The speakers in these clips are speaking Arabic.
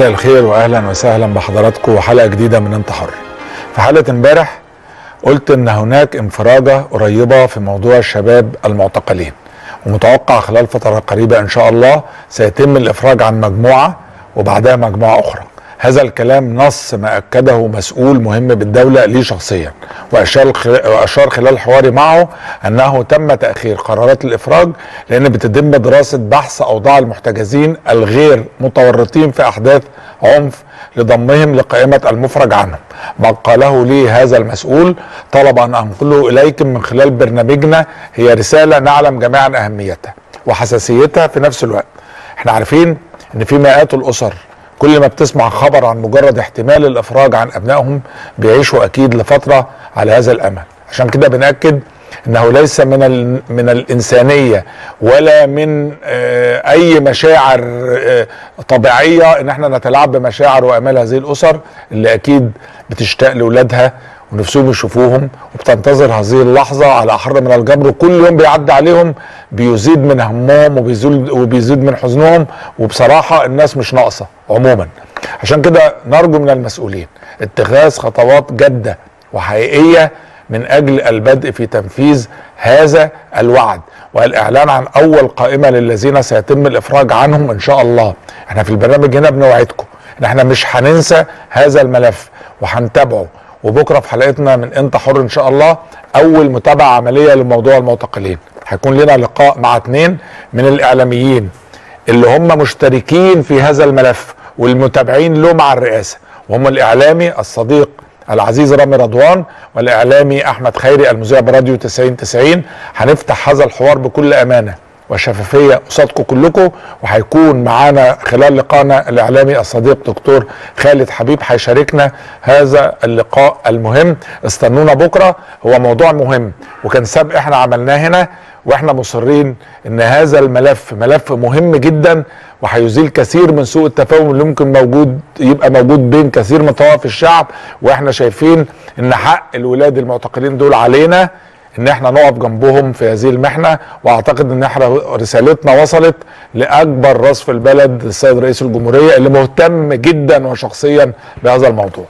مساء الخير واهلا وسهلا بحضراتكم وحلقه جديدة من أنت حر. في حلقة امبارح قلت إن هناك انفراجة قريبة في موضوع الشباب المعتقلين ومتوقع خلال فترة قريبة إن شاء الله سيتم الإفراج عن مجموعة وبعدها مجموعة أخرى. هذا الكلام نص ما أكده مسؤول مهم بالدولة لي شخصيا وأشار وأشار خلال حواري معه أنه تم تأخير قرارات الإفراج لأن بتتم دراسة بحث أوضاع المحتجزين الغير متورطين في أحداث عنف لضمهم لقائمة المفرج عنهم. ما قاله لي هذا المسؤول طلب أن أنقله اليكم من خلال برنامجنا هي رسالة نعلم جميعا أهميتها وحساسيتها في نفس الوقت. إحنا عارفين إن في مئات الأسر كل ما بتسمع خبر عن مجرد احتمال الإفراج عن أبنائهم بيعيشوا أكيد لفترة على هذا الأمل عشان كده بنأكد إنه ليس من. من الإنسانية ولا من آه أي مشاعر آه طبيعية إن إحنا نتلاعب بمشاعر وأمال هذه الأسر اللي أكيد بتشتاق لأولادها ونفسهم يشوفوهم وبتنتظر هذه اللحظة على احر من الجمر وكل يوم بيعدي عليهم بيزيد من همهم وبيزيد وبيزيد من حزنهم وبصراحة الناس مش ناقصة عموما. عشان كده نرجو من المسؤولين اتخاذ خطوات جادة وحقيقية من أجل البدء في تنفيذ هذا الوعد والإعلان عن أول قائمة للذين سيتم الإفراج عنهم إن شاء الله. إحنا في البرنامج هنا بنوعدكم. ان إحنا مش هننسى هذا الملف وهنتابعه. وبكرة في حلقتنا من إنت حر إن شاء الله أول متابعة عملية لموضوع المعتقلين. هيكون لنا لقاء مع اثنين من الإعلاميين اللي هم مشتركين في هذا الملف والمتابعين له مع الرئاسة وهم الإعلامي الصديق العزيز رامي رضوان والإعلامي أحمد خيري المذيع براديو 90 90 هنفتح هذا الحوار بكل أمانة. وشفافية قصادكم كلكم وهيكون معانا خلال لقائنا الإعلامي الصديق دكتور خالد حبيب هيشاركنا هذا اللقاء المهم. استنونا بكرة هو موضوع مهم وكان سابق إحنا عملناه هنا وإحنا مصرين إن هذا الملف ملف مهم جدا وهيزيل كثير من سوء التفاهم اللي ممكن موجود يبقى موجود بين كثير من طوائف الشعب وإحنا شايفين إن حق الولاد المعتقلين دول علينا. إن إحنا نقف جنبهم في هذه المحنة وأعتقد إن إحنا رسالتنا وصلت لأكبر رأس في البلد السيد رئيس الجمهورية اللي مهتم جدا وشخصيا بهذا الموضوع.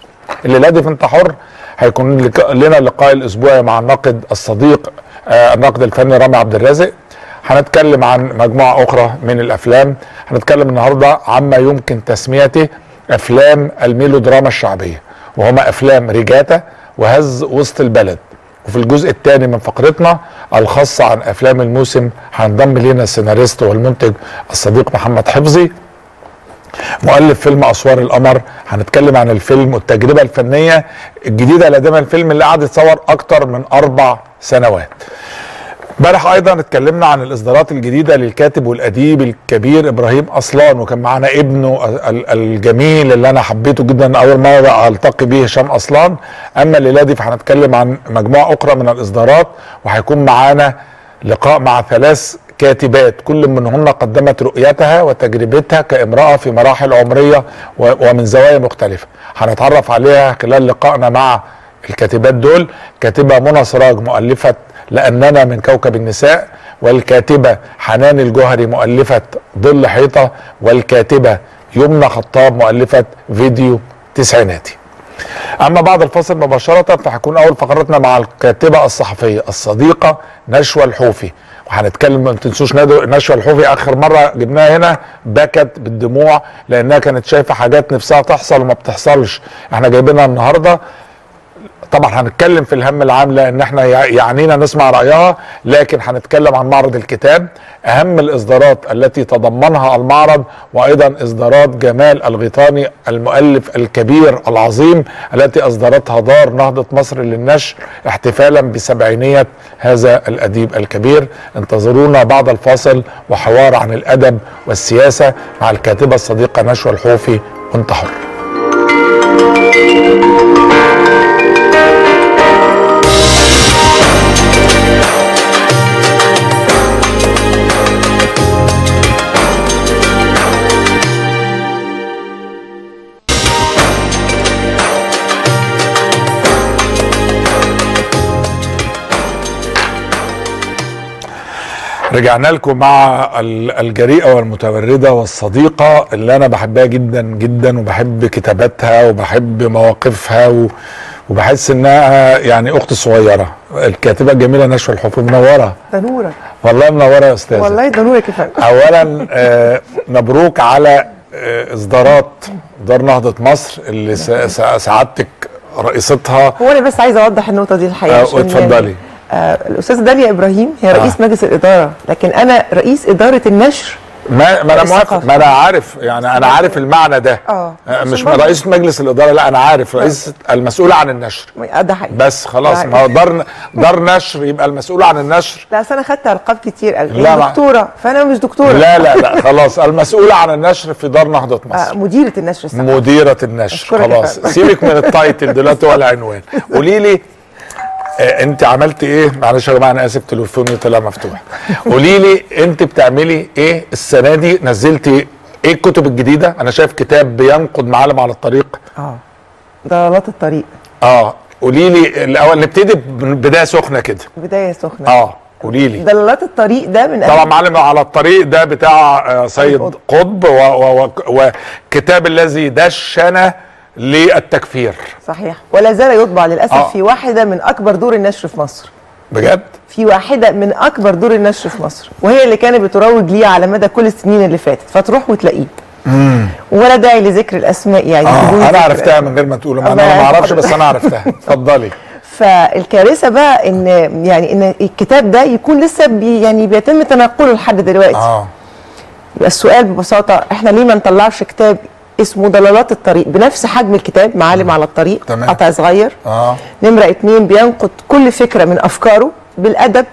الليلة دي في أنت حر هيكون لنا اللقاء الاسبوعي مع الناقد الصديق آه الناقد الفني رامي عبد الرازق. هنتكلم عن مجموعة أخرى من الأفلام. هنتكلم النهارده عما يمكن تسميته أفلام الميلودراما الشعبية وهما أفلام ريجاتا وهز وسط البلد. وفي الجزء الثاني من فقرتنا الخاصة عن أفلام الموسم هينضم لينا السيناريست والمنتج الصديق محمد حفظي. مؤلف فيلم أسوار القمر هنتكلم عن الفيلم والتجربة الفنية الجديدة لدينا الفيلم اللي قعد يتصور أكتر من أربع سنوات. امبارح أيضا اتكلمنا عن الاصدارات الجديدة للكاتب والاديب الكبير إبراهيم اصلان وكان معانا ابنه الجميل اللي أنا حبيته جدا اول مرة التقي به هشام اصلان. اما الليلة دي فهنتكلم عن مجموعة أخرى من الاصدارات وهيكون معانا لقاء مع ثلاث كاتبات كل منهن قدمت رؤيتها وتجربتها كامرأة في مراحل عمرية ومن زوايا مختلفة. هنتعرف عليها خلال لقائنا مع الكاتبات دول. كاتبة منى سراج مؤلفة لأننا من كوكب النساء والكاتبة حنان الجوهري مؤلفة ظل حيطة والكاتبة يمنى خطاب مؤلفة فيديو تسعيناتي. أما بعد الفصل مباشرة فهكون أول فقرتنا مع الكاتبة الصحفية الصديقة نشوى الحوفي. وهنتكلم ما تنسوش نشوى الحوفي آخر مرة جبناها هنا بكت بالدموع لأنها كانت شايفة حاجات نفسها تحصل وما بتحصلش. إحنا جايبينها النهارده طبعا هنتكلم في الهم العام لأن إحنا يع- يعنينا نسمع رأيها لكن هنتكلم عن معرض الكتاب أهم الإصدارات التي تضمنها المعرض وأيضا إصدارات جمال الغيطاني المؤلف الكبير العظيم التي أصدرتها دار نهضة مصر للنشر احتفالا بسبعينية هذا الأديب الكبير. انتظرونا بعد الفاصل وحوار عن الأدب والسياسة مع الكاتبة الصديقة نشوى الحوفي وانت حر رجعنا لكم مع ال- الجريئة والمتوردة والصديقة اللي أنا بحبها جدا جدا وبحب كتاباتها وبحب مواقفها. وبحس إنها يعني أختي الصغيرة الكاتبة الجميلة نشوى الحفظ منورة. ده نورك. والله منورة يا أستاذة. والله ده فندم. أولا آه، مبروك على آه، إصدارات دار نهضة مصر اللي سعادتك رئيستها. هو أنا بس عايزة أوضح النقطة دي الحقيقة آه، اتفضلي. يعني، آه الاستاذه داليا إبراهيم هي رئيس آه. مجلس الإدارة لكن أنا رئيس إدارة النشر ما ما أنا موافق. ما أنا عارف. يعني أنا عارف المعنى ده. آه. آه، مش رئيس مجلس الإدارة لا أنا عارف. رئيس المسؤول عن النشر. آه، ده حقيقي. بس خلاص ما هو. دار دار نشر يبقى المسؤول عن النشر. لا أصل أنا خدت ألقاب كتير. قوي لا، ما- دكتورة فأنا مش دكتورة. لا لا لا خلاص. المسؤول عن النشر في دار نهضة آه مصر. مديرة النشر الصحفي مديرة النشر خلاص. سيبك من التايتل دلوقتي ولا عنوان. قولي لي آه، انت عملت إيه؟ معلش يا جماعة أنا آسف تليفوني طلع مفتوح. قولي لي انت بتعملي إيه السنة دي؟ نزلتي إيه الكتب الجديدة؟ أنا شايف كتاب بينقد معالم على الطريق. آه ضلالات الطريق. آه قولي لي الأول نبتدي ببداية سخنة كده. بداية سخنة. آه قولي لي. ضلالات الطريق ده من طبعا معلم على الطريق ده بتاع آه، سيد قطب. وكتاب الذي دشن للتكفير. صحيح. ولا زال يطبع للأسف آه. في واحدة من أكبر دور النشر في مصر. بجد؟ في واحدة من أكبر دور النشر في مصر. وهي اللي كانت بتروج ليه على مدى كل السنين اللي فاتت. فتروح وتلاقيه. ولا داعي لذكر الأسماء يعني آه أنا عرفتها من غير ما الله أنا ما. أعرفش بس أنا عرفتها. اتفضلي. فالكارثة بقى إن يعني إن الكتاب ده يكون لسه بي يعني بيتم تنقله لحد دلوقتي. آه. يبقى السؤال ببساطة إحنا ليه ما نطلعش كتاب اسمه ضلالات الطريق بنفس حجم الكتاب معالم على الطريق تمام. قطع صغير. آه. نمرة اتنين بينقد كل فكرة من أفكاره بالأدب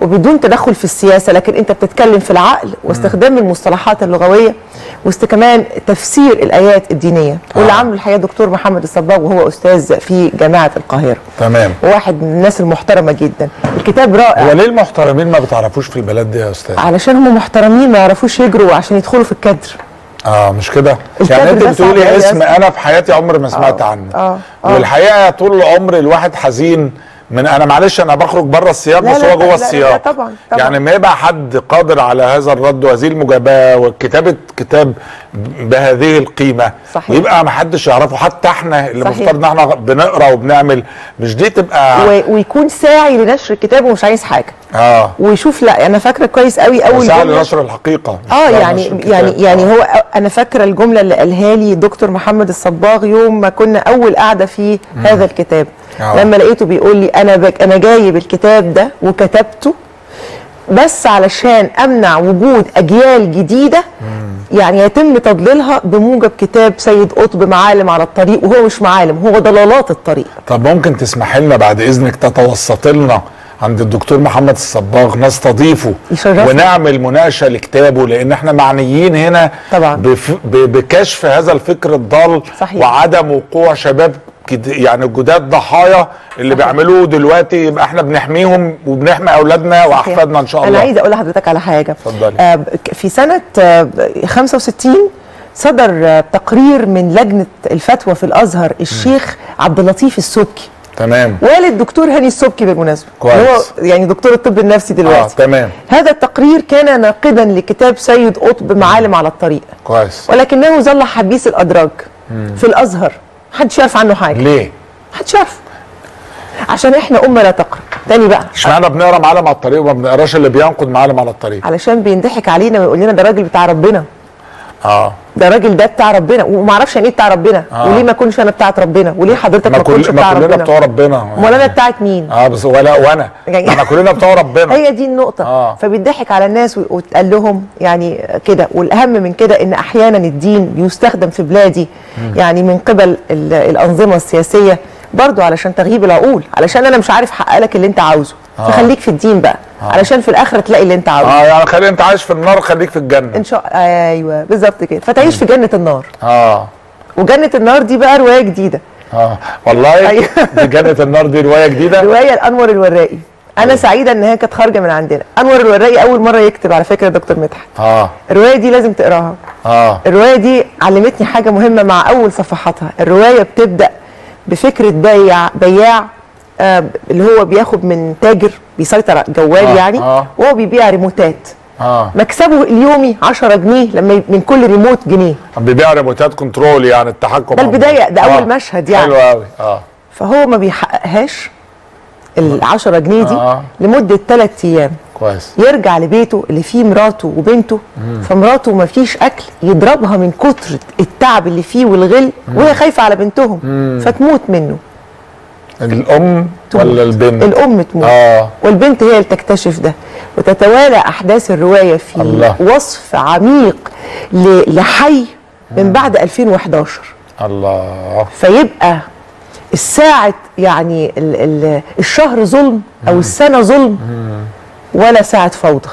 وبدون تدخل في السياسة لكن أنت بتتكلم في العقل واستخدام المصطلحات اللغوية واست كمان تفسير الآيات الدينية. واللي آه. عامله الحقيقة دكتور محمد الصباغ وهو أستاذ في جامعة القاهرة. تمام. وواحد من الناس المحترمة جدا. الكتاب رائع. هو ليه المحترمين ما بتعرفوش في البلد دي يا أستاذ؟ علشان هم محترمين ما يعرفوش يجروا عشان يدخلوا في الكادر. آه مش كده؟ يعني انت بتقولي اسم. أنا في حياتي عمري ما سمعت آه، عنه. آه، آه. والحقيقة طول العمر الواحد حزين. من أنا معلش أنا بخرج بره السياق بس هو جوه لا، لا، السياق طبعاً، طبعاً. يعني ما يبقى حد قادر على هذا الرد وهذه المجاباه وكتابة كتاب بهذه القيمة صحيح. ويبقى ما حدش يعرفه حتى إحنا اللي. مفترض إن إحنا بنقرأ وبنعمل مش دي تبقى و- ويكون ساعي لنشر الكتاب ومش عايز حاجة آه ويشوف لا أنا فاكرة كويس قوي أول سهل جملة- نشر الحقيقة آه يعني. يعني يعني آه. هو أنا فاكرة الجملة اللي قالها لي دكتور محمد الصباغ يوم ما كنا أول قاعدة في هذا الكتاب آه. لما لقيته بيقول لي أنا بك أنا جايب الكتاب ده وكتبته بس علشان أمنع وجود أجيال جديدة يعني يتم تضليلها بموجب كتاب سيد قطب معالم على الطريق وهو مش معالم هو ضلالات الطريق طب ممكن تسمح لنا بعد إذنك تتوسط لنا عند الدكتور محمد الصباغ نستضيفه يشرفنا. ونعمل مناقشة لكتابه لأن إحنا معنيين هنا طبعا. بف ب- بكشف هذا الفكر الضال صحيح. وعدم وقوع شباب يعني جداد ضحايا اللي صحيح. بيعملوا دلوقتي يبقى إحنا بنحميهم وبنحمي أولادنا وأحفادنا إن شاء الله. أنا عايزة أقول لحضرتك على حاجة. اتفضلي. آه في سنة آه 65 صدر آه تقرير من لجنة الفتوى في الأزهر الشيخ عبد اللطيف السبكي. تمام. والد دكتور هاني السبكي بالمناسبة. كويس. هو يعني دكتور الطب النفسي آه دلوقتي. تمام. هذا التقرير كان ناقدا لكتاب سيد قطب معالم على الطريق. كويس. ولكنه ظل حبيس الأدراج في الأزهر. محدش يعرف عنه حاجة. ليه؟ محدش يعرف. عشان إحنا أمة لا تقرا تاني بقى. اشمعنى بنقرأ معالم على الطريق وما بنقراش اللي بينقد معالم على الطريق؟ علشان بينضحك علينا ويقول لنا ده راجل بتاع ربنا. آه. ده الراجل ده بتاع ربنا وما أعرفش يعني إيه بتاع ربنا آه. وليه ما اكونش أنا بتاعت ربنا؟ وليه حضرتك ما ما, كل بتاع ما كلنا ربنا؟ بتوع ربنا. امال أنا بتاعت مين؟ آه بس ولا وأنا. يعني- إحنا كلنا بتوع ربنا. هي دي النقطة. آه. فبيضحك على الناس وتقال لهم يعني كده. والأهم من كده إن أحيانا الدين بيستخدم في بلادي يعني من قبل ال- الأنظمة السياسية. برضو علشان تغييب العقول علشان أنا مش عارف أحقق لك اللي أنت عاوزه. آه. فخليك في الدين بقى. علشان في الآخرة تلاقي اللي أنت عاوزه. آه يعني خلي أنت عايش في النار خليك في الجنة. إن شاء أيوه بالظبط كده. فتعيش في جنة النار. آه. وجنة النار دي بقى رواية جديدة. آه. والله أيوة. دي جنة النار دي رواية جديدة؟ رواية الأنور الورائي. أنا سعيدة إن هي كانت خارجة من عندنا. أنور الورائي أول مرة يكتب على فكرة يا دكتور مدحت. آه. الرواية دي لازم تقراها. آه. الرواية دي علمتني حاجة مهمة مع أول صفحاتها. الرواية بتبدأ بفكرة بياع بياع آه اللي هو بياخد من تاجر بيسيطر جوال آه، يعني آه. وهو بيبيع ريموتات. آه. مكسبه اليومي 10 جنيه لما من كل ريموت جنيه. بيبيع ريموتات كنترول يعني التحكم. ده البداية، ده آه. مشهد يعني. حلو قوي آه. فهو ما بيحققهاش. ال 10 جنيه دي آه. لمدة 3 أيام. كويس. يرجع لبيته اللي فيه مراته وبنته فمراته ما فيش أكل يضربها من كتر التعب اللي فيه والغل وهي خايفة على بنتهم فتموت منه. الأم تموت. ولا البنت؟ الأم تموت. آه. والبنت هي اللي تكتشف ده. وتتوالى أحداث الرواية في الله. وصف عميق لحي من بعد 2011 الله. فيبقى الساعة يعني ال ال الشهر ظلم أو السنة ظلم ولا ساعة فوضى.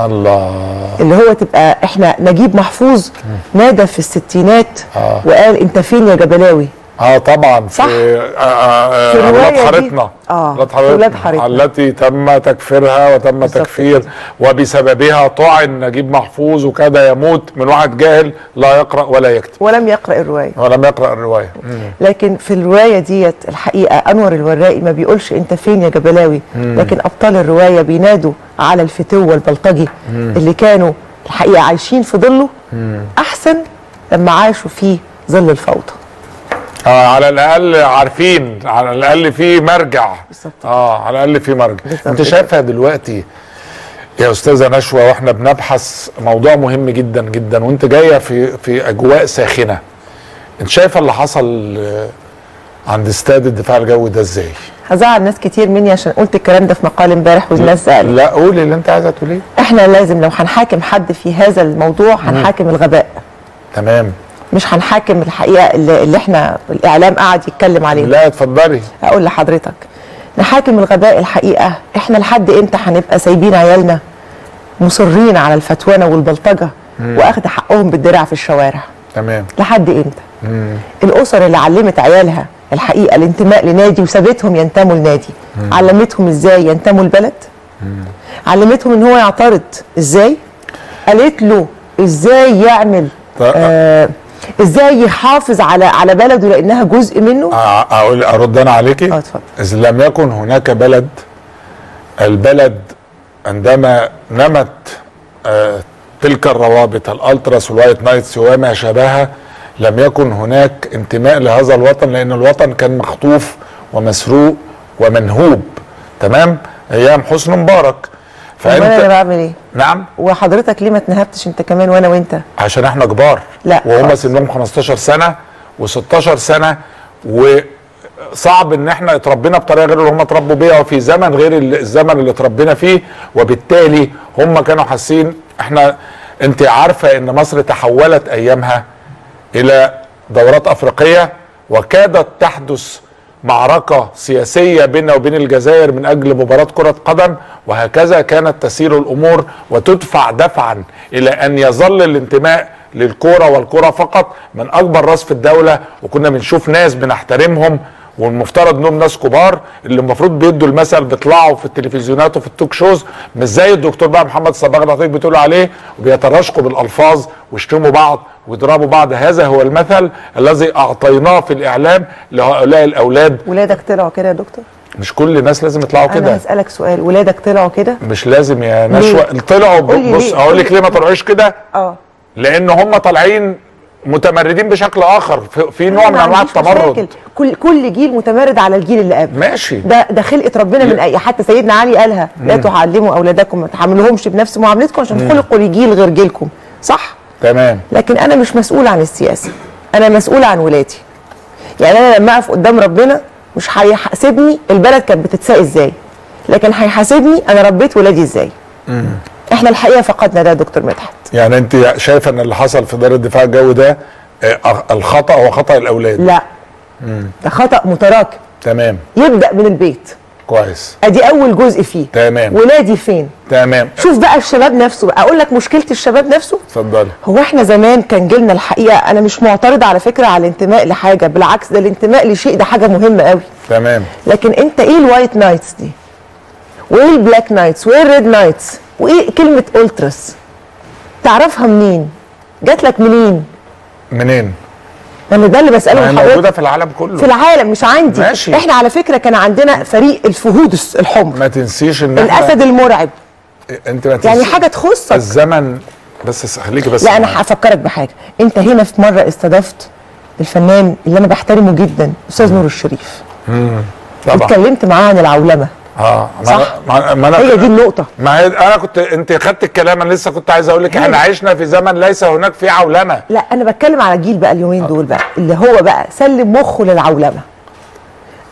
الله. اللي هو تبقى إحنا نجيب محفوظ نادى في الستينات آه. وقال أنت فين يا جبلاوي؟ آه طبعا صح. في آه آه في آه الرواية أولاد. حارتنا آه، أولاد في حارتنا حارتنا. التي تم تكفيرها وتم بالظبط تكفير. وبسببها طعن نجيب محفوظ وكاد يموت من واحد جاهل لا يقرأ ولا يكتب ولم يقرأ الرواية ولم يقرأ الرواية مم. لكن في الرواية ديت الحقيقة أنور الورائي ما بيقولش أنت فين يا جبلاوي لكن أبطال الرواية بينادوا على الفتوه والبلطجي اللي كانوا الحقيقة عايشين في ظله أحسن لما عاشوا في ظل الفوضى آه على الأقل عارفين على الأقل في مرجع. بالظبط. آه على الأقل في مرجع. أنت. شايفها دلوقتي يا أستاذة نشوى وإحنا بنبحث موضوع مهم جدا جدا وأنت جاية في في أجواء ساخنة. أنت شايفة اللي حصل آه، عند استاد الدفاع الجوي ده إزاي؟ هزعل ناس كتير مني عشان قلت الكلام ده في مقال امبارح والناس زعلت. لا قولي اللي أنت عايزة تقوليه. إحنا لازم لو هنحاكم حد في هذا الموضوع هنحاكم الغباء. تمام. مش هنحاكم الحقيقة اللي, اللي إحنا الإعلام قاعد يتكلم عليه لا اتفضلي. أقول لحضرتك نحاكم الغباء الحقيقة. إحنا لحد إمتى هنبقى سايبين عيالنا مصرين على الفتوانة والبلطجة وأخد حقهم بالدراع في الشوارع؟ تمام. لحد إمتى؟ الأسر اللي علمت عيالها الحقيقة الانتماء لنادي وسابتهم ينتموا لنادي. علمتهم إزاي ينتموا لبلد علمتهم إن هو يعترض. إزاي؟ قالت له إزاي يعمل ط- آه إزاي يحافظ على على بلده لانها جزء منه؟ أقول أرد أنا عليكي. آه اتفضل. إذ لم يكن هناك بلد البلد عندما نمت آه، تلك الروابط الالتراس وال White Knights وما شابهها لم يكن هناك انتماء لهذا الوطن لأن الوطن كان مخطوف ومسروق ومنهوب. تمام؟ أيام حسني مبارك. فانت بعمل إيه؟ نعم. وحضرتك ليه ما اتنهبتش أنت كمان وأنا وأنت؟ عشان إحنا كبار. لا، وهم. سنهم 15 سنة و16 سنة وصعب إن إحنا اتربينا بطريقة غير اللي هم اتربوا بيها وفي زمن غير ال- الزمن اللي اتربينا فيه. وبالتالي هم كانوا حاسين إحنا أنت عارفة إن مصر تحولت أيامها إلى دورات أفريقية وكادت تحدث معركة سياسية بيننا وبين الجزائر من أجل مباراة كرة قدم وهكذا كانت تسير الأمور وتدفع دفعا إلى أن يظل الانتماء للكورة والكره فقط من أكبر رأس في الدولة وكنا بنشوف ناس بنحترمهم والمفترض انهم ناس كبار اللي المفروض بيدوا المثل بيطلعوا في التلفزيونات وفي التوك شوز مش زي الدكتور بقى محمد صباغ اللي حضرتك بتقول عليه وبيتراشقوا بالألفاظ ويشتموا بعض ويضربوا بعض. هذا هو المثل الذي أعطيناه في الإعلام لهؤلاء الأولاد. ولادك طلعوا كده يا دكتور؟ مش كل الناس لازم يطلعوا أنا كده. هسألك سؤال ولادك طلعوا كده؟ مش لازم يا؟ نشوى. طلعوا بص ليه؟ أقول لك. ليه ما طلعوش كده؟ آه. لأن هم طالعين متمردين بشكل آخر. في, نوع من أنواع التمرد. كل كل جيل متمرد على الجيل اللي قبله. ماشي. ده ده خلقة ربنا من اي حتى سيدنا علي قالها لا تعلموا أولادكم ما تعاملوهمش بنفس معاملتكم عشان خلقوا لجيل غير جيلكم. صح؟ تمام. لكن أنا مش مسؤول عن السياسة. أنا مسؤول عن ولادي. يعني أنا لما أقف قدام ربنا مش هيحاسبني البلد كانت بتتساق إزاي. لكن هيحاسبني أنا ربيت ولادي إزاي. إحنا الحقيقة فقدنا ده يا دكتور مدحت. يعني انت شايفة ان اللي حصل في دار الدفاع الجوي ده آه، الخطأ هو خطأ الأولاد. لا. ده خطأ متراكم. تمام. يبدأ من البيت. كويس. أدي أول جزء فيه. تمام. ولادي فين؟ تمام. شوف بقى الشباب نفسه بقى. أقول لك مشكلة الشباب نفسه. اتفضلي. هو إحنا زمان كان جيلنا الحقيقة أنا مش معترضة على فكرة على الانتماء لحاجة. بالعكس ده الانتماء لشيء ده حاجة مهمة قوي تمام. لكن أنت إيه ال White Knights دي؟ وإيه ال Black Knights وإيه ال Red Knights وإيه كلمة التراس تعرفها منين؟ جات لك منين؟ منين؟ أنا ده اللي بسأله موجودة لحضرتك في العالم كله. في العالم مش عندي. ماشي. إحنا على فكرة كان عندنا فريق الفهود الحمر. ما تنسيش إن الأسد المرعب. أنت ما يعني حاجة تخصك. الزمن بس خليكي بس لا أنا. هفكرك بحاجة. أنت هنا في مرة استضفت الفنان اللي أنا بحترمه جدا أستاذ نور الشريف. طبعا. اتكلمت معاه عن العولمة. آه ما صح. ما ما أنا هي دي النقطة. ما هي أنا كنت أنت خدت الكلام أنا لسه كنت عايز أقول لك إحنا عشنا في زمن ليس هناك فيه عولمة. لا أنا بتكلم على جيل بقى اليومين دول بقى اللي هو بقى سلم مخه للعولمة.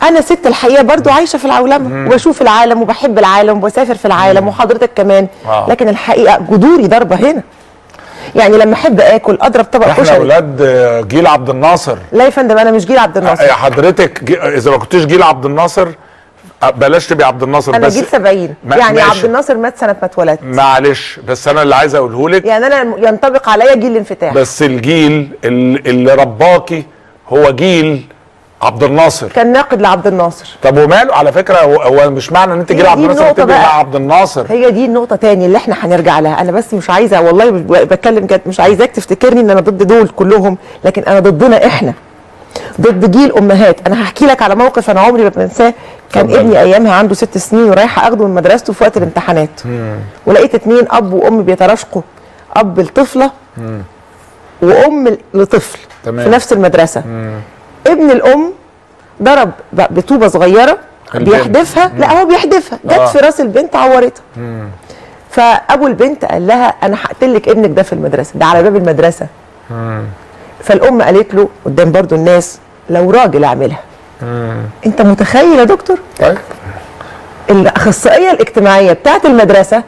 أنا ست الحقيقة برضو عايشة في العولمة وبشوف العالم وبحب العالم وبسافر في العالم وحضرتك كمان. لكن الحقيقة جذوري ضربة هنا. يعني لما أحب آكل أضرب طبق إحنا كشري. أولاد آه، جيل عبد الناصر. لا يا فندم أنا مش جيل عبد الناصر. آه، حضرتك جي- إذا ما كنتش جيل عبد الناصر بلاش تبقي عبد الناصر أنا بس جيل 70 ما- يعني ماشي. عبد الناصر مات سنة ما اتولدت معلش بس أنا اللي عايز أقوله لك. يعني أنا ينطبق عليا جيل الانفتاح. بس الجيل اللي, اللي رباكي هو جيل عبد الناصر. كان ناقد لعبد الناصر. طب وماله؟ على فكرة هو, مش معنى إن أنت جيل عبد الناصر بقى. مع عبد الناصر. هي دي النقطة تاني اللي إحنا هنرجع لها، أنا بس مش عايزة والله بتكلم جد مش عايزاك تفتكرني إن أنا ضد دول كلهم، لكن أنا ضدنا إحنا. ضد جيل أمهات، أنا هحكي لك على موقف أنا عمري ما بنساه، كان اتفضل. ابني أيامها عنده ست سنين ورايحة أخده من مدرسته في وقت الامتحانات. ولقيت اتنين أب وأم بيتراشقوا، أب لطفلة وأم لطفل تمام. في نفس المدرسة. ابن الأم ضرب ب- بطوبة صغيرة البنت. بيحدفها لا هو بيحدفها جت آه. في راس البنت عورتها فأبو البنت قال لها أنا هقتلك ابنك ده في المدرسة ده على باب المدرسة فالأم قالت له قدام برضو الناس لو راجل أعملها انت متخيل يا دكتور؟ طيب. الأخصائية الاجتماعية بتاعت المدرسة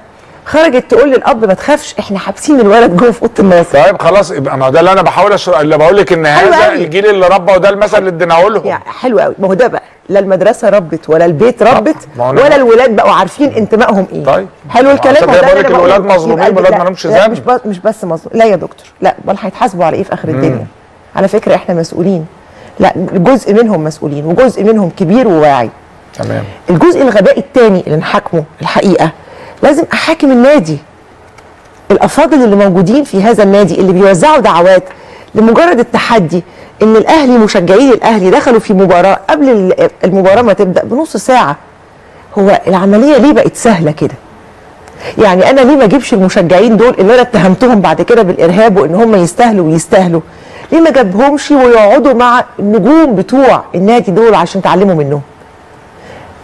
خرجت تقول للأب ما تخافش إحنا حابسين الولد جوه في أوضة الناصر طيب خلاص يبقى ما هو ده اللي أنا بحاول أشرح اللي بقول لك إن هذا. الجيل اللي ربى وده المثل اللي اديناه لهم يعني حلو قوي. ما هو ده بقى لا المدرسة ربت ولا البيت ربت هو أنا- ولا الولاد بقوا عارفين انتمائهم إيه. طيب. حلو الكلام ده بقول لك. الولاد مظلومين، الولاد لا- ما لهمش ذنب. مش بس مش بس مظلوم. لا يا دكتور لا هيتحاسبوا على إيه في آخر الدنيا؟ على فكرة إحنا مسؤولين. لا جزء منهم مسؤولين وجزء منهم كبير وواعي. تمام. الجزء الغبائي الثاني اللي نحاكمه الحقيقة لازم أحاكم النادي. الأفاضل اللي موجودين في هذا النادي اللي بيوزعوا دعوات لمجرد التحدي إن الأهلي مشجعين الأهلي دخلوا في مباراة قبل ال- المباراة ما تبدأ بنص ساعة. هو العملية ليه بقت سهلة كده؟ يعني أنا ليه ما أجيبش المشجعين دول اللي أنا اتهمتهم بعد كده بالإرهاب وإن هم يستاهلوا ويستاهلوا؟ ليه ما جابهمش ويقعدوا مع النجوم بتوع النادي دول عشان تعلموا منهم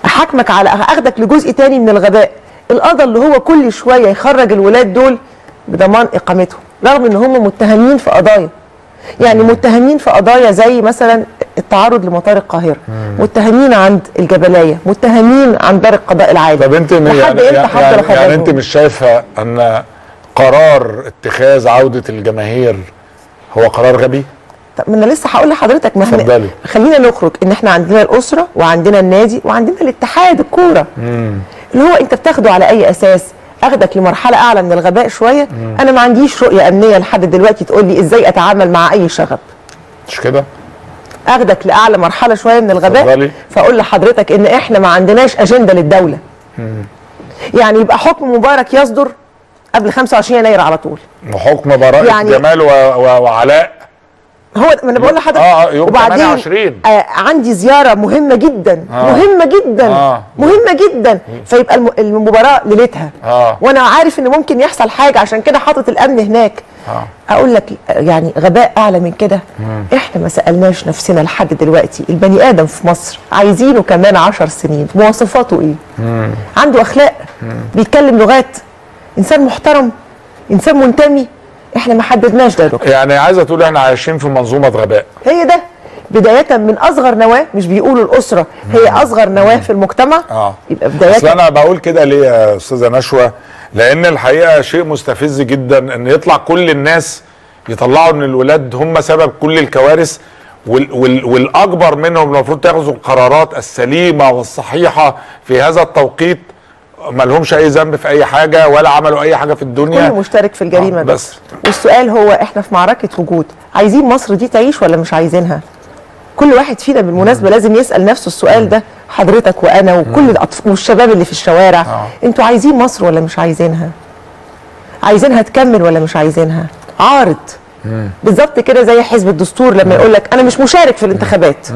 أحاكمك على أخدك لجزء تاني من الغباء. القضاء اللي هو كل شوية يخرج الولاد دول بضمان إقامتهم رغم إن هم متهمين في قضايا. يعني متهمين في قضايا زي مثلا التعرض لمطار القاهرة. متهمين عند الجبلايه متهمين عند دار القضاء العالي طب أنت لحد يعني, إمتى يعني, يعني, يعني؟ أنت مش شايفة أن قرار اتخاذ عودة الجماهير هو قرار غبي؟ طب ما أنا لسه هقول لحضرتك ما إحنا. خلينا نخرج ان إحنا عندنا الأسرة وعندنا النادي وعندنا الاتحاد الكورة. اللي هو انت بتاخده على اي أساس؟ اخدك لمرحلة اعلى من الغباء شوية. أنا ما عنديش رؤية امنية لحد دلوقتي تقول لي إزاي اتعامل مع اي شغب. مش كده؟ اخدك لأعلى مرحلة شوية من الغباء. اتفضلي. فاقول لحضرتك ان إحنا ما عندناش اجندة للدولة. يعني يبقى حكم مبارك يصدر قبل 25 يناير على طول. وحكم براءة يعني- جمال و... و... وعلاء. هو ما أنا بقول لحضرتك. آه، يوم 28. آه عندي زيارة مهمة جدا. آه. مهمة جدا. آه. مهمة جدا. فيبقى الم- المباراة ليلتها. آه. وأنا عارف إن ممكن يحصل حاجة. عشان كده حاطط الأمن هناك. آه. أقول لك يعني غباء أعلى من كده. إحنا ما سألناش نفسنا لحد دلوقتي. البني آدم في مصر عايزينه كمان عشر سنين. مواصفاته إيه؟ عنده أخلاق. بيتكلم لغات. انسان محترم انسان منتمي إحنا ما حددناش ده. يا دكتور يعني عايزة تقول إحنا عايشين في منظومة غباء. هي ده. بداية من أصغر نواة مش بيقولوا الأسرة هي أصغر نواة في المجتمع. آه. يبقى أصل بداية أنا بقول كده ليه يا أستاذة نشوى؟ لأن الحقيقة شيء مستفز جدا إن يطلع كل الناس يطلعوا ان الولاد هم سبب كل الكوارث وال وال والأكبر منهم المفروض تاخذوا القرارات السليمة والصحيحة في هذا التوقيت. ما لهمش أي ذنب في أي حاجة ولا عملوا أي حاجة في الدنيا. كل مشترك في الجريمة آه، ده. بس. والسؤال هو إحنا في معركة وجود عايزين مصر دي تعيش ولا مش عايزينها؟ كل واحد فينا بالمناسبة لازم يسأل نفسه السؤال ده حضرتك وأنا وكل الأطفال والشباب اللي في الشوارع. آه. أنتوا عايزين مصر ولا مش عايزينها؟ عايزينها تكمل ولا مش عايزينها؟ عارض. بالظبط كده زي حزب الدستور لما يقول لك أنا مش مشارك في الانتخابات.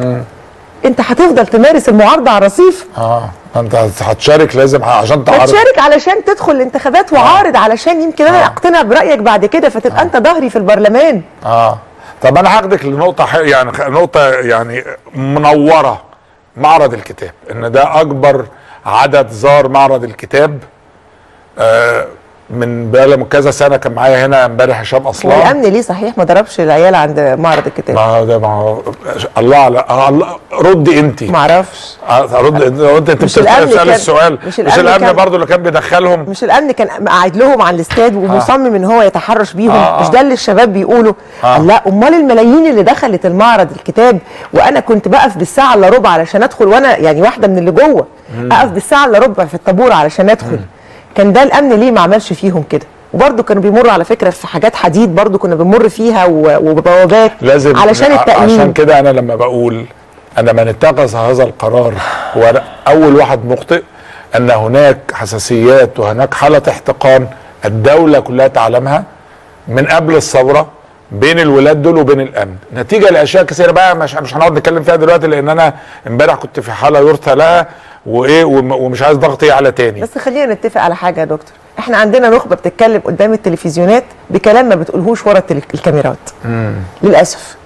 انت هتفضل تمارس المعارضة على الرصيف؟ آه. انت هتشارك لازم عشان ما تعرف. تشارك علشان تدخل الانتخابات وعارض علشان يمكن أنا اقتنع برأيك بعد كده فتبقى انت ظهري في البرلمان. آه. طب أنا هاخدك لنقطة. يعني نقطة يعني منورة. معرض الكتاب إن ده أكبر عدد زار معرض الكتاب. آه من بقى كذا سنة كان معايا هنا امبارح هشام اصلان والأمن ليه صحيح؟ ما ضربش العيال عند معرض الكتاب. ما ده ما الله على آه، الله رد انت. ما أعرفش. رد انت انت مش الأمن بتسأل كان- السؤال. مش مش الأمن الامن كان- برضو اللي كان بيدخلهم. مش الأمن كان قاعد لهم على الاستاد ومصمم إن هو يتحرش بيهم. آه، آه. مش ده اللي الشباب بيقولوا. آه. لا أمال الملايين اللي دخلت المعرض الكتاب وأنا كنت بقف بالساعة إلا ربع علشان أدخل وأنا يعني واحدة من اللي جوه. أقف بالساعة إلا ربع في الطابور علشان أدخل. كان ده الأمن ليه ما عملش فيهم كده. وبرضه كانوا بيمروا على فكرة في حاجات حديد برضه كنا بنمر فيها وبوابات لازم علشان التأمين. عشان كده أنا لما بقول ان من اتخذ هذا القرار هو أول واحد مخطئ أن هناك حساسيات وهناك حالة احتقان الدولة كلها تعلمها من قبل الثورة بين الولاد دول وبين الأمن. نتيجة لأشياء كثيرة بقى مش مش هنقعد نتكلم فيها دلوقتي لأن أنا امبارح كنت في حالة يرثى لها وإيه وم- ومش عايز ضغطي على تاني. بس خلينا نتفق على حاجة يا دكتور. إحنا عندنا نخبة بتتكلم قدام التلفزيونات بكلام ما بتقولهوش ورا الكاميرات. للأسف.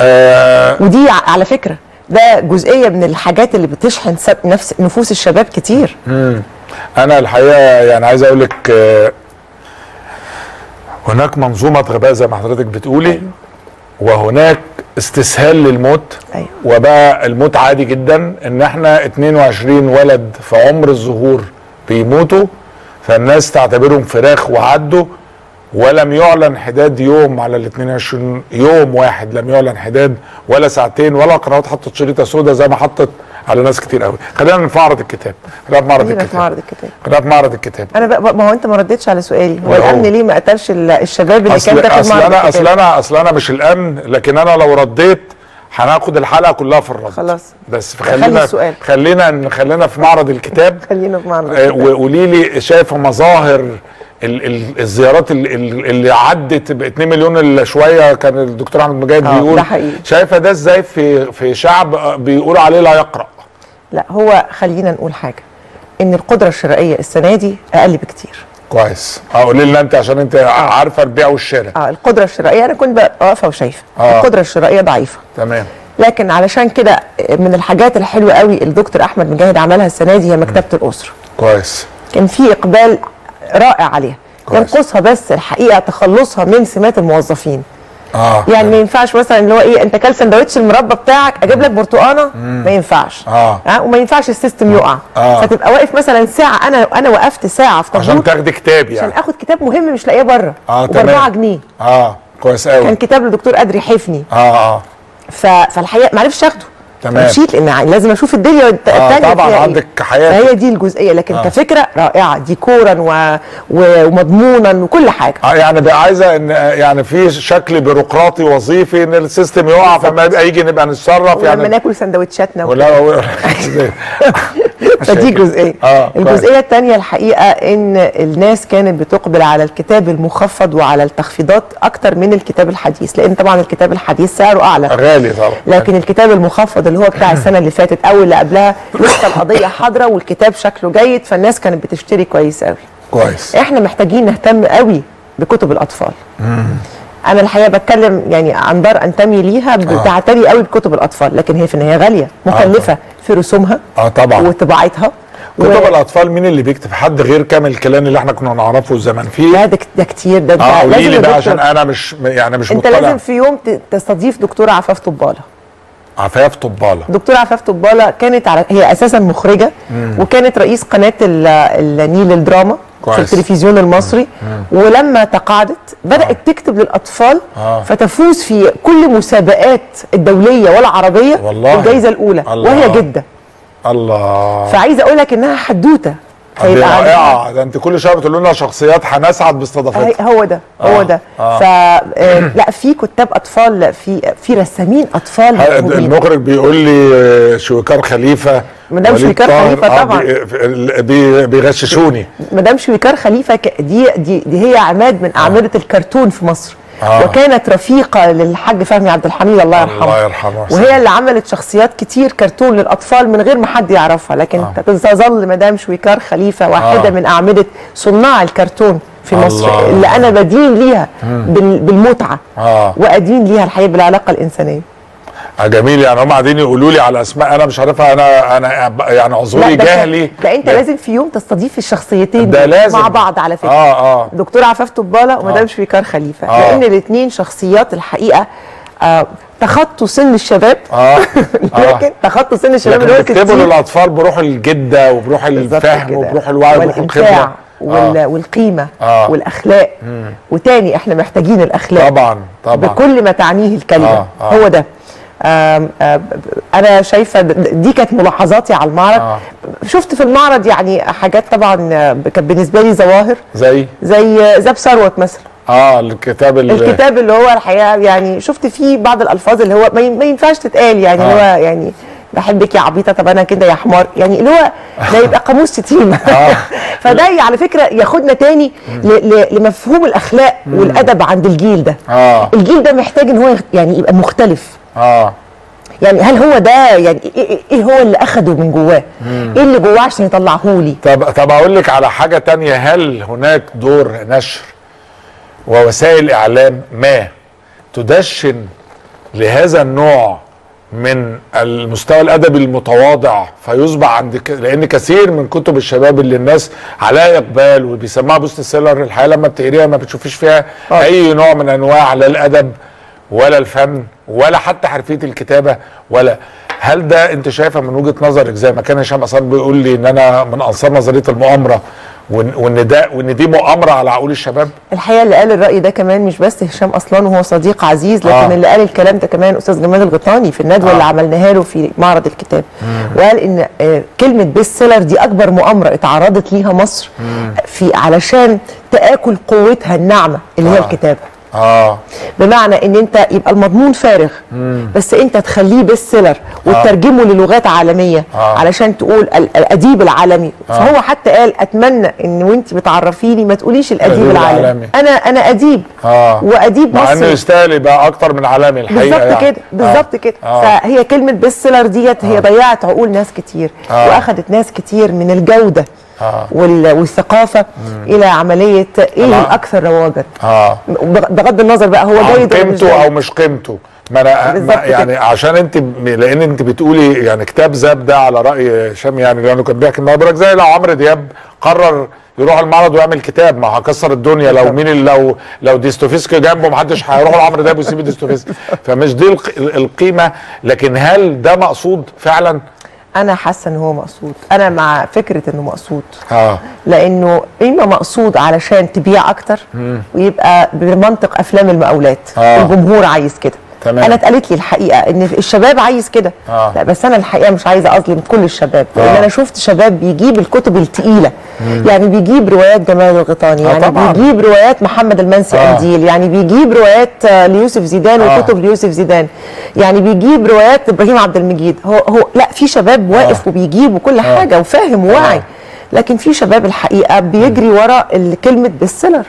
آه. ودي على فكرة ده جزئية من الحاجات اللي بتشحن نفس نفوس الشباب كتير. أنا الحقيقة يعني عايز أقول لك آه، هناك منظومة غباء زي ما حضرتك بتقولي وهناك استسهال للموت أيوة. وبقى الموت عادي جدا إن إحنا 22 ولد في عمر الظهور بيموتوا فالناس تعتبرهم فراخ وعدوا ولم يعلن حداد يوم على ال 22 يوم واحد لم يعلن حداد ولا ساعتين ولا قنوات حطت شريطة سوداء زي ما حطت على ناس كتير قوي. خلينا في معرض الكتاب. خلينا في معرض الكتاب. معرض الكتاب. خلينا في معرض الكتاب. أنا بقى ما هو أنت ما ردتش على سؤالي. هو الأمن ليه ما قتلش ال- الشباب اللي كان داخل معرض أنا أصل الكتاب أنا أصل أنا مش الأمن لكن أنا لو رديت هناخد الحلقة كلها في الرد. خلاص. بس خلي خلينا. خلينا خلينا في معرض الكتاب. خلينا في معرض آه، الكتاب. وقولي لي شايفة مظاهر ال ال الزيارات ال- ال- اللي عدت ب 2 مليون الا شوية كان الدكتور أحمد مجاهد آه، بيقول. ده حقيقي. شايفة ده إزاي في في شعب آه، بيقولوا عليه لا يقرأ؟ لا هو خلينا نقول حاجة إن القدرة الشرائية السنة دي أقل بكتير. كويس. آه قولي لنا أنت عشان أنت عارفة البيع والشراء. آه القدرة الشرائية أنا كنت واقفه وشايفة. آه. القدرة الشرائية ضعيفة. تمام. لكن علشان كده من الحاجات الحلوة قوي الدكتور أحمد مجاهد عملها السنة دي هي مكتبة الأسرة. كويس. كان في إقبال رائع عليها. ينقصها بس الحقيقة تخلصها من سمات الموظفين. آه. يعني ما ينفعش مثلا اللي هو إيه أنت كل سندوتش المربى بتاعك أجيب لك برتقانة ما ينفعش. آه. ها؟ وما ينفعش السيستم يقع. آه. فتبقى واقف مثلا ساعة أنا أنا وقفت ساعة في عشان تاخدي كتاب عشان يعني آخد كتاب مهم مش لاقيه بره. آه ب تمام 4 جنيه. آه كويس قوي كان كتاب للدكتور قدري حفني آه آه. فالحقيقة ما عرفتش آخده. تمام. مشيت لأن لازم أشوف الدنيا الت- آه، طبعاً إيه. عندك حياتك. فهي دي الجزئية لكن آه. آه. كفكرة رائعة ديكورا و... و... ومضمونا وكل حاجة آه يعني بقى عايزة ان يعني في شكل بيروقراطي وظيفي إن ال system يقع فما يجي نبقى نتصرف يعني ناكل سندوتشاتنا ولا- فدي جزئية. كويس. الجزئية الثانية الحقيقة إن الناس كانت بتقبل على الكتاب المخفض وعلى التخفيضات أكتر من الكتاب الحديث لأن طبعا الكتاب الحديث سعره أعلى. غالي طبعا. لكن الكتاب المخفض اللي هو بتاع السنة اللي فاتت أو اللي قبلها لسه القضية حاضرة والكتاب شكله جيد فالناس كانت بتشتري كويس قوي كويس. إحنا محتاجين نهتم قوي بكتب الأطفال. أنا الحقيقة بتكلم يعني عن دار أنتمي ليها بتعتني قوي بكتب الأطفال لكن هي في النهاية غالية مكلفة في رسومها آه طبعا. وطباعتها. كتب و- الأطفال مين اللي بيكتب؟ حد غير كامل كيلاني اللي إحنا كنا نعرفه زمان فيه؟ لا ده ده كتير ده, ده آه قولي لي بقى دكتور- عشان أنا مش يعني مش أنت مطلع لازم في يوم تستضيف دكتوره عفاف طبالة. عفاف طبالة. دكتوره عفاف طبالة كانت على هي أساسا مخرجة وكانت رئيس قناة ال- النيل الدراما. في كويس. التلفزيون المصري ولما تقاعدت بدأت تكتب للأطفال آه. فتفوز في كل مسابقات الدولية والعربيه والله. بالجائزه الأولى الله. وهي جدة الله فعايزه أقول لك إنها حدوتة هيبقى رائعة. ده انت كل شوية بتقول لنا شخصيات هنسعد باستضافتها هو ده هو آه، ده. آه. ف آه، لا في كتاب أطفال في في رسامين أطفال. المخرج بيقول لي شويكار خليفة؟ مدام شويكار خليفة آه، طبعاً. بي- بي- بيغششوني. مدام شويكار خليفة دي دي دي هي عماد من أعمدة الكرتون في مصر. آه. وكانت رفيقة للحاج فهمي عبد الحميد الله يرحمه الله يرحمه وهي اللي عملت شخصيات كتير كرتون للأطفال من غير ما حد يعرفها لكن آه. تظل مدام شويكار خليفة واحدة آه. من أعمدة صناع الكرتون في مصر الله. اللي أنا بدين ليها بال- بالمتعة آه. وأدين ليها الحقيقة بالعلاقة الإنسانية جميل. يعني هم قاعدين يقولوا لي على أسماء أنا مش عارفها. أنا أنا يعني اعذري ده جهلي ده أنت لازم في يوم تستضيف الشخصيتين ده لازم. مع بعض على فكرة. آه آه. دكتور عفاف طبالة ومدام آه. شويكار خليفة. آه. لأن الاثنين شخصيات الحقيقة آه تخطوا سن الشباب. آه. لكن تخطوا سن الشباب اللي هو بيكتبوا 60 للأطفال بروح الجدة وبروح الفهم. وبروح الوعي وبروح الخبرة. وال... آه. والقيمة آه. والأخلاق. وتاني إحنا محتاجين الأخلاق. طبعا طبعا. بكل ما تعنيه الكلمة. آه، آه. هو ده. آم، آم، أنا شايفة دي كانت ملاحظاتي على المعرض. آه. شفت في المعرض يعني حاجات طبعا آه، كانت بالنسبة لي ظواهر. زي؟ زي زاب ثروت مثلا. آه الكتاب اللي الكتاب اللي هو الحقيقة يعني شفت فيه بعض الألفاظ اللي هو ما ين- ما ينفعش تتقال يعني آه. هو يعني بحبك يا عبيطة طب أنا كده يا حمار. يعني اللي هو ده يبقى قاموس شتيمه آه. فده على فكرة ياخدنا تاني لمفهوم الأخلاق والأدب عند الجيل ده. آه. الجيل ده محتاج إن هو يعني يبقى مختلف. آه. يعني هل هو ده يعني إيه, إيه- إيه هو اللي أخده من جواه؟ إيه اللي جواه عشان يطلعه لي؟ طب طب أقول لك على حاجة تانية. هل هناك دور نشر ووسائل إعلام ما تدشن لهذا النوع من المستوى الأدبي المتواضع فيصبح عند ك... لأن كثير من كتب الشباب اللي الناس عليها إقبال وبيسموها best seller الحقيقة لما بتقريها ما بتشوفيش فيها آه. أي نوع من أنواع لا الأدب ولا الفن ولا حتى حرفية الكتابة ولا. هل ده أنت شايفه من وجهة نظرك؟ زي ما كان هشام أصلا بيقول لي إن أنا من أنصار نظرية المؤامرة وان ده وإن دي مؤامرة على عقول الشباب. الحقيقة اللي قال الرأي ده كمان مش بس هشام أصلا وهو صديق عزيز لكن آه. اللي قال الكلام ده كمان أستاذ جمال الغيطاني في الندوة آه. اللي عملناها له في معرض الكتاب. وقال إن آه، كلمة best seller دي أكبر مؤامرة اتعرضت ليها مصر في علشان تآكل قوتها الناعمة اللي هي آه. الكتابة. آه. بمعنى إن أنت يبقى المضمون فارغ بس أنت تخليه best seller وتترجمه للغات عالمية آه. علشان تقول ال- الأديب العالمي. فهو حتى قال أتمنى إن وأنت بتعرفيني ما تقوليش الأديب العالمي. العالمي. أنا أنا أديب. آه. وأديب مع إنه يستاهل يبقى أكتر من عالمي الحقيقة بالظبط يعني. كده بالظبط كده. آه. فهي كلمة best seller ديت هي ضيعت عقول ناس كتير آه. واخدت ناس كتير من الجودة. آه. وال- والثقافة إلى عملية إيه طبعاً. الاكثر رواجا آه بغض النظر بقى هو جيد مش قيمته أو جيد مش قيمته ما أنا ما يعني كده. عشان أنت لأن أنت بتقولي يعني كتاب زاب ده على رأي هشام يعني لأنه كان بيحكي النهارده بيقول زي لو عمرو دياب قرر يروح المعرض ويعمل كتاب ما هكسر الدنيا لو مين لو لو ديستوفيسكي جنبه محدش هيروح لعمرو دياب ويسيب ديستوفيسكي فمش دي الق- القيمة لكن هل ده مقصود فعلا؟ أنا حاسة ان هو مقصود. أنا مع فكرة إنه مقصود. آه. لأنه إما مقصود علشان تبيع أكتر ويبقى بمنطق أفلام المقاولات. آه. الجمهور عايز كده. تمام. أنا اتقالت لي الحقيقة إن الشباب عايز كده آه. لا بس أنا الحقيقة مش عايزة اظلم كل الشباب لأن آه. أنا شفت شباب بيجيب الكتب التقيلة يعني بيجيب روايات جمال الغيطاني آه يعني طبعاً. بيجيب روايات محمد المنسي آه. قنديل يعني بيجيب روايات آه، ليوسف زيدان آه. وكتب ليوسف زيدان يعني بيجيب روايات إبراهيم عبد المجيد هو هو لا في شباب واقف وبيجيب وكل حاجة وفاهم وواعي آه. لكن في شباب الحقيقة بيجري ورا كلمة بالسيلر.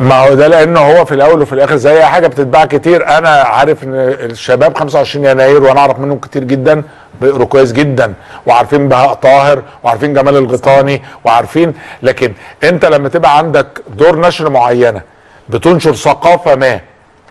ما هو ده لأنه هو في الأول وفي الآخر زي أي حاجة بتتباع كتير. أنا عارف إن الشباب 25 يناير وأنا أعرف منهم كتير جدا بيقروا كويس جدا. وعارفين بهاء طاهر وعارفين جمال الغيطاني وعارفين. لكن أنت لما تبقى عندك دور نشر معينة بتنشر ثقافة ما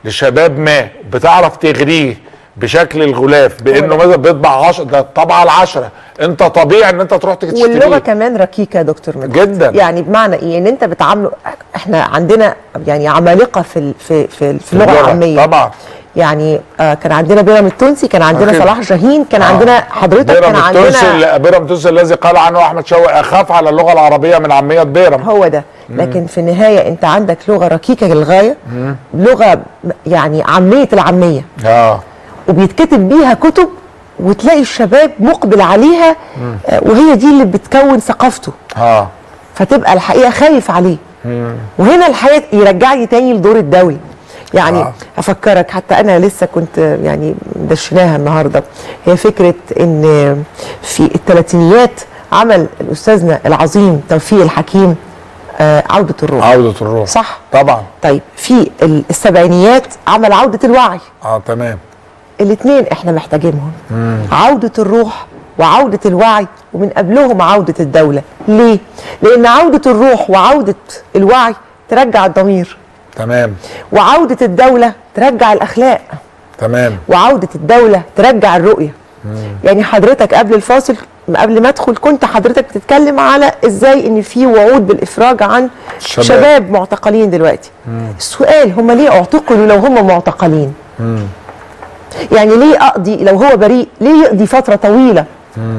لشباب ما بتعرف تغريه بشكل الغلاف بإنه مثلا بيطبع 10 ده الطبعه العشرة. أنت طبيعي إن أنت تروح تشتريه واللغة كمان ركيكة يا دكتور مدحت جدا. يعني بمعنى إيه؟ إن أنت بتعامله إحنا عندنا يعني عمالقة في ال- في في, في اللغة العامية. طبعا. يعني آه كان عندنا بيرام التونسي كان عندنا أكيد. صلاح جاهين كان آه. عندنا حضرتك كان عندنا بيرم التونسي الذي قال عنه أحمد شوقي أخاف على اللغة العربية من عامية بيرم هو ده. لكن في النهاية أنت عندك لغة ركيكة للغاية لغة يعني عامية العامية. آه. وبيتكتب بيها كتب وتلاقي الشباب مقبل عليها وهي دي اللي بتكون ثقافته. آه فتبقى الحقيقة خايف عليه. وهنا الحقيقة يرجعني تاني لدور الدولي يعني آه. أفكرك حتى أنا لسه كنت يعني دشناها النهارده. هي فكرة إن في الثلاثينيات عمل الأستاذنا العظيم توفيق الحكيم آه عودة الروح. عودة الروح. صح؟ طبعا. طيب في ال- السبعينيات عمل عودة الوعي. آه تمام. الاثنين إحنا محتاجينهم. عودة الروح وعودة الوعي ومن قبلهم عودة الدولة. ليه؟ لأن عودة الروح وعودة الوعي ترجع الضمير. تمام. وعودة الدولة ترجع الأخلاق. تمام. وعودة الدولة ترجع الرؤية. يعني حضرتك قبل الفاصل قبل ما أدخل كنت حضرتك بتتكلم على إزاي إن في وعود بالإفراج عن. شباب, شباب معتقلين دلوقتي. السؤال هم ليه اعتقلوا لو هم معتقلين؟ يعني ليه أقضي لو هو بريء ليه يقضي فترة طويلة؟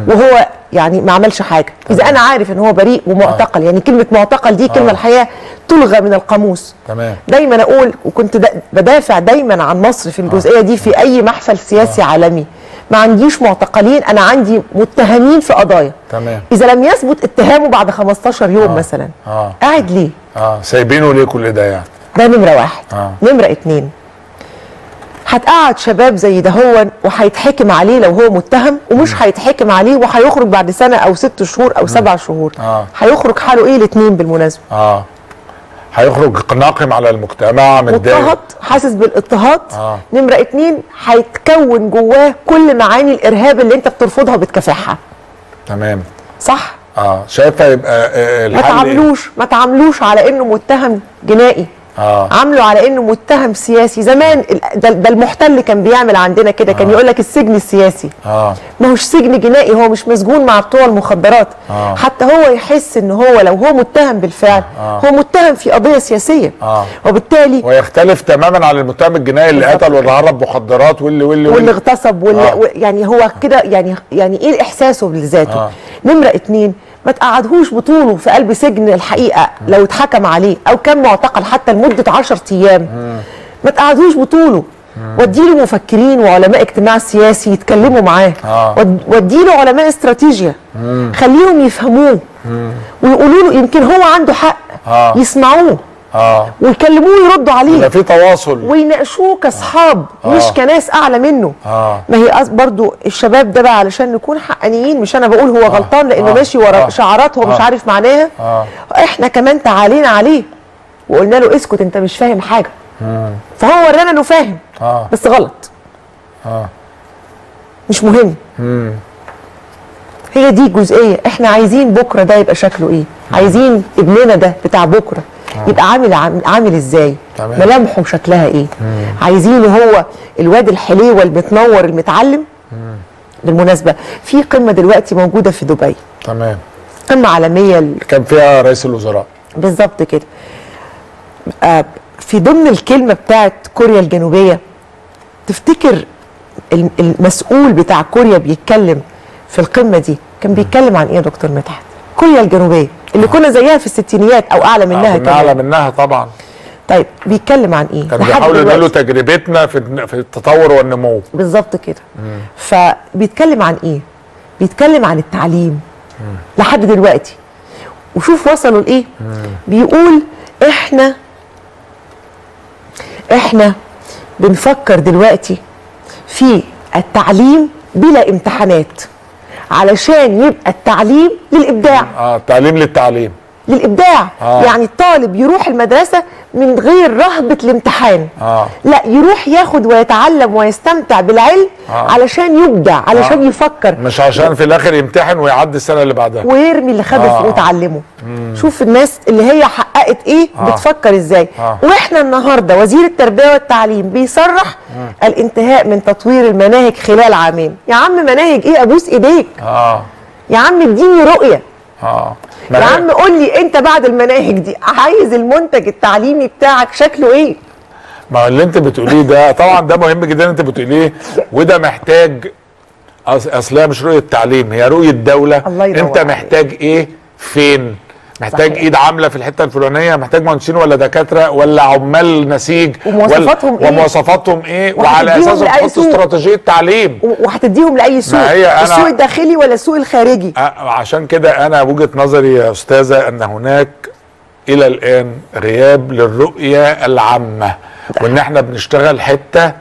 وهو يعني ما عملش حاجة. إذا أنا عارف إن هو بريء ومعتقل يعني كلمة معتقل دي كلمة آه. الحقيقة تلغى من القاموس. تمام. دايما أقول وكنت دا بدافع دايما عن مصر في الجزئية دي في أي محفل سياسي عالمي. ما عنديش معتقلين أنا عندي متهمين في قضايا. تمام. إذا لم يثبت اتهامه بعد 15 يوم آه. مثلا آه. قاعد ليه؟ آه. سايبينه ليه كل ده يعني؟ ده نمرة واحد. آه. نمرة اتنين. هتقعد شباب زي ده هو وهيتحكم عليه لو هو متهم ومش هيتحكم عليه وهيخرج بعد سنة أو ست شهور أو سبع شهور. آه. هيخرج حاله إيه الاتنين بالمناسبة؟ آه. هيخرج ناقم على المجتمع متضايق. مضطهد حاسس بالاضطهاد. آه. نمرة اتنين هيتكون جواه كل معاني الإرهاب اللي أنت بترفضها بتكافحها تمام. صح؟ آه. شايفة يبقى آه ما الحل إيه؟ تعاملوش ما تعاملوش على إنه متهم جنائي. آه. عامله على إنه متهم سياسي. زمان ده, ده المحتل كان بيعمل عندنا كده كان يقول لك السجن السياسي. آه. ما هوش سجن جنائي هو مش مسجون مع بتوع المخدرات. آه. حتى هو يحس إن هو لو هو متهم بالفعل آه. هو متهم في قضية سياسية. آه. وبالتالي ويختلف تماما عن المتهم الجنائي اللي قتل واللي هرب مخدرات واللي واللي واللي اغتصب واللي آه. يعني هو كده يعني يعني إيه إحساسه بذاته؟ آه. نمرة اتنين ما تقعدهوش بطوله في قلب سجن الحقيقة لو اتحكم عليه أو كان معتقل حتى لمدة 10 أيام. ما تقعدوش بطوله. وديله مفكرين وعلماء اجتماع سياسي يتكلموا معاه. آه. ود- وديله علماء استراتيجيا. خليهم يفهموه. ويقولوا له يمكن هو عنده حق. آه. يسمعوه. آه. ويكلموه يردوا عليه. يبقى في تواصل. ويناقشوه كأصحاب مش آه. كناس أعلى منه. آه. ما هي برضو الشباب ده بقى علشان نكون حقانيين مش أنا بقول هو غلطان لأنه آه. ماشي ورا آه. شعارات هو مش آه. عارف معناها. آه. إحنا كمان تعالينا عليه. وقلنا له اسكت أنت مش فاهم حاجة. فهو ورانا إنه فاهم. آه. بس غلط. آه. مش مهم. هي دي جزئية. إحنا عايزين بكرة ده يبقى شكله إيه؟ عايزين ابننا ده بتاع بكرة. يبقى عامل عامل, إزاي؟ تمام. ملامحه شكلها إيه؟ عايزينه هو الواد الحليوه المتنور المتعلم؟ بالمناسبة في قمة دلوقتي موجودة في دبي. تمام. قمة عالمية ل- كان فيها رئيس الوزراء. بالظبط كده. آه، في ضمن الكلمة بتاعت كوريا الجنوبية تفتكر الم- المسؤول بتاع كوريا بيتكلم في القمة دي؟ كان بيتكلم عن إيه يا دكتور مدحت؟ كوريا الجنوبية. اللي كنا زيها في الستينيات أو أعلى منها كنا أعلى كمان. منها طبعا. طيب بيتكلم عن إيه؟ كان لحد بيحاولوا. ينقلوا تجربتنا في في التطور والنمو. بالظبط كده. فبيتكلم عن إيه؟ بيتكلم عن التعليم. لحد دلوقتي. وشوف وصلوا لإيه؟ بيقول إحنا إحنا بنفكر دلوقتي في التعليم بلا امتحانات. علشان يبقى التعليم للإبداع. آه تعليم للتعليم. للإبداع آه. يعني الطالب يروح المدرسة من غير رهبة الامتحان آه. لا يروح ياخد ويتعلم ويستمتع بالعلم آه. علشان يبدع علشان آه. يفكر مش عشان في الآخر يمتحن ويعدي السنة اللي بعدها ويرمي اللي خده آه. آه. وتعلمه شوف الناس اللي هي حققت إيه آه. آه. بتفكر إزاي آه. آه. وإحنا النهارده وزير التربية والتعليم بيصرح الانتهاء من تطوير المناهج خلال عامين يا عم مناهج إيه أبوس إيديك آه يا عم اديني رؤية آه يا عم قول لي انت بعد المناهج دي عايز المنتج التعليمي بتاعك شكله إيه؟ ما اللي انت بتقوليه ده طبعا ده مهم جدا انت بتقوليه وده محتاج أص- أصل هي مش رؤية تعليم هي رؤية دولة. الله انت. محتاج إيه؟ فين؟ محتاج صحيح. إيد عاملة في الحتة الفلانية محتاج مهندسين ولا دكاترة ولا عمال نسيج ومواصفاتهم ولا إيه؟ ومواصفاتهم إيه وعلى اساسه تحط. استراتيجية تعليم وهتديهم لأي سوق أنا- السوق الداخلي ولا السوق الخارجي عشان كده أنا وجهه نظري يا أستاذة إن هناك إلى الآن غياب للرؤية العامة وإن إحنا بنشتغل حتة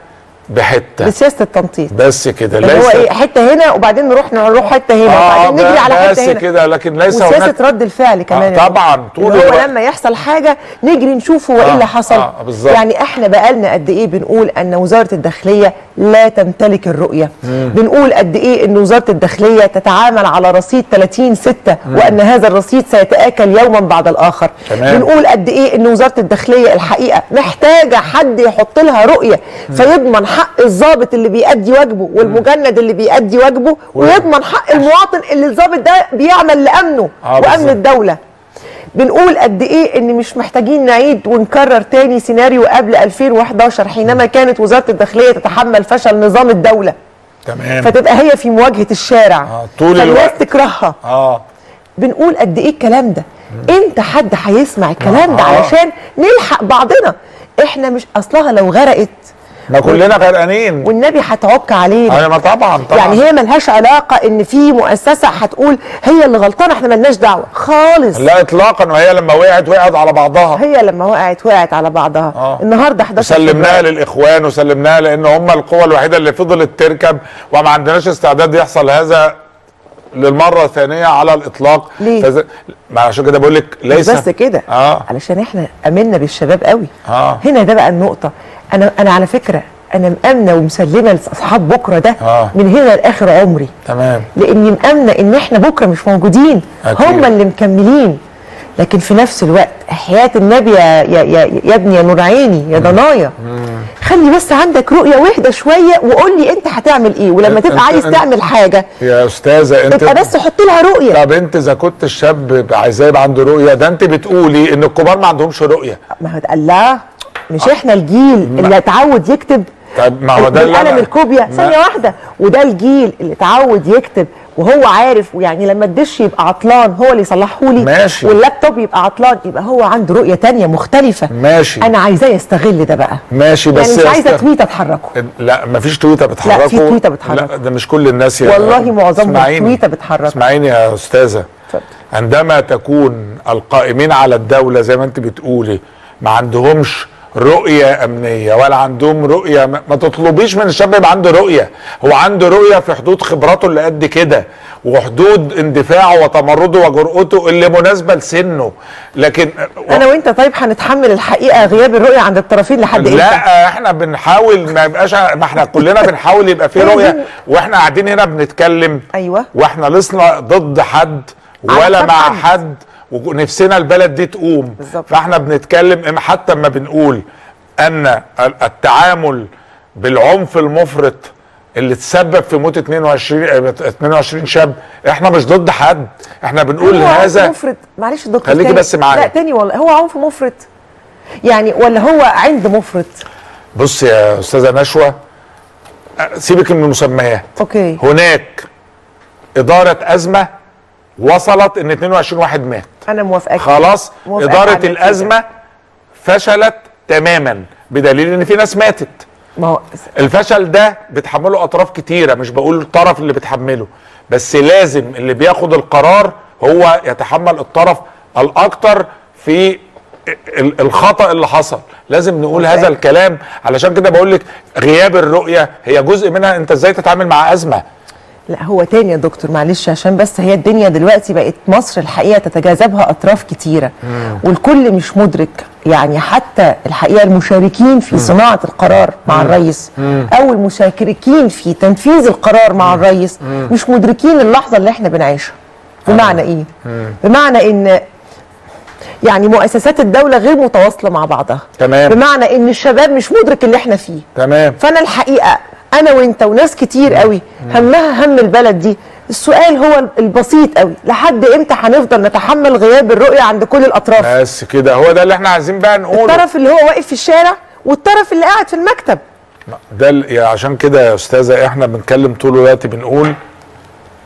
بحتة. بسياسة التنطيط. بس كده اللي هو إيه حتة هنا وبعدين نروح نروح حتة هنا آه وبعدين نجري على بس حتة هنا. كده لكن ليس وسياسة هناك. رد الفعل كمان آه يا دكتور. طبعا طول هو الوقت. لما يحصل حاجة نجري نشوف هو إيه آه، اللي حصل. آه،. يعني إحنا بقالنا قد إيه بنقول أن وزارة الداخلية لا تمتلك الرؤية. بنقول قد إيه أن وزارة الداخلية تتعامل على رصيد 30 6 وأن هذا الرصيد سيتآكل يوما بعد الآخر. تمام. بنقول قد إيه أن وزارة الداخلية الحقيقة محتاجة حد يحط لها رؤية فيضمن حق الضابط اللي بيأدي واجبه والمجند اللي بيأدي واجبه ويضمن حق المواطن اللي الضابط ده بيعمل لأمنه آه، وأمن بالظبط. الدولة. بنقول قد إيه إن مش محتاجين نعيد ونكرر تاني سيناريو قبل 2011 حينما كانت وزارة الداخلية تتحمل فشل نظام الدولة. تمام. فتبقى هي في مواجهة الشارع. آه، طول فالناس الوقت. تكرهها. آه. بنقول قد إيه الكلام ده؟ إمتى حد هيسمع الكلام ده آه. علشان نلحق بعضنا؟ إحنا مش أصلها لو غرقت ما كلنا غرقانين. والنبي هتعك علينا. أيوه ما طبعا طبعا. يعني هي ملهاش علاقة إن في مؤسسة هتقول هي اللي غلطانة إحنا ملناش دعوة. خالص. لا اطلاقا وهي لما وقعت وقعت على بعضها. هي لما وقعت وقعت على بعضها. آه. النهارده 11 وسلمناها فبراير. للإخوان وسلمناها لأن هم القوى الوحيدة اللي فضلت تركب وما عندناش استعداد يحصل هذا للمرة الثانية على الإطلاق. ليه؟ فز... ما عشان كده بقول لك ليس بس كده. آه. علشان إحنا آمنا بالشباب قوي. آه. هنا ده بقى النقطة. أنا أنا على فكرة أنا مأمنة ومسلمة لأصحاب بكرة ده آه. من هنا لآخر عمري. تمام. لأني مأمنة إن إحنا بكرة مش موجودين أكيد. هم اللي مكملين. لكن في نفس الوقت حياة النبي يا يا يا, يا ابني يا نور عيني يا ضنايا. خلي بس عندك رؤية واهدى شوية وقول لي أنت هتعمل إيه ولما تبقى عايز أنت- تعمل حاجة. يا أستاذة أنت تبقى بس حط لها رؤية. طب أنت إذا كنت الشاب عايزاه يبقى عنده رؤية ده أنت بتقولي إن الكبار ما عندهمش رؤية. ما هو قال لا مش إحنا الجيل اللي اتعود يكتب طب ما هو ده اللي أنا- الكوبيا ثانية واحدة وده الجيل اللي اتعود يكتب وهو عارف يعني لما الدش يبقى عطلان هو اللي يصلحه لي ماشي. واللابتوب يبقى عطلان يبقى هو عنده رؤية تانية مختلفة ماشي. أنا عايزاه يستغل ده بقى ماشي بس يعني مش عايزة تويتة تحركه لا مفيش تويتة بتحركه لا، في تويتة بتحركه. لا ده مش كل الناس يا والله معظمهم. تويتة بتحركه. اسمعيني يا أستاذة اتفضل. عندما تكون القائمين على الدولة زي ما أنت بتقولي ما عندهمش رؤية أمنية ولا عندهم رؤية ما تطلبيش من الشاب يبقى عنده رؤية. هو عنده رؤية في حدود خبراته اللي قد كده وحدود اندفاعه وتمرده وجرأته اللي مناسبة لسنه. لكن أنا وأنت طيب هنتحمل الحقيقة غياب الرؤية عند الطرفين لحد إمتى؟ لا إحنا بنحاول ما يبقاش ما إحنا كلنا بنحاول يبقى في دي- وإحنا قاعدين هنا بنتكلم. أيوة. وإحنا لسنا ضد حد ولا مع حد. حد. ونفسنا البلد دي تقوم. بالظبط. فاحنا بنتكلم حتى ما بنقول أن ال- التعامل بالعنف المفرط اللي تسبب في موت 22 آه 22 شاب إحنا مش ضد حد. إحنا بنقول هو عنف هذا مفرط. معلش دكتور خليكي. بس معايا. لا تاني والله. هو عنف مفرط. يعني ولا هو عند مفرط؟ بص يا أستاذة نشوى سيبك من المسميات. أوكي. هناك إدارة أزمة وصلت إن 22 واحد مات. أنا موافقاك خلاص؟ على النتيجة. الأزمة فشلت تماما بدليل إن في ناس ماتت. ما هو الفشل ده بتحمله أطراف كتيرة مش بقول الطرف اللي بتحمله. بس لازم اللي بياخد القرار هو يتحمل الطرف الأكتر في ال- الخطأ اللي حصل. لازم نقول. هذا الكلام. علشان كده بقول لك غياب الرؤية هي جزء منها. أنت إزاي تتعامل مع أزمة؟ لا هو تاني يا دكتور معلش عشان بس هي الدنيا دلوقتي بقت مصر الحقيقة تتجاذبها أطراف كتيرة. والكل مش مدرك يعني حتى الحقيقة المشاركين في صناعة القرار مع الرئيس أو المشاركين في تنفيذ القرار مع الرئيس مش مدركين اللحظة اللي إحنا بنعيشها. بمعنى إيه؟ بمعنى إن يعني مؤسسات الدولة غير متواصلة مع بعضها. تمام. بمعنى إن الشباب مش مدرك اللي إحنا فيه. تمام. فأنا الحقيقة أنا وأنت وناس كتير قوي همها هم البلد دي. السؤال هو البسيط قوي. لحد إمتى هنفضل نتحمل غياب الرؤية عند كل الأطراف؟ بس كده هو ده اللي إحنا عايزين بقى نقوله. الطرف اللي هو واقف في الشارع والطرف اللي قاعد في المكتب. ده عشان كده يا أستاذة إحنا بنتكلم طول الوقت بنقول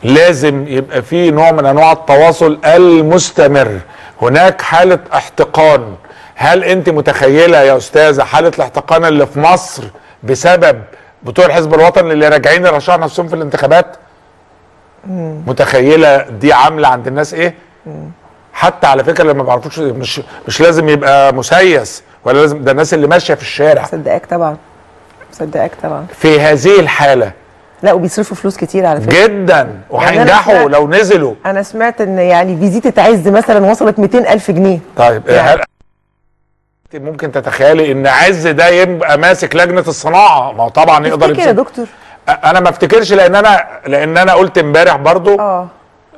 لازم يبقى في نوع من أنواع التواصل المستمر. هناك حالة احتقان. هل أنت متخيلة يا أستاذة حالة الاحتقان اللي في مصر بسبب بتوع الحزب الوطني اللي راجعين يرشحوا نفسهم في الانتخابات؟ متخيلة دي عاملة عند الناس إيه؟ حتى على فكرة اللي ما بيعرفوش مش مش لازم يبقى مسيس ولا لازم ده الناس اللي ماشية في الشارع. مصدقاك طبعا. مصدقاك طبعا. في هذه الحالة. لا وبيصرفوا فلوس كتير على فكرة. جدا. يعني وهينجحوا أنا- لو نزلوا. أنا سمعت إن يعني فيزيتة عز مثلا وصلت 200 ألف جنيه. طيب يعني. ممكن تتخيلي ان عز ده يبقى ماسك لجنة الصناعة؟ ما هو طبعا يقدر تفتكر يا يمسك. دكتور. أنا ما افتكرش لأن أنا لأن أنا قلت امبارح برضو آه.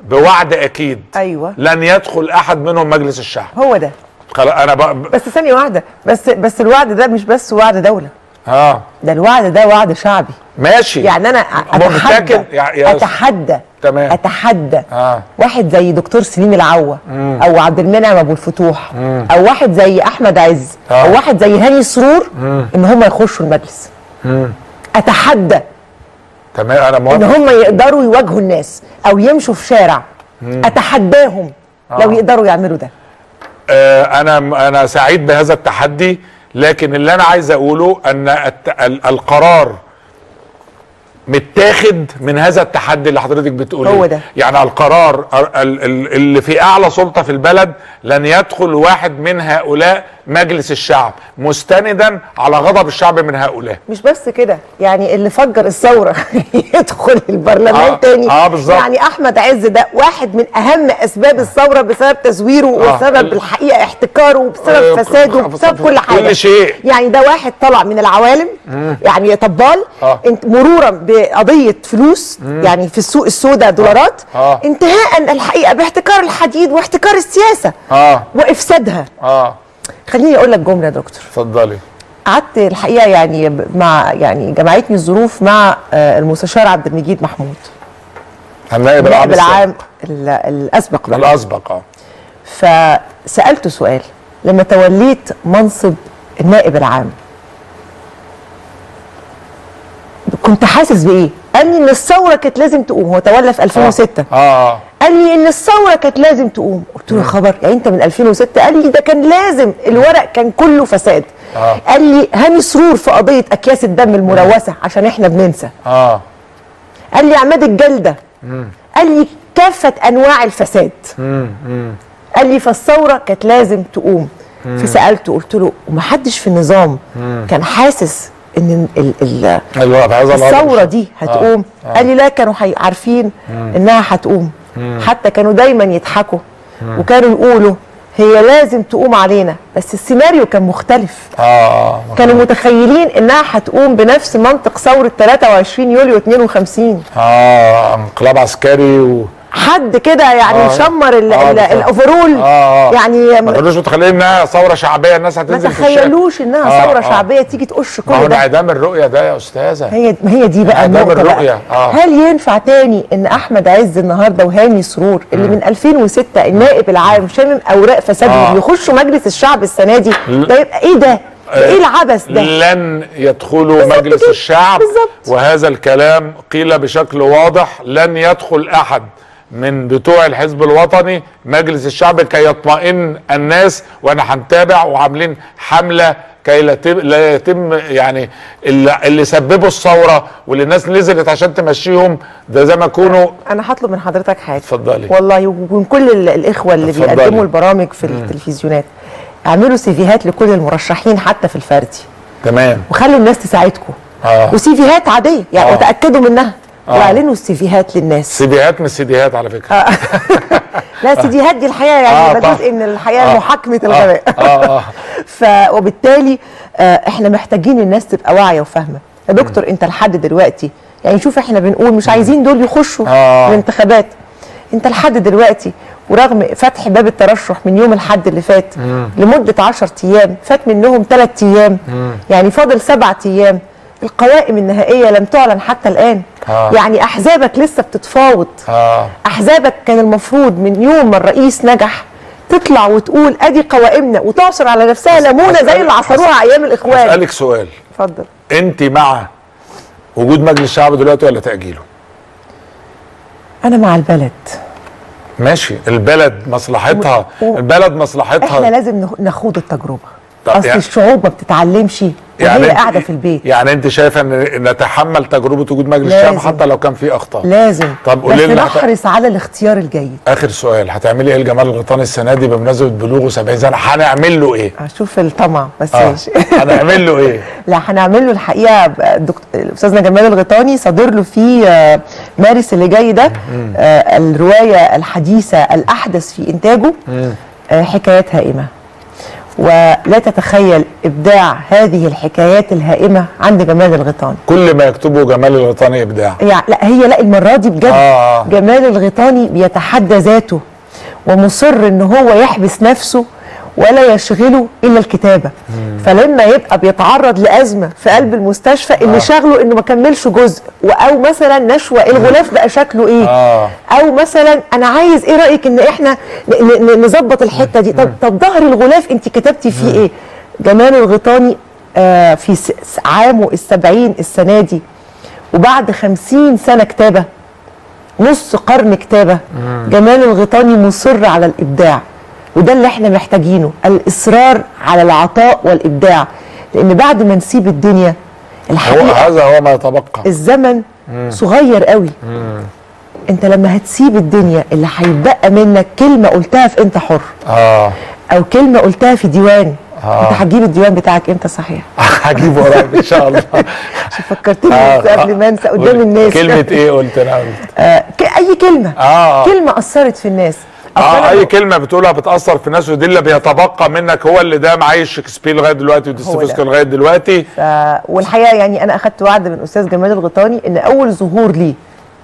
بوعد أكيد أيوه. لن يدخل أحد منهم مجلس الشعب. هو ده. أنا بقى بس ثانية واحدة. بس بس الوعد ده مش بس وعد دولة. آه ده الوعد ده وعد شعبي. ماشي. يعني أنا أتحدى. أتحدى. تمام. أتحدى. آه. واحد زي دكتور سليم العوة أو عبد المنعم أبو الفتوح أو واحد زي أحمد عز آه. أو واحد زي هاني سرور إن هم يخشوا المجلس. أتحدى. تمام أنا إن موافق هم يقدروا يواجهوا الناس أو يمشوا في شارع. أتحداهم لو يقدروا يعملوا ده. آه، أنا أنا سعيد بهذا التحدي. لكن اللي أنا عايز أقوله أن القرار متاخد من هذا التحدي اللي حضرتك بتقوليه هو ده. يعني القرار ال- ال- اللي في أعلى سلطة في البلد لن يدخل واحد من هؤلاء مجلس الشعب مستندا على غضب الشعب من هؤلاء. مش بس كده يعني اللي فجر الثورة يدخل البرلمان آه، تاني. آه، بالظبط. يعني أحمد عز ده واحد من أهم أسباب الثورة بسبب تزويره آه. وبسبب ال- الحقيقة احتكاره آه، وبسبب فساده كل- وبسبب كل كل حاجة شيء. يعني ده واحد طلع من العوالم يعني طبال آه. مرورا بقضية فلوس يعني في السوق السوداء دولارات آه. انتهاء الحقيقة باحتكار الحديد واحتكار السياسة آه. وإفسادها. آه. خليني أقول لك جملة يا دكتور. اتفضلي. قعدت الحقيقة يعني مع يعني جمعتني الظروف مع آه، المستشار عبد المجيد محمود. النائب العام النائب العام الأسبق بقى. الأسبق آه. فسألته سؤال لما توليت منصب النائب العام كنت حاسس بإيه؟ قال لي إن الثورة كانت لازم تقوم هو تولى في 2006 آه آه. قال لي إن الثورة كانت لازم تقوم. قلت له خبر. يعني أنت من 2006 قال لي ده كان لازم. الورق كان كله فساد. آه. قال لي هاني سرور في قضية أكياس الدم الملوثة عشان إحنا بننسى. آه. قال لي عماد الجلدة. قال لي كافة أنواع الفساد. قال لي فالثورة كانت لازم تقوم. فسألته قلت له ومحدش في النظام كان حاسس إن ال ال الثورة دي هتقوم. قال لي لا كانوا عارفين إنها هتقوم. حتى كانوا دايما يضحكوا وكانوا يقولوا هي لازم تقوم علينا بس السيناريو كان مختلف. آه كانوا متخيلين إنها هتقوم بنفس منطق ثورة 23 يوليو 52 آه انقلاب عسكري و... حد كده يعني آه. مشمر ال- آه،. الـ overall آه، آه. يعني ما ما كانوش متخيلين إنها ثورة شعبية الناس هتنزل الشارع تخيلوش إنها آه، ثورة آه. شعبية تيجي تقش ما هو كل ده انعدام الرؤية ده يا أستاذة هي ما هي دي بقى انعدام بقى الرؤية، آه. هل ينفع تاني إن أحمد عز النهارده وهاني سرور اللي من 2006 النائب العام شامم أوراق فسادهم آه. يخشوا مجلس الشعب السنة دي ده يبقى إيه ده؟ ده إيه العبث ده؟ لن يدخلوا مجلس الشعب بالظبط. وهذا الكلام قيل بشكل واضح لن يدخل أحد من بتوع الحزب الوطني مجلس الشعب كي يطمئن الناس وأنا هنتابع وعاملين حملة كي لا يتم- يعني اللي, سببوا الثورة واللي الناس نزلت عشان تمشيهم ده زي ما يكونوا أنا هطلب من حضرتك حاجة اتفضلي. والله ومن كل ال- الإخوة اللي اتفضلي. بيقدموا البرامج في التلفزيونات اعملوا سيفيهات لكل المرشحين حتى في الفردي تمام وخلوا الناس تساعدكم آه. وسيفيهات عادية يعني آه. وتأكدوا منها آه. وأعلنوا السيفيهات للناس سيديهات من السيديهات على فكرة لا سيديهات دي الحياة يعني آه، ده. جزء من الحياة آه. محاكمة آه. الغباء آه آه ف وبالتالي آه، إحنا محتاجين الناس تبقى واعية وفاهمة يا دكتور أنت لحد دلوقتي يعني شوف إحنا بنقول مش عايزين دول يخشوا آه. الانتخابات أنت لحد دلوقتي ورغم فتح باب الترشح من يوم الحد اللي فات لمدة 10 أيام فات منهم 3 أيام يعني فاضل 7 أيام القوائم النهائية لم تعلن حتى الآن. آه. يعني أحزابك لسه بتتفاوض. آه. أحزابك كان المفروض من يوم ما الرئيس نجح تطلع وتقول أدي قوائمنا وتعصر على نفسها ليمونة زي اللي عصروها أيام الإخوان. أسألك سؤال. اتفضل. أنت مع وجود مجلس الشعب دلوقتي ولا تأجيله؟ أنا مع البلد. ماشي. البلد مصلحتها. و- البلد مصلحتها. إحنا لازم نخ- نخوض التجربة. أصل يعني- الشعوب ما بتتعلمش وهي انت- قاعدة في البيت. يعني أنت شايفة إن نتحمل تجربة وجود مجلس. الشعب حتى لو كان فيه أخطاء؟ لازم. طب قولي لنا نحرص على الاختيار الجيد. آخر سؤال هتعملي إيه لجمال الغيطاني السنة دي بمناسبة بلوغه 70 سنة؟ هنعمل له إيه؟ أشوف الطمع بس ماشي. هنعمل له إيه؟ لا هنعمل له الحقيقة الدكتور استاذنا جمال الغيطاني صادر له في آه، مارس اللي جاي ده آه، الرواية الحديثة الأحدث في إنتاجه آه، حكايات هائمة. ولا تتخيل إبداع هذه الحكايات الهائمة عند جمال الغيطاني كل ما يكتبه جمال الغيطاني إبداع يعني لا هي لا المرة دي بجد آه. جمال الغيطاني بيتحدى ذاته ومصر إن هو يحبس نفسه ولا يشغله إلا الكتابة. فلما يبقى بيتعرض لأزمة في قلب المستشفى اللي آه. شغله إنه ما كملش جزء أو مثلا نشوة الغلاف بقى شكله إيه؟ آه. أو مثلا أنا عايز إيه رأيك إن إحنا نظبط الحتة دي؟ طب طب ظهر الغلاف أنت كتبتي فيه إيه؟ جمال الغيطاني آه في عامه السبعين السنة دي. وبعد خمسين سنة كتابة نص قرن كتابة. جمال الغيطاني مصر على الإبداع. وده اللي إحنا محتاجينه الإصرار على العطاء والإبداع. لأن بعد ما نسيب الدنيا هو الحقيقة هذا هو ما يتبقى. الزمن صغير قوي. انت لما هتسيب الدنيا اللي هيتبقى منك كلمة قلتها في انت حر. آه. أو كلمة قلتها في ديوان. آه. انت هتجيب الديوان بتاعك إمتى صحيح؟ هجيبه قريب إن شاء الله. فكرتني آه، قبل آه. ما انسى قدام. الناس. كلمة إيه قلت؟ أنا قلت. آه أي كلمة. آه. كلمة أثرت في الناس. آه أي كلمة بتقولها بتأثر في الناس ودي اللي بيتبقى منك هو اللي ده معايش شكسبير لغاية دلوقتي وديستوفسكي. لغاية دلوقتي. ف... والحقيقة يعني أنا أخدت وعد من أستاذ جمال الغيطاني إن أول ظهور ليه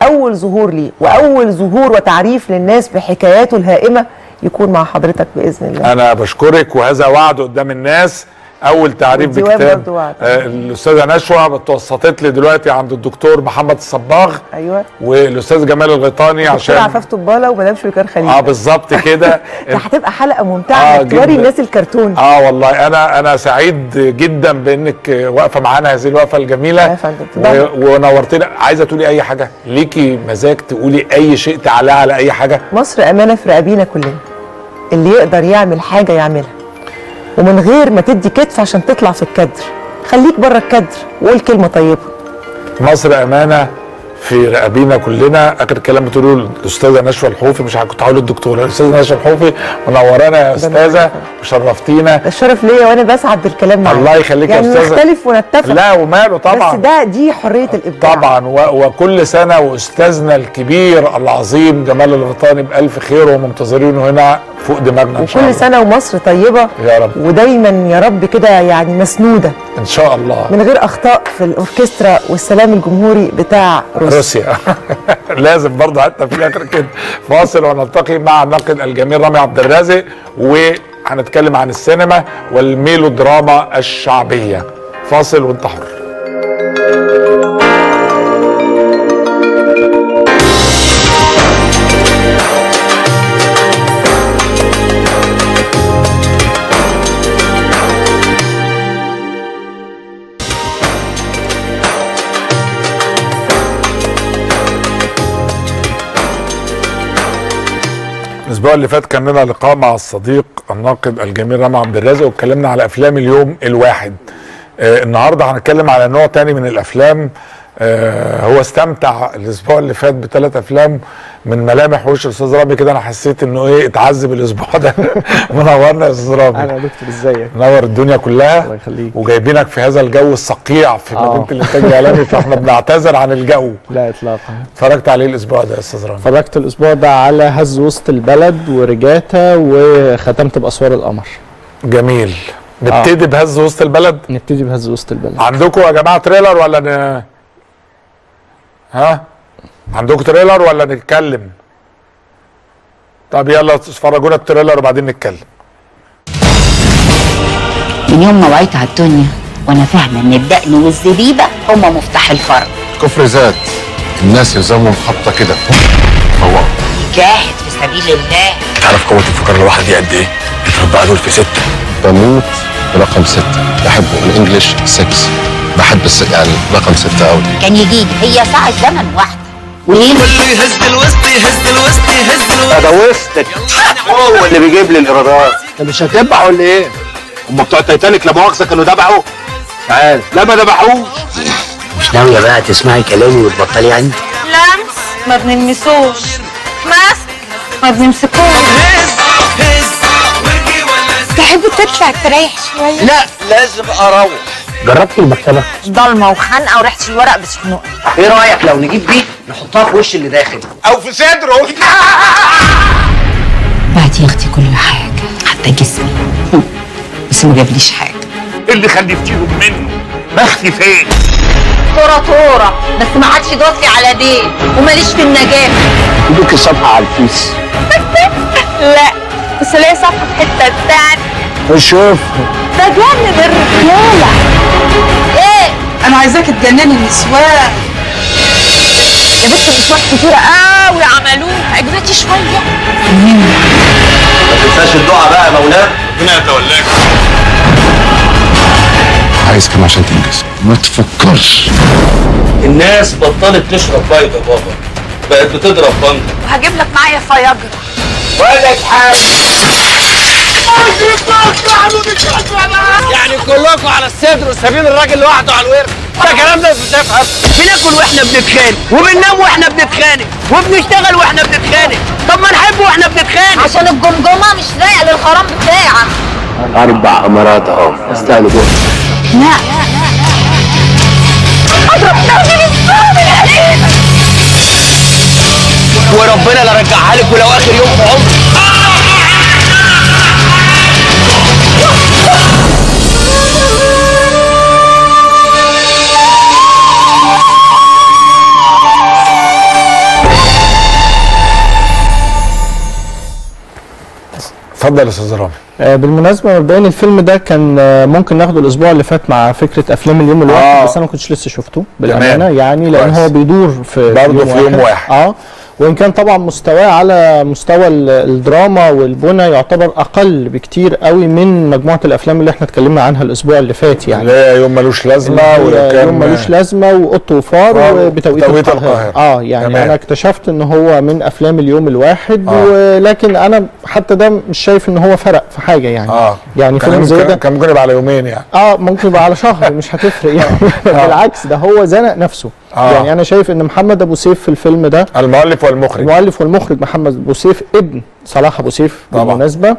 أول ظهور ليه وأول ظهور وتعريف للناس بحكاياته الهائمة يكون مع حضرتك بإذن الله. أنا بشكرك وهذا وعد قدام الناس. أول تعريف بكتاب. آه الأستاذة نشوى اتوسطت لي دلوقتي عند الدكتور محمد الصباغ أيوه. والأستاذ جمال الغيطاني عشان عفاف طبالة ومدام شويكار خليل آه بالظبط كده. ده هتبقى حلقة ممتعة آه، توري. الناس الكرتون. آه والله. أنا أنا سعيد جدا بإنك واقفة معانا هذه الوقفة الجميلة. يا فندم، ونورتنا. عايزة تقولي أي حاجة؟ ليكي مزاج تقولي أي شيء تعلق على أي حاجة؟ مصر أمانة في رقابينا كلنا. اللي يقدر يعمل حاجة يعملها. ومن غير ما تدي كتف عشان تطلع في الكدر خليك بره الكدر وقول كلمة طيبة. مصر أمانة في رقابينا كلنا. آخر كلام بتقوله الأستاذة نشوى الحوفي. مش كنت هقول الدكتوره الأستاذة نشوى الحوفي. منورانا يا أستاذة وشرفتينا الشرف ليا وأنا بسعد بالكلام معاك. الله يخليك يا يعني أستاذة. نختلف ونتفق. لا وماله طبعا. بس ده دي حرية الإبداع. طبعا. وكل سنة وأستاذنا الكبير العظيم جمال الغيطاني بألف خير ومنتظرينه هنا فوق دماغنا إن شاء وكل الله. سنة ومصر طيبة. يا رب. ودايما يا رب كده يعني مسنودة. إن شاء الله. من غير أخطاء في الأوركسترا والسلام الجمهوري بتاع روسيا. روسيا. لازم برضه حتى في الآخر كده. فاصل ونلتقي مع الناقد الجميل رامي عبد الرازق وهنتكلم عن السينما والميلودراما الشعبية. فاصل وانت حر الأسبوع اللي فات كان لنا لقاء مع الصديق الناقد الجميل رامي عبد الرازق واتكلمنا على أفلام اليوم الواحد. آه النهارده هنتكلم على نوع تاني من الأفلام هو استمتع الأسبوع اللي فات بثلاث أفلام من ملامح وش الاستاذ رامي كده. أنا حسيت إنه إيه اتعذب الأسبوع ده. منورنا يا أستاذ رامي. أنا يا دكتور إزيك؟ منور الدنيا كلها. الله يخليك. وجايبينك في هذا الجو الصقيع في آه. مدينة الإنتاج الاعلامي فإحنا بنعتذر عن الجو. لا اطلاقا. اتفرجت عليه الأسبوع ده يا أستاذ رامي. اتفرجت الأسبوع ده على هز وسط البلد ورجاتا وختمت بأسوار القمر. جميل. نبتدي بهز وسط البلد؟ نبتدي بهز وسط البلد. عندكم يا جماعة trailer ولا ن... ها؟ عندكم trailer ولا نتكلم؟ طب يلا اتفرجونا ال trailer وبعدين نتكلم. من يوم ما وعيت على الدنيا وأنا فاهمة إن الدقن والزبيبة هما مفتاح الفرج كفر ذات الناس يلزمهم خبطة كده. هو جاهد في سبيل الله. تعرف قوة الفكر الواحد دي قد إيه؟ اضرب بقى دول في ستة. بموت برقم ستة. بحبه. الانجليش 6 بحب الس... يعني رقم ستة قوي كان يجيلي هي ساعه زمن واحدة. وليه كله يهز الوسط يهز الوسط يهز الوسط. ده وسطك. هو اللي بيجيب لي الإيرادات. انت مش هتذبح ولا إيه؟ هم بتوع تايتانيك لا مؤاخذة كانوا ذبحوا؟ تعال. لا ما ذبحوش مش ناوية بقى تسمعي كلامي وتبطلي عندي؟ لمس ما بنلمسوش. مسك ما بنمسكوش. هز هز. وارجي ولا تحب تطلع تريح شوية؟ لا لازم أروح. جربتي المكتبة؟ ضلمة وخنقة وريحة الورق بتخنقني إيه رأيك لو نجيب بيت نحطها في وش اللي داخل؟ أو في صدره. بعد ياخدي كل حاجة حتى جسمي. بس ما جابليش حاجة. اللي خلفتيهم منه. بختي فين؟ طورة طورة بس ما حدش يدوس لي على دين وماليش في النجاة ادوكي صفحة على الفيس. لا بس ليا صفحة في حتة تانية. شوف. ده جنن الرجالة. إيه؟ أنا عايزاك تجنني النسوان يا بنت نسوان كتيرة قوي عملوها. اجبتي شوية. ما تنساش الدعاء بقى يا مولانا. ربنا يتولاك. عايز كام عشان تنجز؟ ما تفكرش. الناس بطلت تشرب بيض يا بابا. بقت بتضرب بنك وهجيب لك معايا فياجرا ولا حاجة يعني كلكم على الصدر وسابين الراجل لوحده على الورك ده كلام ناس مش هيفهم. بناكل وإحنا بنتخانق. وبننام وإحنا بنتخانق. وبنشتغل وإحنا بنتخانق. طب ما نحب وإحنا بنتخانق. عشان الجمجمة مش لايقة للخرام بتاعك. أربع أمارات أهو. استاهلوا دول لا. أضرب نفسي بالصوم القليل وربنا لا رجعها لك ولو آخر يوم في عمرك اتفضل يا أستاذ رامي آه، بالمناسبة مبدئيا الفيلم ده كان آه، ممكن ناخده الأسبوع اللي فات مع فكرة أفلام اليوم الواحد آه. بس أنا ما كنتش لسه شفته بالأمانة. يعني لأن. هو بيدور في برضه في يوم واحد. آه وإن كان طبعا مستواه على مستوى ال- الدراما والبنى يعتبر أقل بكتير قوي من مجموعة الأفلام اللي إحنا اتكلمنا عنها الأسبوع اللي فات يعني. هي يوم ملوش لازمة هي كان يوم ملوش لازمة وقط وفار وتوقيت القاهرة. آه يعني تمام. أنا اكتشفت إن هو من أفلام اليوم الواحد آه. ولكن أنا حتى ده مش شايف إن هو فرق في حاجة يعني. آه. يعني فيلم زي ده كان ممكن يبقى على يومين يعني. آه ممكن يبقى على شهر مش هتفرق يعني. بالعكس ده هو زنق نفسه. آه. يعني أنا شايف إن محمد أبو سيف في الفيلم ده المؤلف والمخرج المؤلف والمخرج محمد أبو سيف ابن صلاح أبو سيف. بالمناسبة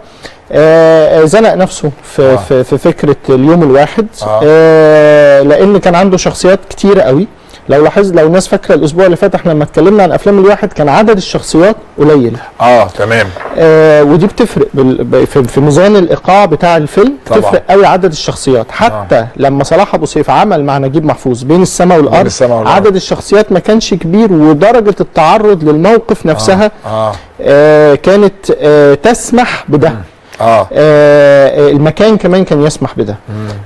آه آه، زنق نفسه في, آه. في في فكرة اليوم الواحد. آه. آه لأن كان عنده شخصيات كتيرة قوي لو لاحظ لو الناس فاكرة الأسبوع اللي فات إحنا لما اتكلمنا عن أفلام الواحد كان عدد الشخصيات قليل آه تمام آه ودي بتفرق بال- في, في ميزان الإيقاع بتاع الفيلم طبعا. بتفرق قوي عدد الشخصيات حتى آه. لما صلاح أبو سيف عمل مع نجيب محفوظ بين السماء والأرض السماء والأرض. عدد الشخصيات ما كانش كبير ودرجة التعرض للموقف نفسها آه آه كانت آه تسمح بده آه آه. المكان كمان كان يسمح بده.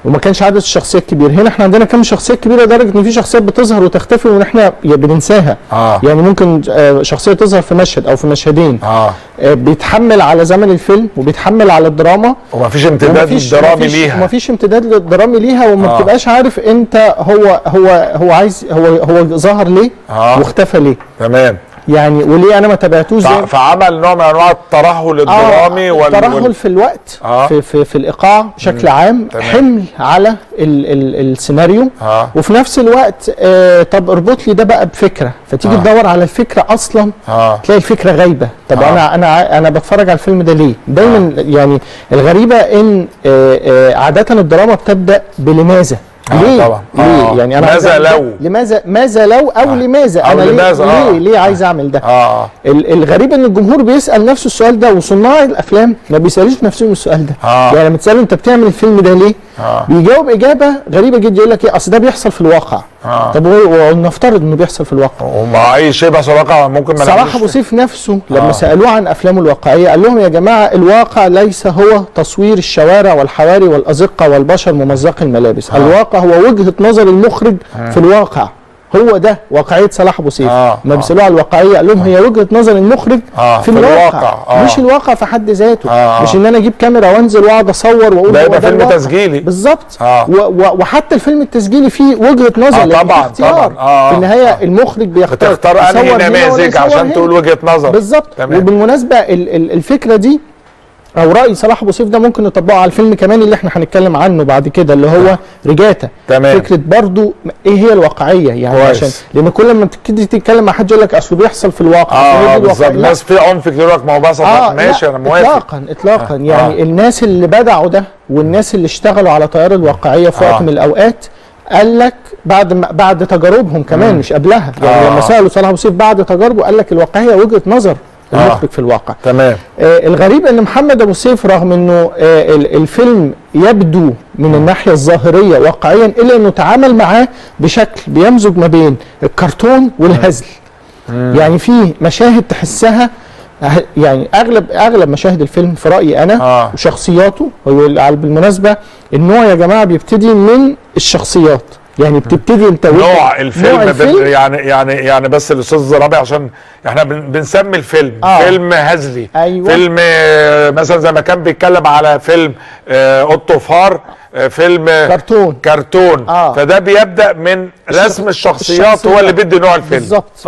وما كانش عدد الشخصيات كبير. هنا إحنا عندنا كم شخصيات كبيرة لدرجة إن في شخصيات بتظهر وتختفي وإحنا بننساها. آه. يعني ممكن آه شخصية تظهر في مشهد أو في مشهدين. آه. آه، بيتحمل على زمن الفيلم وبيتحمل على الدراما. ومفيش امتداد ومفيش- درامي ليها. مفيش امتداد للدرامي ليها وما آه. بتبقاش عارف إنت هو هو هو عايز هو هو ظهر ليه آه. واختفى ليه. تمام. يعني وليه أنا ما تابعتوش زي فعمل نوع من أنواع الترهل الدرامي وال ترهل وال- في الوقت آه. في, في, في الإيقاع بشكل عام تمام. حمل على ال ال السيناريو آه. وفي نفس الوقت آه طب اربط لي ده بقى بفكرة فتيجي آه. تدور على الفكرة أصلا آه تلاقي الفكرة غايبة طب آه. أنا أنا أنا بتفرج على الفيلم ده ليه دايما يعني الغريبة إن آه آه عادة الدراما بتبدأ بلماذا آه، ليه؟ طبعا. ليه؟ آه. يعني أنا ماذا. لو؟ لماذا ماذا لو أو آه. لماذا أو أنا لماذا، ليه آه. ليه, ليه عايز أعمل ده؟ ال- الغريب إن الجمهور بيسأل نفسه السؤال ده وصناع الأفلام ما بيسألوش نفسهم السؤال ده آه. يعني لما تسأله أنت بتعمل الفيلم ده ليه آه. بيجاوب إجابة غريبة جدا يقول لك إيه أصل ده بيحصل في الواقع آه. طب ونفترض إنه بيحصل في الواقع ومع أي شيء بس واقع ممكن ما صلاح أبو سيف نفسه لما آه. سألوه عن أفلامه الواقعية قال لهم يا جماعة الواقع ليس هو تصوير الشوارع والحواري والأزقة والبشر ممزقي الملابس آه. الواقع هو وجهة نظر المخرج في الواقع هو ده واقعية صلاح أبو سيف آه. ما آه. بيسالوه على الواقعية قال لهم هي وجهة نظر المخرج آه. في, في الواقع, الواقع. آه. مش الواقع في حد ذاته آه. مش إن أنا أجيب كاميرا وأنزل وأقعد أصور وأقول ده يبقى فيلم الواقع. تسجيلي. بالظبط آه. وحتى الفيلم التسجيلي فيه وجهة نظر آه، طبعاً، اختيار طبعاً. آه، في آه. النهاية المخرج بيختار بتختار أنهي نماذج عشان. تقول وجهة نظر بالظبط. وبالمناسبة ال ال الفكرة دي أو رأي صلاح أبو سيف ده ممكن نطبقه على الفيلم كمان اللي إحنا هنتكلم عنه بعد كده اللي هو رجاتا. تمام. فكرة برضو إيه هي الواقعية؟ يعني كويس. عشان لأن كل ما تبتدي تتكلم مع حد يقول لك أصله بيحصل في الواقع. آه آه، بالظبط. الناس في عنف كتير يقول لك ما هو بس ماشي لا، أنا موافق. اطلاقا اطلاقا. آه، يعني آه. الناس اللي بدعوا ده والناس اللي اشتغلوا على تيار الواقعية في وقت آه. من الأوقات قال لك بعد ما بعد تجاربهم كمان مش قبلها. يعني آه. لما سألوا صلاح أبو سيف بعد تجاربه قال لك الواقعية وجهة نظر. المخرج في الواقع. تمام. آه الغريب إن محمد أبو سيف رغم إنه آه ال- الفيلم يبدو من الناحية الظاهرية واقعيا إلا إنه تعامل معاه بشكل بيمزج ما بين الكرتون والهزل. يعني في مشاهد تحسها يعني أغلب أغلب مشاهد الفيلم في رأيي أنا آه. وشخصياته بالمناسبة النوع يا جماعة بيبتدي من الشخصيات. يعني بتبتدي انت نوع الفيلم, نوع الفيلم يعني يعني يعني بس الأستاذ ربيع عشان إحنا بن بنسمي الفيلم آه. فيلم هزلي أيوة. فيلم آه، مثلا زي ما كان بيتكلم على فيلم آه، اوتو فار آه، فيلم آه، كرتون كرتون آه. فده بيبدأ من رسم الشخصيات هو اللي بيدي نوع الفيلم بالظبط.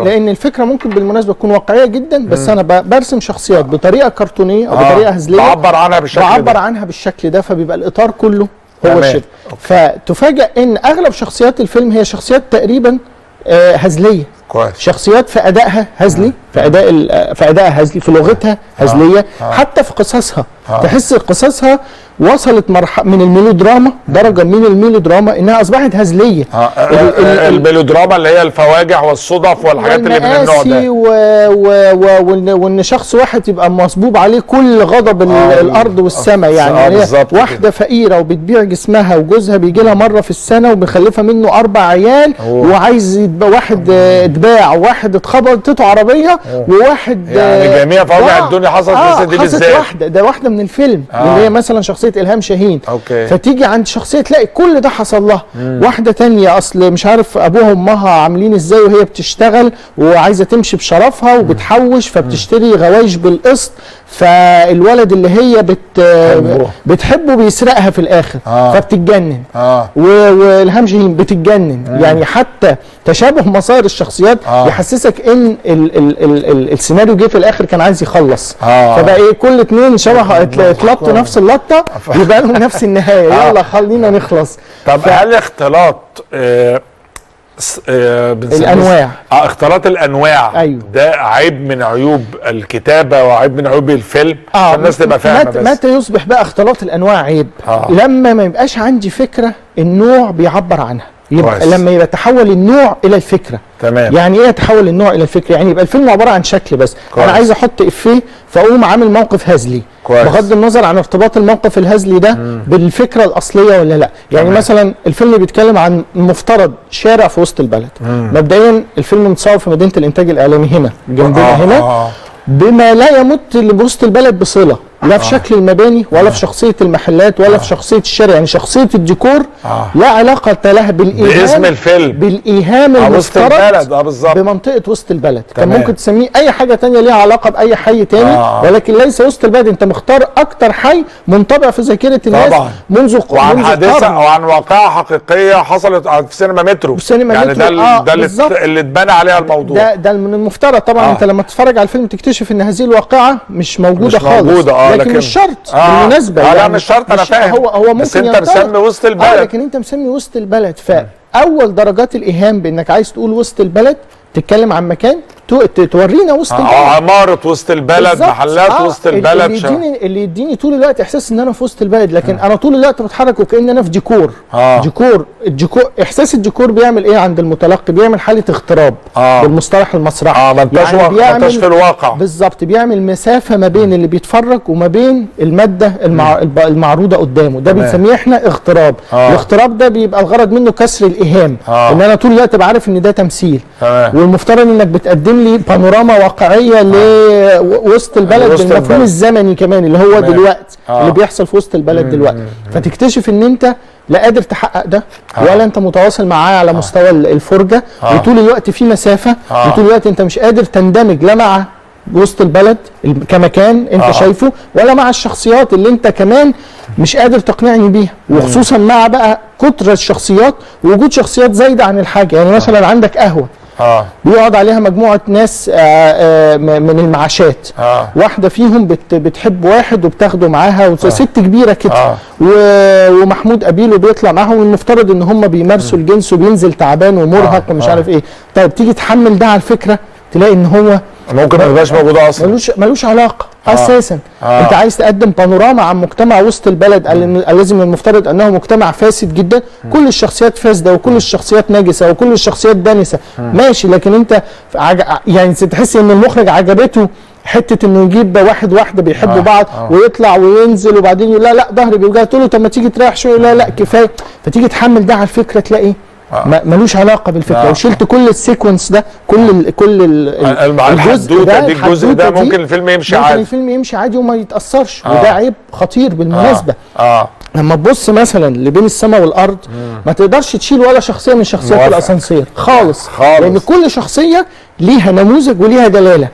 لأن الفكرة ممكن بالمناسبة تكون واقعية جدا بس أنا برسم شخصيات بطريقة كرتونية أو آه. بطريقة هزلية بعبر عنها بالشكل بعبر ده. عنها بالشكل ده فبيبقى الإطار كله هو. الشبه فتفاجئ إن أغلب شخصيات الفيلم هي شخصيات تقريبا آه هزلية. كويس. شخصيات في أدائها هزلي في أداء ال- في ادائها هزلي في لغتها هزلية حتى في قصصها. تحس قصصها وصلت مرحله من الميلودراما درجة من الميلودراما إنها أصبحت هزلية آه، آه، ال- ال- آه، ال- الميلودراما اللي هي الفواجع والصدف والحاجات اللي من النوع ده و... و... و... وان وإن شخص واحد يبقى مصبوب عليه كل غضب. آه، الأرض والسماء آه، يعني آه، بالظبط واحدة كده. فقيرة وبتبيع جسمها وجوزها بيجي لها مرة في السنة ومخلفه منه أربع عيال أوه. وعايز يتباع واحد آه، إتباع وواحد اتخبطته عربية وواحد يعني آه، جميع فواجع آه، الدنيا حصلت آه، في دي بالذات. واحدة ده واحدة من الفيلم آه. اللي هي مثلا شخصية إلهام شاهين أوكي. فتيجي عند شخصية تلاقي كل ده حصل لها واحدة تانية أصل مش عارف ابوها وامها عاملين إزاي وهي بتشتغل وعايزة تمشي بشرفها وبتحوش فبتشتري غوايش بالقسط فالولد اللي هي بت بتحبه. بتحبه بيسرقها في الآخر آه. فبتتجنن آه و- والهام شاهين بتتجنن يعني حتى تشابه مصائر الشخصيات آه. يحسسك إن ال ال ال ال السيناريو جه في الآخر كان عايز يخلص آه. فبقى إيه كل اتنين شبه اتل- اتلطوا نفس اللطة يبقى لهم نفس النهاية آه. يلا خلينا نخلص طب هل اختلاط آه آه بنسميه- الأنواع. آه اختلاط الأنواع أيوه. ده عيب من عيوب الكتابة وعيب من عيوب الفيلم عشان الناس تبقى فاهمة متى, بس متى يصبح بقى اختلاط الأنواع عيب آه. لما ما يبقاش عندي فكرة النوع بيعبر عنها يبقى كويس. لما يبقى تحول النوع إلى الفكرة. تمام. يعني إيه يتحول النوع إلى الفكرة؟ يعني يبقى الفيلم عبارة عن شكل بس. كويس. أنا عايز أحط افيه فأقوم عامل موقف هزلي. كويس. بغض النظر عن ارتباط الموقف الهزلي ده بالفكرة الأصلية ولا لأ. يعني تمام. مثلا الفيلم بيتكلم عن مفترض شارع في وسط البلد. مبدئيا الفيلم متصور في مدينة الإنتاج الإعلامي هنا. جنبنا آه، هنا. آه. بما لا يمت لوسط البلد بصلة. لا في شكل المباني ولا في شخصية المحلات ولا في شخصية الشارع يعني شخصية الديكور آه. لا علاقة لها بالإيهام باسم الفيلم بالإيهام آه، وسط المفترض البلد آه بالظبط بمنطقة وسط البلد كان تمام. ممكن تسميه أي حاجة تانية ليها علاقة بأي حي تاني آه. ولكن ليس وسط البلد أنت مختار أكتر حي منطبع في ذاكرة الناس طبعا. منذ وعن منذ حادثه قرن. وعن واقعة حقيقية حصلت في سينما مترو في سينما يعني مترو، ده آه، ده اللي بالظبط. اللي اتبنى عليها الموضوع ده ده من المفترض طبعا آه. آه. أنت لما تتفرج على الفيلم تكتشف إن هذه الواقعة مش موجودة مش خالص موجودة، آه، لكن, لكن- مش شرط آه. بالمناسبة آه، لا، مش شرط، أنا فاهم. هو هو ممكن بس ينطبق. مسمي وسط البلد. آه لكن أنت مسمي وسط البلد فأول درجات الإيهام بإنك عايز تقول وسط البلد تتكلم عن مكان تورينا وسط آه البلد. عمارة وسط البلد بالظبط. محلات آه، وسط البلد اللي يديني اللي يديني طول الوقت إحساس إن أنا في وسط البلد لكن أنا طول الوقت بتحرك وكأن أنا في ديكور آه. ديكور الديكور إحساس الديكور بيعمل إيه عند المتلقي؟ بيعمل حالة اغتراب آه. بالمصطلح المسرحي آه ما انتش يعني في الواقع. بالظبط. بيعمل مسافة ما بين اللي بيتفرج وما بين المادة المع... المعروضة قدامه. ده. بنسميه إحنا اغتراب. آه. الاغتراب ده بيبقى الغرض منه كسر الإيهام. آه. إن أنا طول الوقت ابقى عارف إن ده تمثيل. تمام. والمفترض إنك بتقدم لي بانوراما واقعية لوسط البلد بالمفهوم. الزمني كمان اللي هو. دلوقتي آه. اللي بيحصل في وسط البلد دلوقتي فتكتشف إن أنت لا قادر تحقق ده آه. ولا أنت متواصل معاه على مستوى ال- الفرجة آه. وطول الوقت في مسافة آه. وطول الوقت أنت مش قادر تندمج لا مع وسط البلد ال- كمكان أنت آه. شايفه ولا مع الشخصيات اللي أنت كمان مش قادر تقنعني بيها وخصوصا مع بقى كتر الشخصيات ووجود شخصيات زايدة عن الحاجة يعني مثلا عندك قهوة آه. بيقعد عليها مجموعة ناس آه، آه، م- من المعاشات. آه. واحدة فيهم بت بتحب واحد وبتاخده معاها وست كبيرة كده. آه. ومحمود قبيله بيطلع معاهم والمفترض إن هم بيمارسوا الجنس وبينزل تعبان ومرهق آه. ومش آه. عارف إيه. طيب تيجي تحمل ده على الفكرة تلاقي إن هو ممكن ما تبقاش موجوده أصلا. ملوش ملوش علاقة. آه. أساسا آه. أنت عايز تقدم بانوراما عن مجتمع وسط البلد ال- الذي من المفترض إنه مجتمع فاسد جدا. كل الشخصيات فاسدة وكل الشخصيات نجسة وكل الشخصيات دانسة. ماشي لكن أنت عج... يعني تحس إن المخرج عجبته حتة إنه يجيب واحد واحدة بيحبوا آه. بعض آه. ويطلع وينزل وبعدين يقول لا لا ظهري بيوجع. تقول له طب ما تيجي تريح شوية؟ لا لا كفاية. فتيجي تحمل ده على الفكرة تلاقي آه. ملوش علاقة بالفكرة آه. لو شلت كل السيكونس ده كل ال كل ال ال- مع الحدوتة دي الجزء ده ممكن الفيلم يمشي ممكن عادي الفيلم يمشي عادي وما يتأثرش آه. وده عيب خطير بالمناسبة آه لما تبص مثلا لبين السماء والأرض ما تقدرش تشيل ولا شخصية من شخصيات. الأسانسير خالص خالص. لأن كل شخصية ليها نموذج وليها دلالة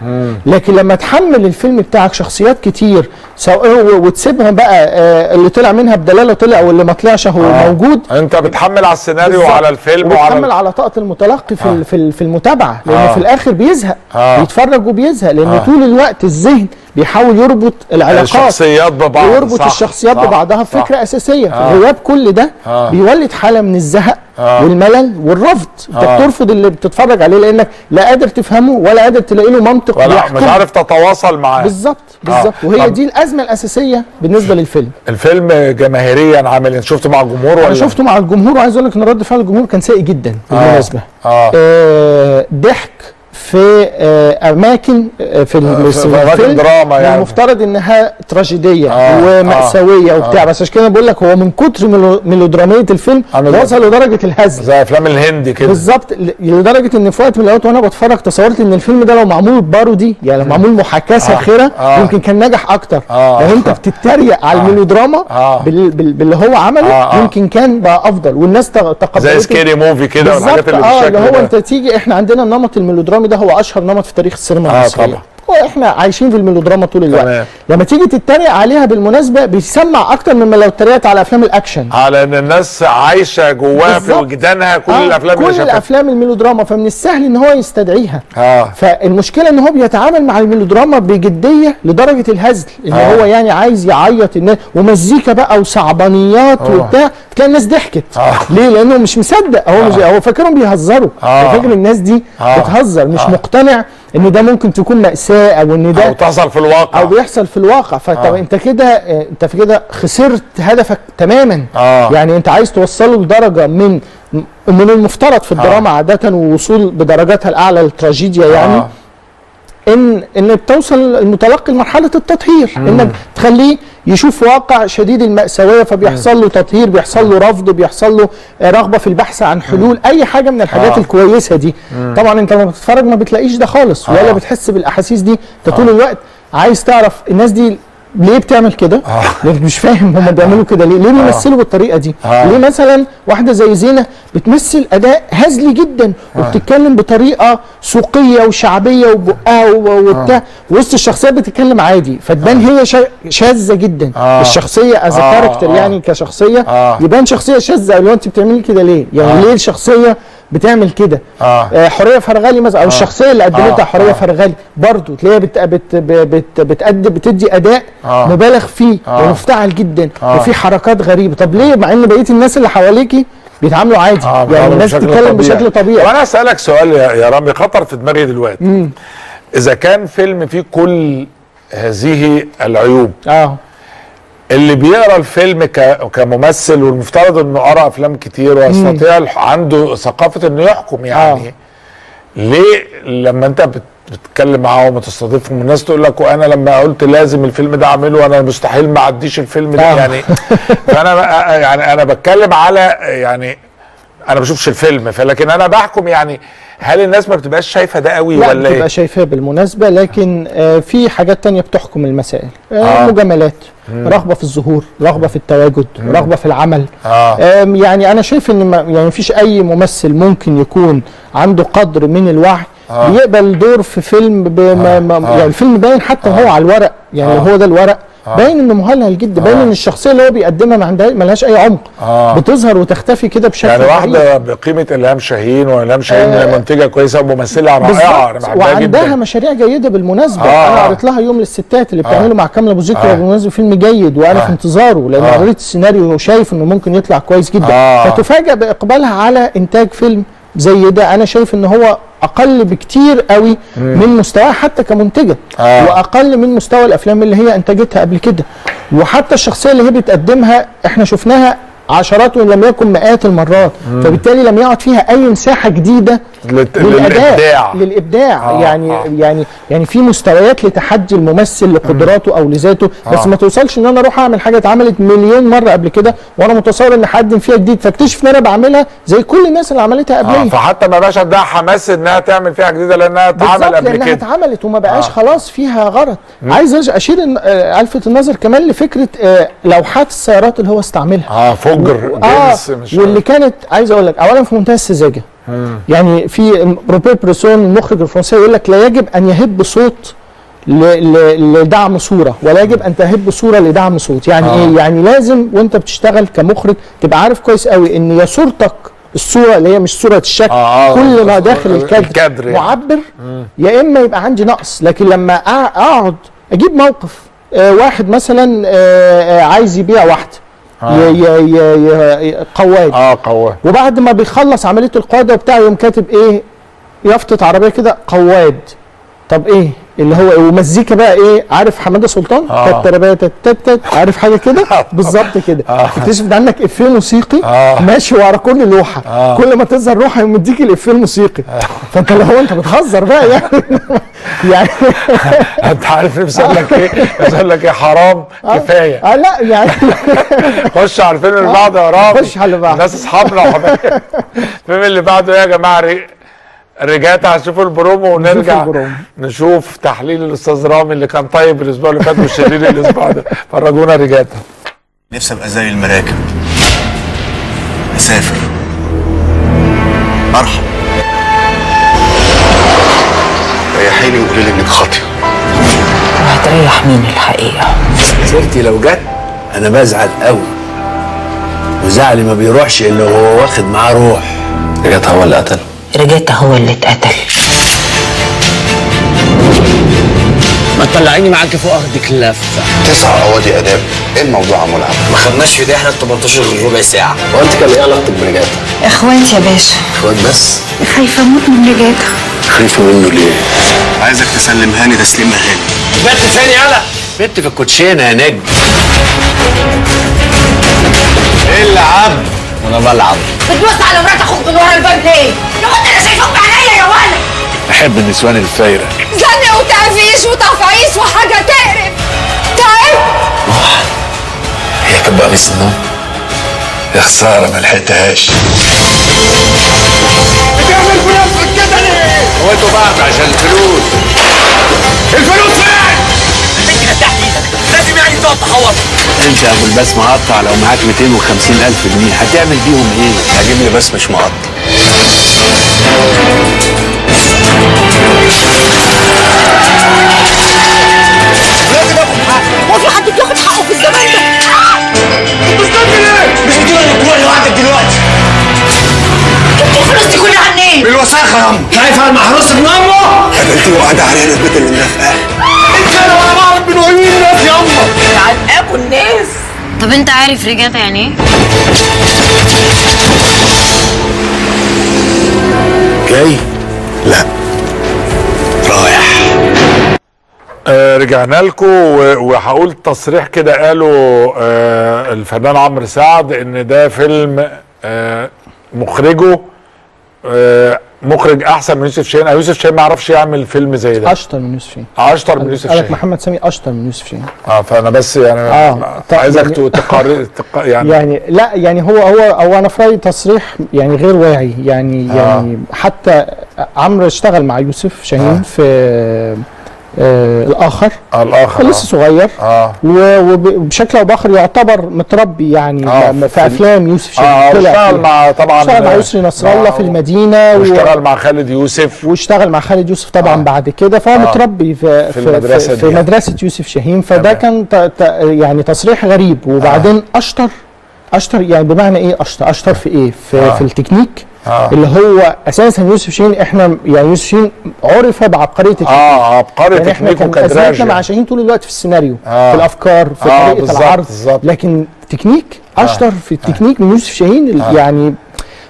لكن لما تحمل الفيلم بتاعك شخصيات كتير سواء وتسيبها بقى آه، اللي طلع منها بدلالة طلع واللي ما طلعش هو آه. موجود انت بتحمل على السيناريو. وعلى الفيلم وعلى على طاقة المتلقي في آه. في ال- في المتابعة لأن آه. في الآخر بيزهق آه. بيتفرج وبيزهق لأن. آه. طول الوقت الذهن بيحاول يربط العلاقات الشخصيات ببعض. ويربط صح، الشخصيات صح، ببعضها صح. بفكره أساسية. آه. غياب كل ده آه. بيولد حالة من الزهق آه. والملل والرفض. أنت آه. بترفض اللي بتتفرج عليه لأنك لا قادر تفهمه ولا قادر تلاقي له منطق ولا مش. عارف تتواصل معاه. بالظبط بالظبط. وهي طب دي الأزمة الأساسية بالنسبة للفيلم. الفيلم جماهيريا عامل إيه؟ شفته مع الجمهور ولا؟ أنا شفته مع الجمهور. وعايز أقول لك إن رد فعل الجمهور كان سيء جدا بالمناسبة. آه. آه، ضحك في آه، أماكن آه، في الم- في أماكن دراما يعني. المفترض إنها تراجيدية آه، ومأساوية آه، وبتاع بس عشان كده بقول لك هو من كتر ميلو- ميلودرامية الفيلم أنا وصل لدرجة الهزل زي أفلام الهندي كده بالظبط لدرجة إن في وقت من الأوقات وأنا بتفرج تصورت إن الفيلم ده لو معمول parody يعني لو معمول محاكاة ساخرة آه. يمكن كان نجح أكتر آه. لو أنت بتتريق على آه. الميلودراما آه. بال- بال- باللي هو عمله آه، آه. يمكن كان بقى أفضل والناس تق- تقبلته زي Scary Movie كده والحاجات اللي آه بالشكل اللي هو ده. أنت تيجي إحنا عندنا النمط الميلودرامي ده هو أشهر نمط في تاريخ السينما آه، المصرية طبعا. هو إحنا عايشين في الميلودراما طول الوقت تمام. لما تيجي تتريق عليها بالمناسبة بيسمع أكتر مما لو اتريقت على أفلام الأكشن على إن الناس عايشة جواها في. وجدانها كل آه، الأفلام كل اللي شافتها الأفلام الميلودراما فمن السهل إن هو يستدعيها آه فالمشكلة إن هو بيتعامل مع الميلودراما بجدية لدرجة الهزل إن آه. هو يعني عايز يعيط الناس ومزيكا بقى وصعبانيات آه. وبتاع تلاقي الناس ضحكت آه. ليه لأنه مش مصدق هو مش هو فاكرهم بيهزروا آه. فاكر الناس دي آه. بتهزر مش آه. مقتنع ان ده ممكن تكون مأساة أو ان أو ده تحصل في الواقع أو بيحصل في الواقع فطب آه. أنت كده آه، أنت في كده خسرت هدفك تماما آه. يعني أنت عايز توصله لدرجه من من المفترض في الدراما عادة ووصول بدرجاتها الأعلى للتراجيديا يعني آه. إن إن بتوصل المتلقي لمرحله التطهير إنك تخليه يشوف واقع شديد المأساوية فبيحصل له تطهير بيحصل له رفض بيحصل له آه، رغبة في البحث عن حلول أي حاجة من الحاجات آه. الكويسة دي طبعا أنت لما بتتفرج ما بتلاقيش ده خالص آه. ولا بتحس بالأحاسيس دي أنت طول الوقت عايز تعرف الناس دي ليه بتعمل كده؟ لانك مش فاهم هم بيعملوا كده ليه؟ ليه بيمثلوا بالطريقة دي؟ آه. ليه مثلا واحدة زي زينة بتمثل أداء هزلي جدا وبتتكلم بطريقة سوقية وشعبية وبقها وبتاع وسط الشخصيات بتتكلم عادي فتبان هي شا- شاذة جدا آه. الشخصية as آه، character آه. يعني كشخصية آه. يبان شخصية شاذة اللي هو أنت بتعملي كده ليه؟ يعني آه. ليه الشخصية بتعمل كده؟ آه. آه حوريه فرغلي مثلا أو آه. الشخصية اللي قدمتها آه. حوريه آه. فرغلي برضه تلاقيها بت بت بت بتقدم بتدي أداء آه. مبالغ فيه آه. ومفتعل جدا آه. وفي حركات غريبة طب ليه مع إن بقية الناس اللي حواليكي بيتعاملوا عادي آه، يعني الناس بتتكلم. بشكل طبيعي وأنا أسألك سؤال يا يا رامي خطر في دماغي دلوقتي إذا كان فيلم فيه كل هذه العيوب آه اللي بيقرأ الفيلم ك- كممثل والمفترض إنه قرأ أفلام كتير ويستطيع عنده ثقافة إنه يحكم يعني. ليه لما أنت بت- بتتكلم معاهم وتستضيفهم الناس تقول لك وأنا لما قلت لازم الفيلم ده أعمله أنا مستحيل ما أعديش الفيلم ده آه. يعني. فأنا بقى- يعني أنا بتكلم على يعني أنا بشوفش الفيلم فلكن أنا بحكم يعني هل الناس ما بتبقاش شايفة ده قوي لا ولا بتبقى إيه؟ شايفاه بالمناسبة لكن آه في حاجات تانية بتحكم المسائل آه آه. مجاملات رغبة في الظهور رغبة في التواجد رغبة في العمل آم، يعني أنا شايف إن ما يعني مفيش أي ممثل ممكن يكون عنده قدر من الوعي آه. بيقبل دور في فيلم بما آه. آه. يعني الفيلم باين حتى هو على الورق يعني آه. هو ده الورق آه. باين إنه مهلهل جدا باين آه. إن الشخصية اللي هو بيقدمها ما عندها ملهاش أي عمق آه. بتظهر وتختفي كده بشكل يعني. واحدة بقيمة إلهام شاهين وإلهام شاهين آه. منتجة كويسة وممثلة رائعة أنا وعندها جدا مشاريع جيدة بالمناسبة آه. أنا قريت لها يوم للستات اللي بتعمله مع كامله ابو ذكري آه. وبالمناسبة فيلم جيد وأنا آه. في انتظاره لأن آه. قريت السيناريو وشايف إنه ممكن يطلع كويس جدا آه. فتفاجئ بإقبالها على إنتاج فيلم زي ده أنا شايف إن هو أقل بكتير قوي من مستواها حتى كمنتجة. آه. وأقل من مستوى الأفلام اللي هي أنتجتها قبل كده. وحتى الشخصية اللي هي بتقدمها إحنا شفناها عشرات وإن لم يكن مئات المرات. فبالتالي لم يعد فيها أي مساحة جديدة للت- للإبداع للإبداع آه، يعني آه. يعني يعني في مستويات لتحدي الممثل لقدراته أو لذاته بس آه. ما توصلش إن أنا أروح أعمل حاجة اتعملت مليون مرة قبل كده وأنا متصور إن هقدم فيها جديد فاكتشف إن أنا بعملها زي كل الناس اللي عملتها آه قبلي فحتى ما بقاش عندها حماس إنها تعمل فيها جديدة لأنها اتعمل قبل لأنها كده اتعملت وما بقاش آه. آه. خلاص فيها غرض عايز أشير آه، ألفت النظر كمان لفكرة آه، لوحات السيارات اللي هو استعملها آه فجر آه جنس مش واللي كانت عايز أقول لك اولا في منتهى السذاجة يعني في روبير بريسون المخرج الفرنسي يقول لك لا يجب أن يهب صوت لدعم صورة ولا يجب أن تهب صورة لدعم صوت يعني آه. إيه يعني لازم وأنت بتشتغل كمخرج تبقى عارف كويس قوي إن يا صورتك الصورة اللي هي مش صورة الشكل آه، آه، كل ما آه، داخل الكادر, الكادر يعني. معبر يا إما يبقى عندي نقص لكن لما أقعد أجيب موقف آه واحد مثلا آه آه عايز يبيع واحدة آه. قواد آه قواه وبعد ما بيخلص عملية القوادة وبتاع يقوم كاتب إيه يافطه عربية كده قواد طب إيه؟ اللي هو إيه؟ ومزيكا بقى إيه عارف حمادة سلطان؟ آه. تتربات عارف حاجة كده؟ بالظبط كده. آه. تكتشف ان عندك إفيه موسيقي؟ آه. ماشي ورا كل لوحة. آه. كل ما تظهر لوحة يقوم مديك الإفيه الموسيقي. فأنت اللي هو أنت بتهزر بقى يعني. يعني. أنت عارف نفسي أقول لك إيه؟ أقول لك إيه؟ حرام كفاية. آه لا يعني. خش على الفيلم اللي بعده يا رامي. خش على اللي بعده. الناس أصحابنا وحبايبنا. الفيلم اللي بعده إيه يا جماعة؟ رجعت هنشوف البرومو ونرجع البرومو. نشوف تحليل الأستاذ رامي اللي كان طيب الأسبوع اللي فات والشرير الأسبوع ده. فرجونا رجعت نفسي أبقى زي المراكب. أسافر. ارحب ريحيني وقولي لي إنك خاطيه وهتريح مين الحقيقة؟ سيرتي لو جت أنا بزعل قوي وزعلي ما بيروحش إلا وهو واخد معاه روح. رجعت هو اللي قتل؟ رجعت هو اللي اتقتل. ما تطلعيني معاك فوق اخدك لفه تسع قواضي آداب. إيه الموضوع ملعب ما خدناش في ده إحنا 18 غير ربع ساعة. وأنت كان إيه علاقتك برجعت اخوات يا باشا. إخوات بس؟ خايفة أموت من رجعتك خايفة منه ليه؟ عايزك تسلم هاني تسليم هاني بنت فين يالا بنت في الكوتشينة يا نجم. العب وأنا بلعب. بتبص على مرات أخوك من ورا الباب ليه؟ يا ولد أنا شايفاك بعينيا يا ولد. بحب النسوان الفايرة. زن وتعفيش وتفعيص وحاجة تقرف تعب هي كانت بقى النوم يا خسارة ما لحقتهاش. بتعمل في نفسك كده ليه؟ هو أنتوا بعض عشان الفلوس. الفلوس فين؟ البنت فتحت إيدك. لازم تقعد تحور انت يا أبو الباس مقطع لو معاك 250 ألف جنيه. هتعمل بيهم إيه؟ هجيب لي بس مش معطل بالوساخه يا امه خايف على المحروس ابن امه انت وقعد علينا البيت اللي منافقاه انت أنا ولا بعرف من عيون الناس يا امه عن الناس طب انت عارف رجعت يعني إيه؟ جاي؟ لا. رايح. آه رجعنا لكم وهقول تصريح كده قاله آه الفنان عمرو سعد إن ده فيلم آه مخرجه آه مخرج أحسن من يوسف شاهين. أو يوسف شاهين ما يعرفش يعمل فيلم زي ده. أشطر من يوسف شاهين. أشطر من يوسف شاهين. محمد سامي أشطر من يوسف شاهين. آه فأنا بس يعني آه، طيب عايزك يعني- تقرر تق... يعني, يعني لا يعني هو هو هو أنا في رأيي تصريح يعني غير واعي. يعني آه. يعني حتى عمرو اشتغل مع يوسف شاهين آه. في آه الآخر آه الآخر لسه صغير آه و- وبشكل أو بآخر يعتبر متربي يعني آه، في, أفلام يوسف شاهين آه طلع اشتغل. مع طبعا اشتغل مع يسري نصر الله في المدينة و- واشتغل مع خالد يوسف واشتغل مع خالد يوسف طبعا آه. بعد كده فهو آه. متربي في في في, المدرسة في, في يعني. مدرسة يوسف شاهين فده. كان ت ت يعني تصريح غريب وبعدين أشطر أشطر يعني بمعنى إيه أشطر أشطر في إيه في, آه. في التكنيك آه. اللي هو أساسا يوسف شاهين إحنا يعني يوسف شاهين عرف بعبقرية التكنيك آه عبقري يعني إحنا تكنيك كان أزمتنا وكدراج مع شاهين طول الوقت في السيناريو آه. في الأفكار في آه، طريقة بالظبط، العرض بالظبط. لكن تكنيك أشطر في التكنيك من يوسف شاهين ال- يعني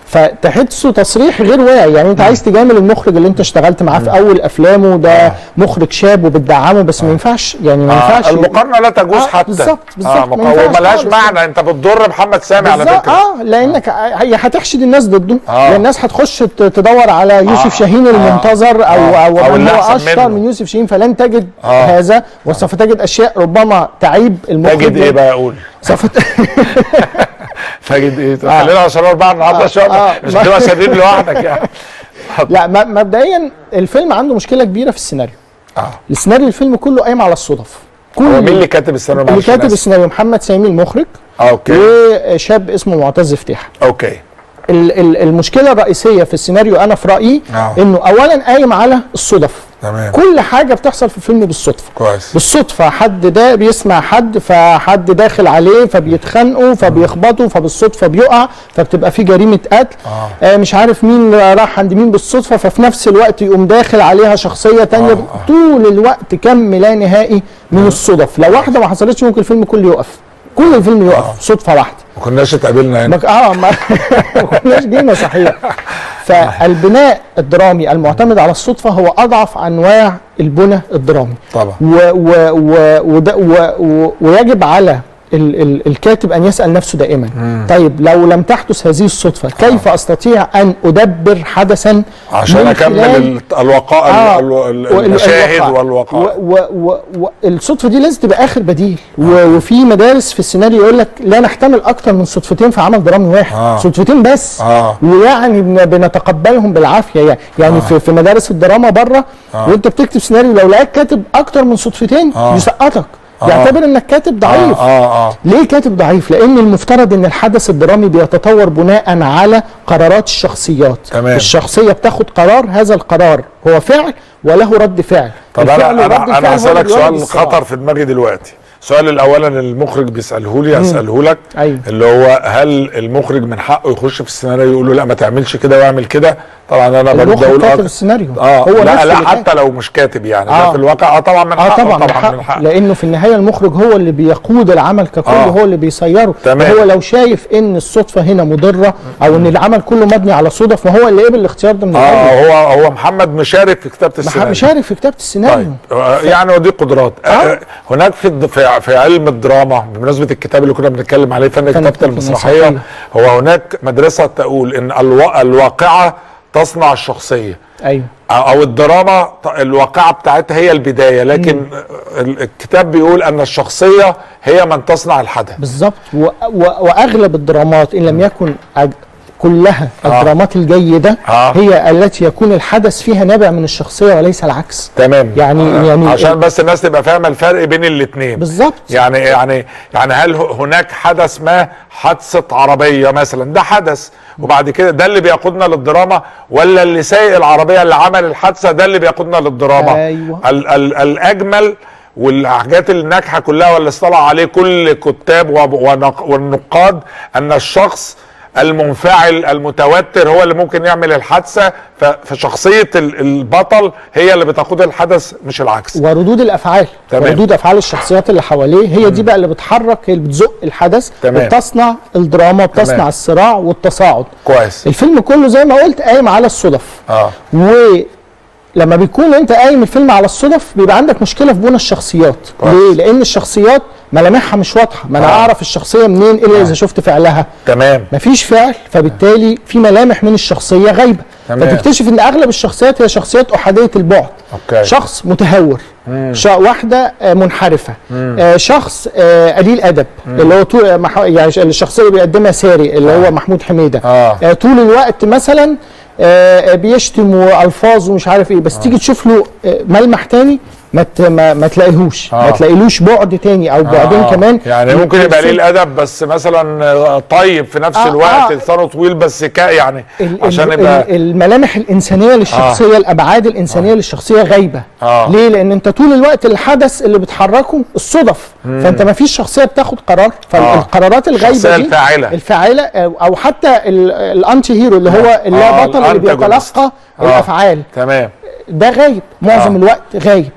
فتحسه تصريح غير واعي. يعني انت عايز تجامل المخرج اللي انت اشتغلت معاه في أول أفلامه ده مخرج شاب وبتدعمه بس ما ينفعش. يعني ما آه ينفعش. المقارنة لا تجوز آه، حتى. بالظبط بالظبط آه ينفعش وملهاش خالص. معنى. انت بتضر محمد سامي على بالظبط، فكرة. آه لأنك هي هتحشد الناس ضده. آه. الناس هتخش تدور على يوسف آه. شاهين آه. المنتظر أو آه. أو, أو أو اللي هو أشطر. من يوسف شاهين. فلن تجد آه. هذا وسوف تجد أشياء ربما تعيب المخرج تجد إيه بقى أقول سوف تجد إيه طب خلينا عشان اربعه النهارده آه. شوية آه. مش هتبقى سليم لوحدك يعني. لا مبدئيا الفيلم عنده مشكلة كبيرة في السيناريو. آه. السيناريو الفيلم كله قايم على الصدف. كل مين اللي كاتب السيناريو؟ اللي كاتب. السيناريو محمد سامي المخرج آه، okay. وشاب اسمه معتز فتيحه okay. ال- ال- المشكلة الرئيسية في السيناريو أنا في رأيي آه. إنه اولا قايم على الصدف. تمام. كل حاجة بتحصل في الفيلم بالصدفة. كويس. بالصدفة حد ده بيسمع حد فحد داخل عليه فبيتخانقوا فبيخبطوا فبالصدفة بيقع فبتبقى في جريمة قتل. آه. آه مش عارف مين راح عند مين بالصدفة ففي نفس الوقت يقوم داخل عليها شخصية تانية آه. طول الوقت كم لا نهائي من الصدف. لو واحدة ما حصلتش ممكن الفيلم كله يقف. كل الفيلم يقف آه. صدفة واحدة. ما كناش اتقابلنا هنا مك... آه ما ما كناش جينا صحيح. فالبناء الدرامي المعتمد على الصدفة هو أضعف أنواع البنى الدرامي. طبعا. و و و وده و و ويجب على ال ال الكاتب أن يسأل نفسه دائما طيب لو لم تحدث هذه الصدفة كيف أستطيع أن أدبر حدثا عشان من أكمل خلال- ال- الوقائع آه، المشاهد الوقائع. والوقائع و- و- و- والصدفه دي لازم تبقى آخر بديل و- وفي مدارس في السيناريو يقول لك لا نحتمل أكتر من صدفتين في عمل درامي واحد آه. صدفتين بس آه. ويعني بن- بنتقبلهم بالعافية يعني يعني آه. في, في مدارس الدراما بره آه. وانت بتكتب سيناريو لو لقيت كاتب أكتر من صدفتين آه. يسقطك آه. يعتبر إنك كاتب ضعيف آه آه, آه. ليه كاتب ضعيف؟ لأن المفترض إن الحدث الدرامي بيتطور بناء على قرارات الشخصيات. تمام. الشخصية بتاخد قرار، هذا القرار هو فعل وله رد فعل. طب أنا أنا هسألك سؤال. خطر في دماغي دلوقتي السؤال الاولا اللي المخرج بيساله لي هساله لك أيوه. اللي هو هل المخرج من حقه يخش في السيناريو يقول له لا ما تعملش كده واعمل كده طبعا أنا برد أقول كاتب السيناريو آه هو لا لا حتى. لو مش كاتب يعني آه. ده في الواقع آه طبعا من آه حقه طبعا من طبعا من حق حقه لأنه في النهاية المخرج هو اللي بيقود العمل ككل آه. هو اللي بيسيره تمام. هو لو شايف إن الصدفة هنا مضرة أو إن العمل كله مبني على صدف فهو اللي قبل الاختيار ده من آه هو هو محمد مشارك في كتابة السيناريو مشارك في كتابة السيناريو طيب آه، يعني ودي قدرات آه. آه. هناك في الد- في في علم الدراما بمناسبة الكتاب اللي كنا بنتكلم عليه فن كتابه المسرحية المسرحية. هو هناك مدرسة تقول إن الوا... الواقعة تصنع الشخصية. أيوه. أو الدراما الواقعة بتاعتها هي البداية لكن ال- الكتاب بيقول أن الشخصية هي من تصنع الحدث. بالظبط. و... و... وأغلب الدرامات إن لم يكن. كلها آه. الدرامات الجيدة آه. هي التي يكون الحدث فيها نابع من الشخصية وليس العكس. تمام. يعني يعني عشان بس الناس تبقى فاهمة الفرق بين الاثنين بالظبط. يعني يعني يعني هل هناك حدث ما حادثة عربية مثلا؟ ده حدث. وبعد كده ده اللي بيقودنا للدراما ولا اللي سايق العربية اللي عمل الحادثة ده اللي بيقودنا للدراما؟ أيوة. ال ال الأجمل والحاجات الناجحة كلها واللي اصطلع عليه كل كتاب والنقاد أن الشخص المنفعل المتوتر هو اللي ممكن يعمل الحادثة فشخصية ال- البطل هي اللي بتقود الحدث مش العكس وردود الأفعال تمام. وردود أفعال الشخصيات اللي حواليه هي دي بقى اللي بتحرك اللي بتزق الحدث تمام. وبتصنع الدراما تمام. وبتصنع الصراع والتصاعد كويس الفيلم كله زي ما قلت قايم على الصدف آه ولما بيكون أنت قايم الفيلم على الصدف بيبقى عندك مشكلة في بنى الشخصيات كويس. ليه لأن الشخصيات ملامحها مش واضحة. ما أنا آه. أعرف الشخصية منين إلا إذا شفت فعلها. تمام. مفيش فعل فبالتالي في ملامح من الشخصية غايبة. تمام. فتكتشف إن أغلب الشخصيات هي شخصيات أحادية البعد. أوكي. شخص متهور. شا واحدة آه، منحرفة. آه شخص آه قليل أدب. اللي هو طول آه، مح... يعني الشخصية اللي بيقدمها ساري اللي هو محمود حميدة. آه. آه طول الوقت مثلا آه بيشتم والفاظ ومش عارف إيه. بس تيجي تشوف له آه ملمح تاني ما. ما, ما تلاقيهوش آه. ما تلاقيلوش بعد تاني أو بعدين آه. كمان يعني ممكن يبقى ليه الأدب بس مثلا آه، طيب في نفس آه، الوقت آه. لسانه طويل بس كا يعني ال- عشان يبقى ال- الملامح الإنسانية للشخصية آه. الأبعاد الإنسانية آه. للشخصية غايبة آه. ليه لأن أنت طول الوقت الحدث اللي بتحركه الصدف فأنت ما فيش شخصية بتاخد قرار فالقرارات الغايبة الشخصية دي الفاعلة. الفاعلة آه، أو حتى ال- الأنتي هيرو اللي هو اللا آه، بطل اللي. بيتلقى آه. الأفعال تمام ده غايب معظم آه. الوقت غايب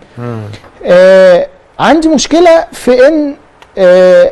آه عندي مشكلة في إن آه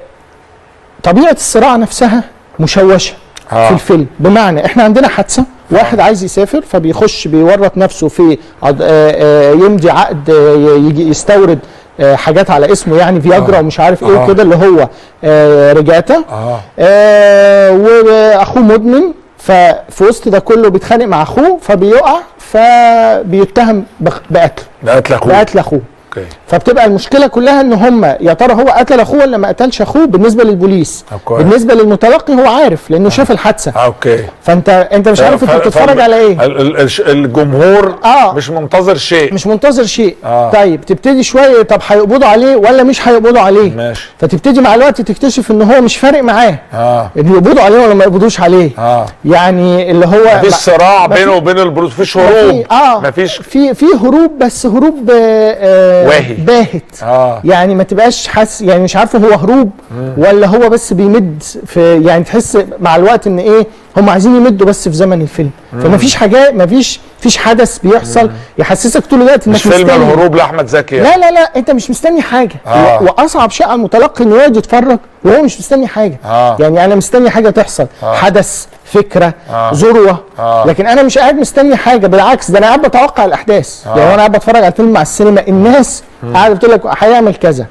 طبيعة الصراع نفسها مشوشة آه. في الفيلم بمعنى إحنا عندنا حادثة واحد عايز يسافر فبيخش بيورط نفسه في عض- آه، آه، يمضي عقد آه، يجي يستورد آه، حاجات على اسمه يعني فياجرا آه. ومش عارف إيه آه. وكده اللي هو آه، رجاتا آه آه واخوه مدمن ففي وسط ده كله بيتخانق مع أخوه فبيقع فبيتهم بقتله. ده قتل أخوه. بقتل أخوه. okay. فبتبقى المشكلة كلها إن هم يا ترى هو قتل أخوه ولا ما قتلش أخوه بالنسبة للبوليس؟ كويس. بالنسبة للمتلقي هو عارف لأنه شاف الحادثة. آه، okay. فأنت أنت مش عارف أنت بتتفرج على إيه. الجمهور آه. مش منتظر شيء. مش منتظر شيء. آه. طيب تبتدي شوية طب هيقبضوا عليه ولا مش هيقبضوا عليه؟ ماشي. فتبتدي مع الوقت تكتشف إن هو مش فارق معاه. آه. إن يقبضوا عليه ولا ما يقبضوش عليه. آه. يعني اللي هو مفيش ما- صراع في- بينه وبين البروز مفيش هروب في- آه. مفيش في في هروب بس هروب آه آه واهي. باهت. آه. يعني ما تبقاش حاسس يعني مش عارفه هو هروب ولا هو بس بيمد في يعني تحس مع الوقت إن إيه هم عايزين يمدوا بس في زمن الفيلم فما فيش حاجات ما فيش فيش حدث بيحصل يحسسك طول الوقت إنك مش فيلم مستني الهروب لأحمد زكي يعني. لا لا لا أنت مش مستني حاجة آه. وأصعب شيء على المتلقي انه يقعد يتفرج وهو مش مستني حاجة آه. يعني أنا مستني حاجة تحصل آه. حدث فكرة آه. ذروة آه. لكن أنا مش قاعد مستني حاجة بالعكس ده أنا قاعد بتوقع الأحداث آه. يعني وأنا قاعد بتفرج على الفيلم مع السينما الناس قاعدة بتقول لك هيعمل كذا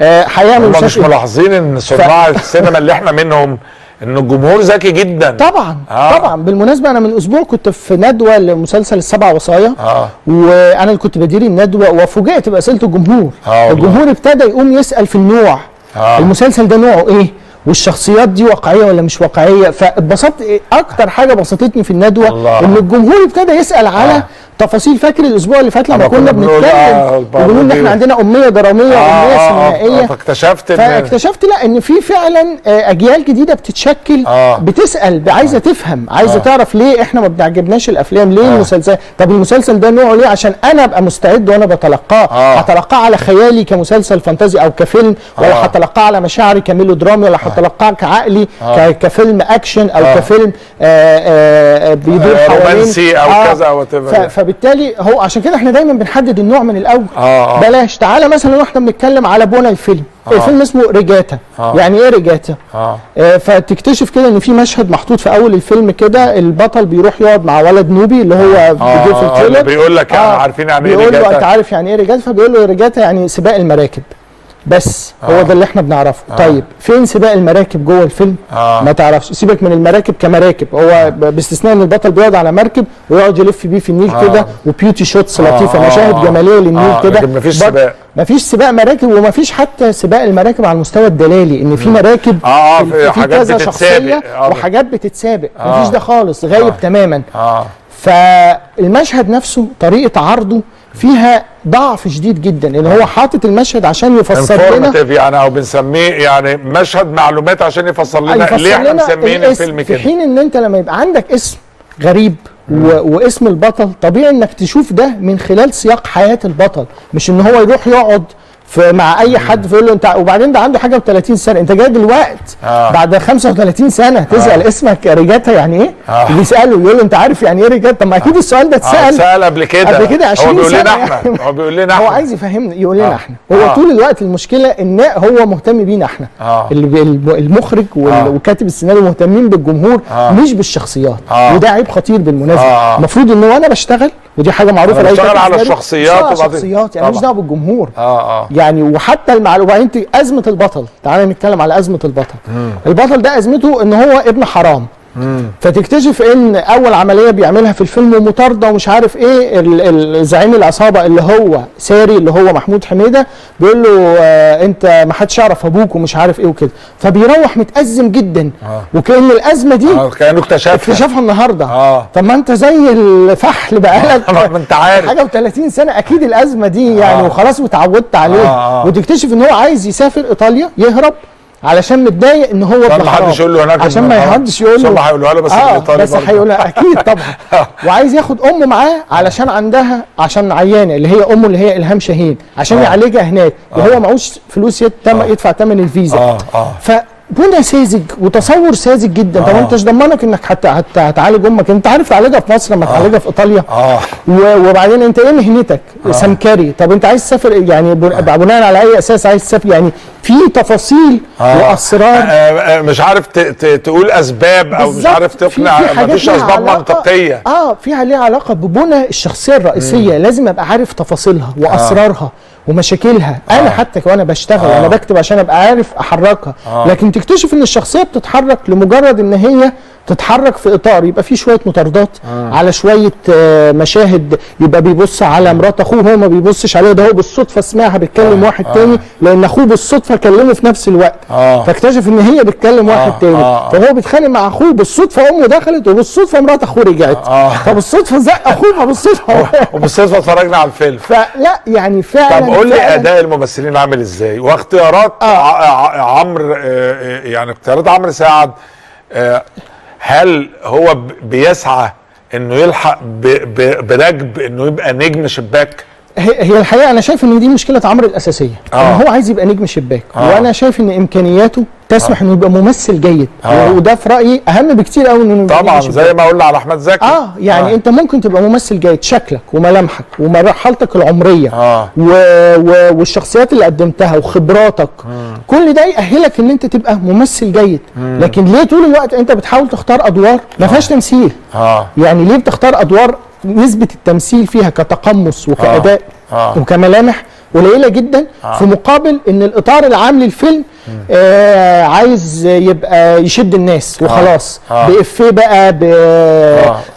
آه، هيعمل هم مش. ملاحظين إن صناع السينما اللي إحنا منهم إن الجمهور ذكي جدا طبعا آه. طبعا بالمناسبة أنا من أسبوع كنت في ندوة لمسلسل السبع وصايا آه وأنا اللي كنت بدير الندوة وفوجئت بأسئلة الجمهور آه. الجمهور ابتدى يقوم يسأل في النوع آه. المسلسل ده نوعه إيه والشخصيات دي واقعية ولا مش واقعية فاتبسطت إيه؟ أكتر حاجة بسطتني في الندوة الله. إن الجمهور ابتدى يسأل على آه. تفاصيل فاكر الأسبوع اللي فات لما كنا بنقول بنتكلم آه، وبنقول ان إحنا عندنا أمية درامية وأمية آه، آه، سينمائيه فاكتشفت إن فاكتشفت لا إن في فعلا آه، أجيال جديدة بتتشكل آه. بتسأل عايزة تفهم عايزة آه. تعرف ليه إحنا ما بنعجبناش الأفلام ليه آه. المسلسل طب المسلسل ده نوعه ليه عشان أنا أبقى مستعد وأنا بتلقاه آه. هتلقاه على خيالي كمسلسل فانتازي أو كفيلم ولا آه. هتلقاه على مشاعري كميلو درامي ولا هتلقاه كعقلي آه. كفيلم أكشن أو آه. كفيلم آه، آه، آه، بيدور آه، حوالين رومانسي أو آه. كذا. ف- فبالتالي هو عشان كده إحنا دايما بنحدد النوع من الأول. آه، آه. بلاش. تعالى مثلا وإحنا بنتكلم على بنى الفيلم. آه. الفيلم اسمه ريجاتا. آه. يعني إيه ريجاتا؟ آه. آه، فتكتشف كده إن في مشهد محطوط في أول الفيلم كده البطل بيروح يقعد مع ولد نوبي اللي هو بيجي في آه، ال trailer اللي بيقول لك يعني عارفين يعني إيه بيقول له ريجاتا. أنت عارف يعني إيه ريجاتا؟ فبيقول له ريجاتا يعني سباق المراكب. بس آه. هو ده اللي إحنا بنعرفه آه. طيب فين سباق المراكب جوه الفيلم آه. ما تعرفش سيبك من المراكب كمراكب هو باستثناء إن البطل بيقعد على مركب ويقعد يلف بيه في النيل آه. كده و beauty shots آه، لطيفة آه، مشاهد آه. جمالية للنيل آه، كده مفيش سباق. مفيش سباق مراكب ومفيش حتى سباق المراكب على المستوى الدلالي إن في مراكب آه، آه، في في حاجات كذا بتتسابق. شخصية آه. وحاجات بتتسابق آه. مفيش ده خالص غايب آه. تماما آه فالمشهد نفسه طريقة عرضه فيها ضعف شديد جدا ان هو حاطط المشهد عشان يفسر لنا يعني أو بنسميه يعني مشهد معلومات عشان يفسر لنا يفسر ليه إحنا الاسم. الفيلم في كده. حين إن أنت لما يبقى عندك اسم غريب و... واسم البطل طبيعي إنك تشوف ده من خلال سياق حياة البطل مش إن هو يروح يقعد في مع أي حد فيقول له انت وبعدين ده عنده حاجة و30 سنة أنت جاي دلوقتي آه. بعد 35 سنة تسأل آه. اسمك ريجاتا يعني إيه؟ آه. بيساله يقول له أنت عارف يعني إيه ريجاتا؟ طب ما أكيد السؤال ده آه، اتسأل اتسأل قبل كده قبل كده هو 20 بيقول سنة لنا إحنا يعني. هو بيقول لنا هو إحنا عايز يفهمنا يقول لنا آه. إحنا هو آه. طول الوقت المشكلة إن هو مهتم بينا إحنا آه. المخرج آه. وكاتب السيناريو مهتمين بالجمهور آه. مش بالشخصيات آه. وده عيب خطير بالمناسبة آه. المفروض إن وأنا بشتغل ودي حاجة معروفة بشتغل كاتب على سيناريو، الشخصيات على وبعدين- الشخصيات يعني مش. دعوه بالجمهور آه آه. يعني وحتى المعلومه وبعدين أزمة البطل. تعالى نتكلم على أزمة البطل. البطل ده أزمته إن هو ابن حرام. فتكتشف إن أول عملية بيعملها في الفيلم مطاردة ومش عارف إيه زعيم العصابة اللي هو ساري اللي هو محمود حميدة بيقول له آه أنت ما حدش يعرف أبوك ومش عارف إيه وكده. فبيروح متأزم جدا. وكأن الأزمة دي آه، كأنه اكتشفها. اكتشفها النهارده. آه. طب ما أنت زي الفحل بقالك ما أنت عارف. حاجة و30 سنة أكيد الأزمة دي يعني آه. وخلاص واتعودت عليها آه، آه. وتكتشف إن هو عايز يسافر إيطاليا يهرب. علشان متضايق إن هو ابن ما حرام حدش يقول له هناك عشان ما آه. حدش يقول له. ثم هيقولوها له بس بالإيطالي بس. هيقولها. أكيد طبعا. وعايز ياخد أمه معاه علشان عندها عشان عيانة اللي هي أمه اللي هي إلهام شاهين عشان آه. يعالجها هناك. وهو معهوش فلوس يتم يدفع ثمن الفيزا. آه آه. فبنى ساذج وتصور ساذج جدا. طب آه. أنت مش ضمنك إنك هت- هتعالج أمك؟ أنت عارف تعالجها في مصر لما تعالجها في إيطاليا. آه. و- وبعدين أنت إيه مهنتك؟ سمكري. طب أنت عايز تسافر؟ يعني بن- بناء على أي أساس عايز تسافر؟ يعني في تفاصيل آه. وأسرار. آه، آه، مش عارف تقول أسباب أو مش. عارف تقنع. مفيش أسباب منطقية. آه فيها ليها علاقة ببنى الشخصية الرئيسية. لازم أبقى عارف تفاصيلها وأسرارها ومشاكلها. أنا حتى وأنا بشتغل آه. أنا بكتب عشان أبقى عارف أحركها. آه. لكن تكتشف إن الشخصية بتتحرك لمجرد إن هي تتحرك في إطار يبقى في شوية مطاردات على شوية آه، مشاهد يبقى بيبص على مرات أخوه هو ما بيبصش عليه ده هو بالصدفة سمعها بيتكلم واحد تاني لأن أخوه بالصدفة كلمه في نفس الوقت. آه. فاكتشف إن هي بتكلم واحد آه، تاني. آه، آه. فهو بيتخانق مع أخوه بالصدفة أمه دخلت وبالصدفة مرات أخوه رجعت. آه. فبالصدفة زق اخوه فبالصدفه وبالصدفة اتفرجنا على الفيلم. فلا يعني فعلا طب قول لي أداء الممثلين عامل إزاي؟ واختيارات آه. عمرو آه، آه، يعني اختيارات عمرو سعد آه، هل هو بيسعى إنه يلحق ب- ب- برجب إنه يبقى نجم شباك؟ هي هي الحقيقة أنا شايف إن دي مشكلة عمرو الأساسية آه. إن هو عايز يبقى نجم شباك آه. وأنا شايف إن إمكانياته تسمح إنه يبقى ممثل جيد آه. وده في رأيي أهم بكتير قوي إنه يبقى طبعا نجم زي. ما قلنا على أحمد زكي آه يعني آه. أنت ممكن تبقى ممثل جيد شكلك وملامحك ومرحلتك العمرية آه. و... و... والشخصيات اللي قدمتها وخبراتك كل ده يأهلك إن أنت تبقى ممثل جيد لكن ليه طول الوقت أنت بتحاول تختار أدوار ما فيهاش تمثيل آه يعني ليه بتختار أدوار نسبة التمثيل فيها كتقمص وكأداء آه. وكملامح قليلة جدا في مقابل إن الإطار العام للفيلم آه عايز يبقى يشد الناس وخلاص. آه. بإفيه بقى ب...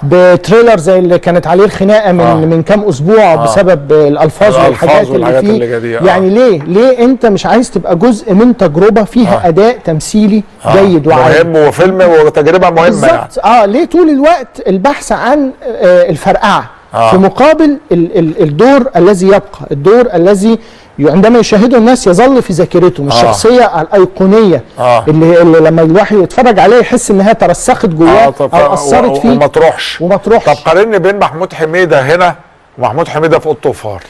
بتريلر زي اللي كانت عليه الخناقة من آه. من كام أسبوع بسبب الألفاظ الألفاظ والحاجات اللي والحاجات فيه. اللي جديدة. آه. يعني ليه؟ ليه أنت مش عايز تبقى جزء من تجربة فيها أداء تمثيلي جيد وعالي؟ مهم وفيلم وتجربة مهمة يعني. بالظبط. آه ليه طول الوقت البحث عن آه الفرقعة؟ آه. في مقابل ال ال الدور الذي يبقى الدور الذي عندما يشاهده الناس يظل في ذاكرتهم آه. الشخصيه الأيقونية آه. اللي, اللي لما الواحد يتفرج عليها يحس إنها ترسخت جواه طب أو أثرت و- فيه وما تروحش وما تروحش طب قارني بين محمود حميدة هنا ومحمود حميدة في وفار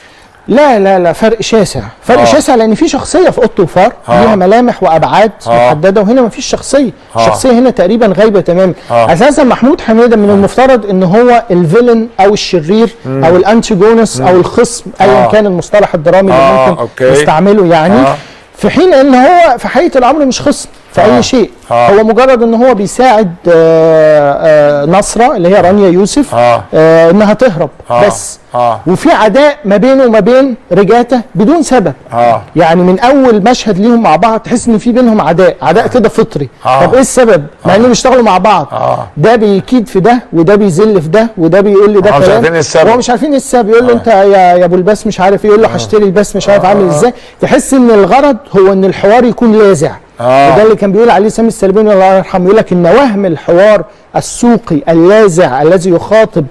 لا لا لا فرق شاسع فرق آه. شاسع لأن في شخصية في قط وفار آه. ليها ملامح وأبعاد آه. محددة وهنا ما فيش شخصية آه. الشخصيه هنا تقريبا غايبة تماما آه. أساسا محمود حميده من المفترض إن هو ال villain أو الشرير أو ال antagonist أو الخصم ايا آه. كان المصطلح الدرامي اللي آه، ممكن okay. نستعمله يعني آه. في حين إن هو في حقيقة الأمر مش خصم في آه. اي شيء. آه. هو مجرد إن هو بيساعد آه، آه، نصرة اللي هي رانيا يوسف آه. آه، إنها تهرب. آه. بس. آه. وفي عداء ما بينه وما بين ريجاتا بدون سبب. آه. يعني من أول مشهد ليهم مع بعض تحس إن في بينهم عداء عداء كده فطري. آه. طب إيه السبب؟ مع إنهم بيشتغلوا مع بعض. آه. ده بيكيد في ده وده بيذل في ده وده بيقول لي ده آه، مش كلام. عارفين إيه السبب. هو مش عارفين إيه السبب. يقول له أنت يا يا أبو الباس مش عارف إيه. يقول له هشتري الباس مش عارف عامل إزاي. تحس إن الغرض هو إن الحوار يكون لاذع آه. وده اللي كان بيقول عليه سامي السلاموني الله يرحمه يقول لك إن وهم الحوار السوقي اللاذع الذي يخاطب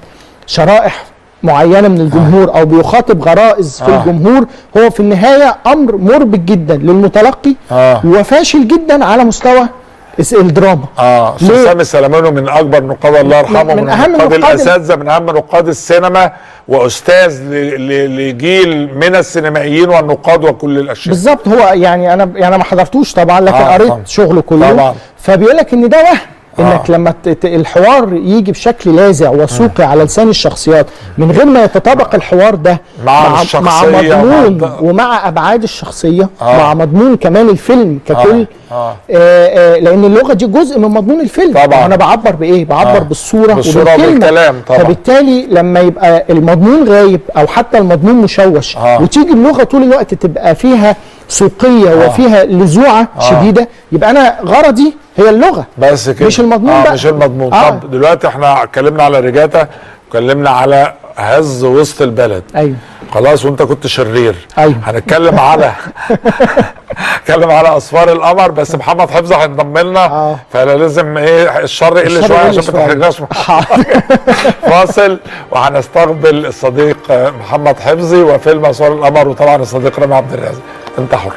شرائح معينة من الجمهور أو بيخاطب غرائز في آه. الجمهور هو في النهاية أمر مربك جدا للمتلقي آه. وفاشل جدا على مستوى الدراما آه سامي السلاماني من أكبر نقاد الله يرحمه من من, أهم نقاد نقاد ال- الأساتذة من أهم نقاد السينما وأستاذ لجيل من السينمائيين والنقاد وكل الأشياء. بالظبط. هو يعني أنا يعني ما حضرتوش طبعا لكن آه، قريت. شغله كله. طبعاً. فبيقول لك إن ده وهم. إنك آه. لما ت- ت- الحوار يجي بشكل لاذع وسوقي على لسان الشخصيات من غير ما يتطابق الحوار ده مع مع, الشخصية مع مضمون ومع- ومع أبعاد الشخصية آه. مع مضمون كمان الفيلم ككل آه. آه. آه آه لأن اللغة دي جزء من مضمون الفيلم طبعاً. أنا بعبر بإيه بعبر آه. بالصورة بالصورة وبالكلام طبعاً. فبالتالي لما يبقى المضمون غايب أو حتى المضمون مشوش آه. وتيجي اللغة طول الوقت تبقى فيها سوقية وفيها لزوعة شديدة. يبقى أنا غرضي هي اللغة بس كده. مش المضمون آه بقى. مش المضمون. آه. طب دلوقتي إحنا اتكلمنا على رجاتا اتكلمنا على هز وسط البلد. أيوه. خلاص وأنت كنت شرير. أيوة. هنتكلم على هنتكلم على أسفار القمر بس محمد حفظ هينضم لنا آه. فلازم إيه الشر يقل شوية عشان ما. تحرجناش. فاصل وهنستقبل الصديق آه، محمد حفظي وفيلم اسوار القمر وطبعا الصديق رامي عبد الرازق. انت حر.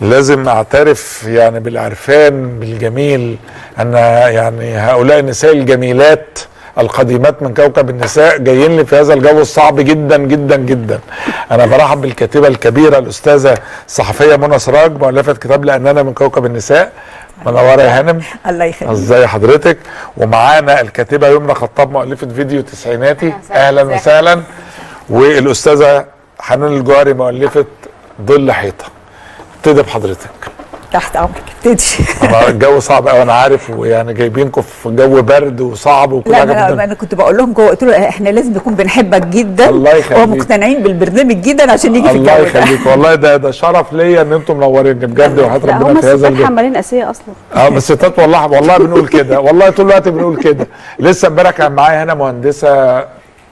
لازم اعترف يعني بالعرفان بالجميل أن يعني هؤلاء النساء الجميلات القديمات من كوكب النساء جايين لي في هذا الجو الصعب جدا جدا جدا. أنا برحب بالكاتبة الكبيرة الأستاذة الصحفيه منى سراج مؤلفة كتاب لأننا من كوكب النساء. منوره يا هانم. الله يخليك. إزاي حضرتك؟ ومعانا الكاتبة يمنى خطاب مؤلفة فيديو تسعيناتي. أهلا وسهلا. والأستاذة حنان الجوهري مؤلفة ظل حيطة. ابتدي بحضرتك. تحت أمرك. ابتدي الجو صعب قوي أنا عارف ويعني جايبينكم في جو برد وصعب وكل لا حاجة أنا, بتدن- أنا كنت بقول لهم جوه قلت له إحنا لازم نكون بنحبك جدا. الله يخليك. ومقتنعين بالبرنامج جدا عشان نيجي في الجو الله. يخليك. والله ده ده شرف ليا إن أنتم منوريني بجد وحياه لا ربنا في هذا الجو. حمالين اسيه أصلا. آه بس الستات والله والله بنقول كده والله طول الوقت بنقول كده. لسه امبارح كان معايا هنا مهندسة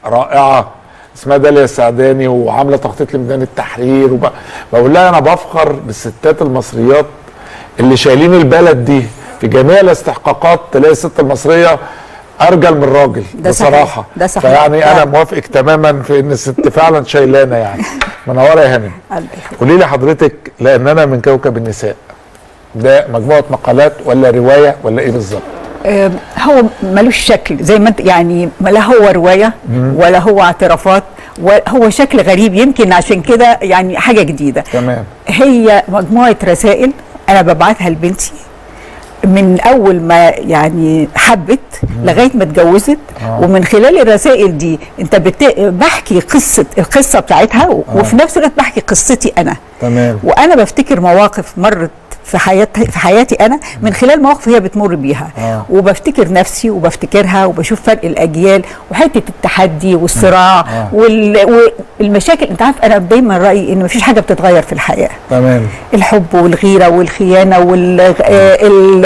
رائعة اسمها داليا السعداني وعاملة تخطيط لميدان التحرير وب... بقول لها أنا بفخر بالستات المصريات اللي شايلين البلد دي في جميع الاستحقاقات تلاقي الست المصرية أرجل من الراجل ده. بصراحة ده صحيح. فيعني أنا فعلا. موافقك تماما في إن الست فعلا شايلانا يعني منوره يا هانم. قولي لي حضرتك لأننا من كوكب النساء ده مجموعة مقالات ولا رواية ولا إيه بالظبط؟ هو ملوش شكل زي ما انت يعني لا هو رواية ولا هو اعترافات وهو شكل غريب يمكن عشان كده يعني حاجة جديدة تمام هي مجموعة رسائل أنا ببعتها لبنتي من أول ما يعني حبت لغاية ما اتجوزت آه. ومن خلال الرسائل دي أنت بت... بحكي قصة القصة بتاعتها وفي نفس الوقت بحكي قصتي أنا. تمام. وأنا بفتكر مواقف مرت في حياتي في حياتي أنا من خلال مواقف هي بتمر بيها آه. وبفتكر نفسي وبفتكرها وبشوف فرق الأجيال وحتة التحدي والصراع آه. وال... والمشاكل أنت عارف أنا دايما رأيي إن مفيش حاجة بتتغير في الحياة تمام الحب والغيرة والخيانة وال آه، ال...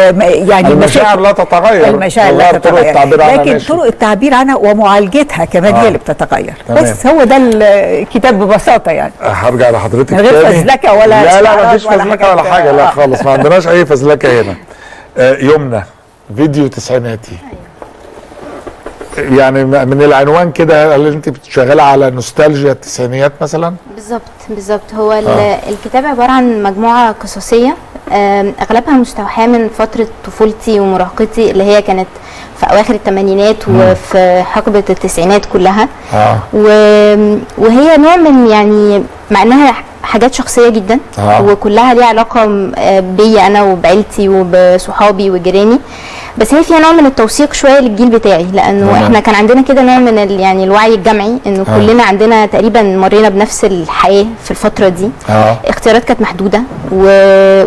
يعني المشاعر لا تتغير المشاعر لا تتغير لكن. طرق التعبير عنها ومعالجتها كمان آه. هي اللي بتتغير تمام. بس هو ده الكتاب ببساطة يعني هرجع لحضرتك من غير تاني. فزلكة ولا لا لا مفيش فزلكة ولا حاجة لا آه. خالص ما عندناش أي فزلكة هنا آه، يمنى فيديو تسعيناتي يعني من العنوان كده هل أنت شغالة على نوستالجيا التسعينيات مثلا؟ بالظبط بالظبط هو آه. الكتاب عبارة عن مجموعة قصصية آم، أغلبها مستوحاة من فترة طفولتي ومراهقتي اللي هي كانت في أواخر الثمانينات. وفي حقبة التسعينات كلها و... وهي نوع من يعني مع إنها حاجات شخصية جدا آه. وكلها ليها علاقة آه، بيا أنا وبعيلتي وبصحابي وجيراني بس هي فيها نوع من التوثيق شوية للجيل بتاعي لأنه تمام. إحنا كان عندنا كده نوع من ال يعني الوعي الجمعي إنه آه. كلنا عندنا تقريبا مرينا بنفس الحياة في الفترة دي. آه. اختيارات كانت محدودة و,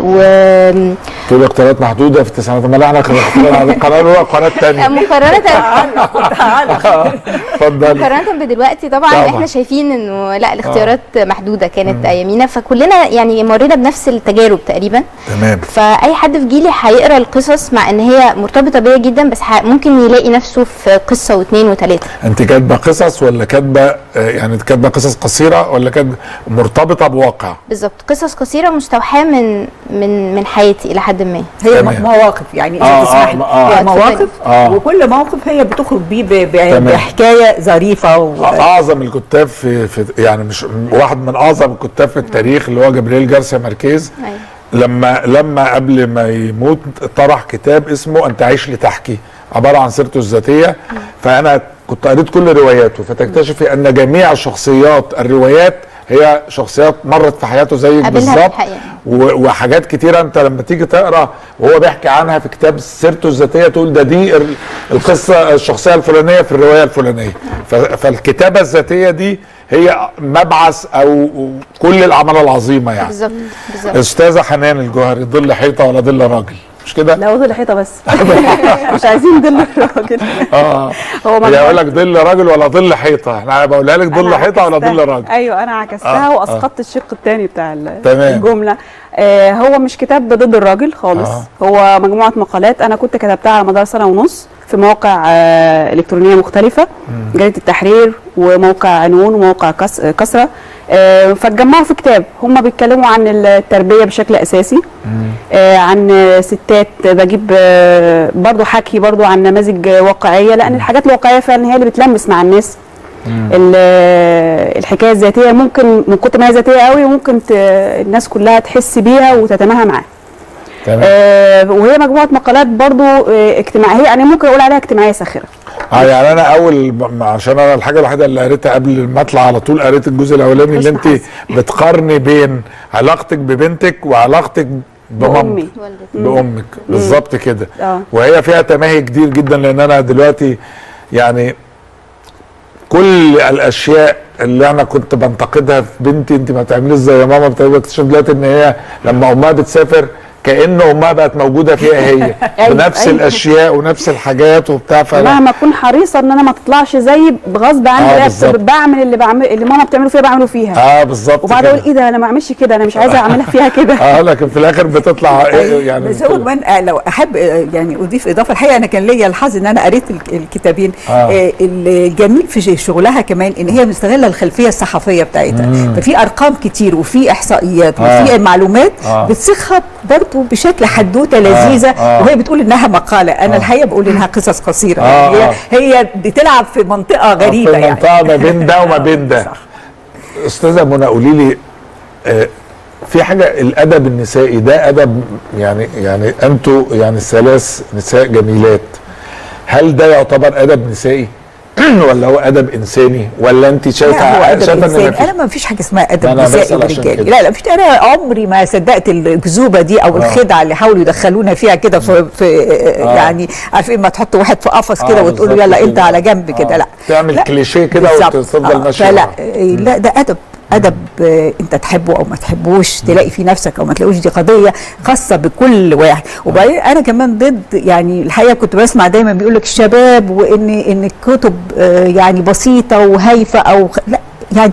و... تقول اختيارات محدودة في التسعينات امال إحنا كنا اختيارات على القناه الاولى القناه الثانية مقارنة. اتفضلي مقارنة بدلوقتي طبعا, طبعاً. إحنا شايفين إنه لا الاختيارات محدودة كانت ايامينا فكلنا يعني مرينا بنفس التجارب تقريبا. تمام. فأي حد في جيلي هيقرأ القصص مع إن هي مرتبطة بيا جدا بس ممكن يلاقي نفسه في قصة واثنين وثلاثه أنت كاتبة قصص ولا كاتبة آه، يعني كاتبة قصص قصيرة ولا كاتبه مرتبطة بواقع بالظبط قصص قصيرة مستوحاة من من من حياتي إلى حد ما هي تمام. مواقف يعني آه، آه، آه. هي آه، مواقف آه. وكل موقف هي بتخرج بيه ب- ب- تمام. بحكاية ظريفة و... أعظم الكتاب في, في يعني مش واحد من أعظم الكتاب في التاريخ اللي هو جبريل جارسيا ماركيز أيوة. لما لما قبل ما يموت طرح كتاب اسمه أنت عيش لتحكي عبارة عن سيرته الذاتية. فأنا كنت قريت كل رواياته فتكتشفي أن جميع شخصيات الروايات هي شخصيات مرت في حياته زيك بالظبط. وحاجات كتيرة أنت لما تيجي تقرأ وهو بيحكي عنها في كتاب سيرته الذاتية تقول ده دي ال- القصة الشخصية الفلانية في الرواية الفلانية. فالكتابة الذاتية دي هي مبعث أو كل الأعمال العظيمة يعني. بالظبط بالظبط. أستاذة حنان الجوهري ظل حيطة ولا ظل راجل؟ مش كده؟ لا ظل حيطة بس. مش عايزين ظل الراجل آه. هو يقول لك ظل راجل ولا ظل حيطة. إحنا بقولها لك ظل حيطة ولا. ظل راجل. أيوه أنا عكستها آه، وأسقطت الشق الثاني بتاع تمام. الجملة. آه هو مش كتاب ضد الراجل خالص. آه. هو مجموعة مقالات. أنا كنت كتبتها على مدار سنة ونص. في مواقع آه إلكترونية مختلفة جريدة التحرير وموقع عنون وموقع كس- كسرى آه فاتجمعوا في كتاب. هم بيتكلموا عن التربية بشكل أساسي. آه عن ستات. بجيب برضو حكي برضو عن نماذج واقعية لأن الحاجات الواقعية فعلا هي اللي بتلمس مع الناس. ال- الحكاية الذاتية ممكن من كتر ما هي ذاتية قوي ممكن الناس كلها تحس بيها وتتماهى معاها. تمام. آه وهي مجموعة مقالات برضو آه اجتماعية. يعني ممكن أقول عليها اجتماعية ساخرة. آه يعني أنا أول عشان أنا الحاجة الوحيدة اللي قريتها قبل ما أطلع على طول قريت الجزء الأولاني اللي أنت بتقارني بين علاقتك ببنتك وعلاقتك بأمي. بأمك. بالظبط كده. آه. وهي فيها تماهي كتير جدا لأن أنا دلوقتي يعني كل الأشياء اللي أنا كنت بنتقدها في بنتي أنت ما بتعمليش زي ماما بتعملي بكتشف دلوقتي إن هي لما أمها بتسافر كان امها بقت موجودة فيها هي بنفس. الأشياء ونفس الحاجات وبتاع فأنا- مهما أكون حريصة إن أنا ما تطلعش زي بغصب عني آه،. بعمل اللي بعمل اللي ماما بتعمله فيها بعمله فيها آه بالظبط وبعد. أقول إيه ده أنا ما أعملش كده أنا مش عايزة أعملها فيها كده آه لكن في الآخر بتطلع إيه يعني بس هو كمان آه، لو أحب آه، يعني أضيف إضافة الحقيقة أنا كان ليا الحظ إن أنا قريت ال- الكتابين آه. آه. الجميل في شغلها كمان إن هي مستغلة الخلفية الصحفية بتاعتها. ففي أرقام كتير وفي إحصائيات آه. وفي معلومات آه. بتصيغها برضه بشكل حدوتة لذيذة آه. وهي بتقول إنها مقالة. أنا الحقيقة بقول إنها قصص قصيرة. آه، يعني آه. هي هي بتلعب في منطقة غريبه في يعني. منطقة ما بين ده وما بين ده. أستاذة منى قولي لي آه في حاجة الأدب النسائي ده أدب يعني يعني أنتوا يعني الثلاث نساء جميلات. هل ده يعتبر أدب نسائي؟ ولا هو أدب إنساني ولا أنت شايفه لا شايفة إن مفيش أنا ما فيش حاجة اسمها أدب نسائي ورجالي كده. لا لا مفيش أنا عمري ما صدقت الكذوبه دي أو آه. الخدعة اللي حاولوا يدخلونا فيها كده في, في آه. يعني عارفين ما تحط واحد في قفص آه، كده وتقول له يلا. انت على جنب كده آه. لا تعمل لا. كليشيه كده. وتفضل آه. فلا وراه. آه، لا ده أدب أدب آه، أنت تحبه أو ما تحبوش تلاقي في نفسك أو ما تلاقوش دي قضية خاصة بكل واحد. وبعدين أنا كمان ضد يعني الحقيقة كنت بسمع دايما بيقول لك الشباب وإن إن الكتب آه، يعني بسيطة وهايفة أو لا يعني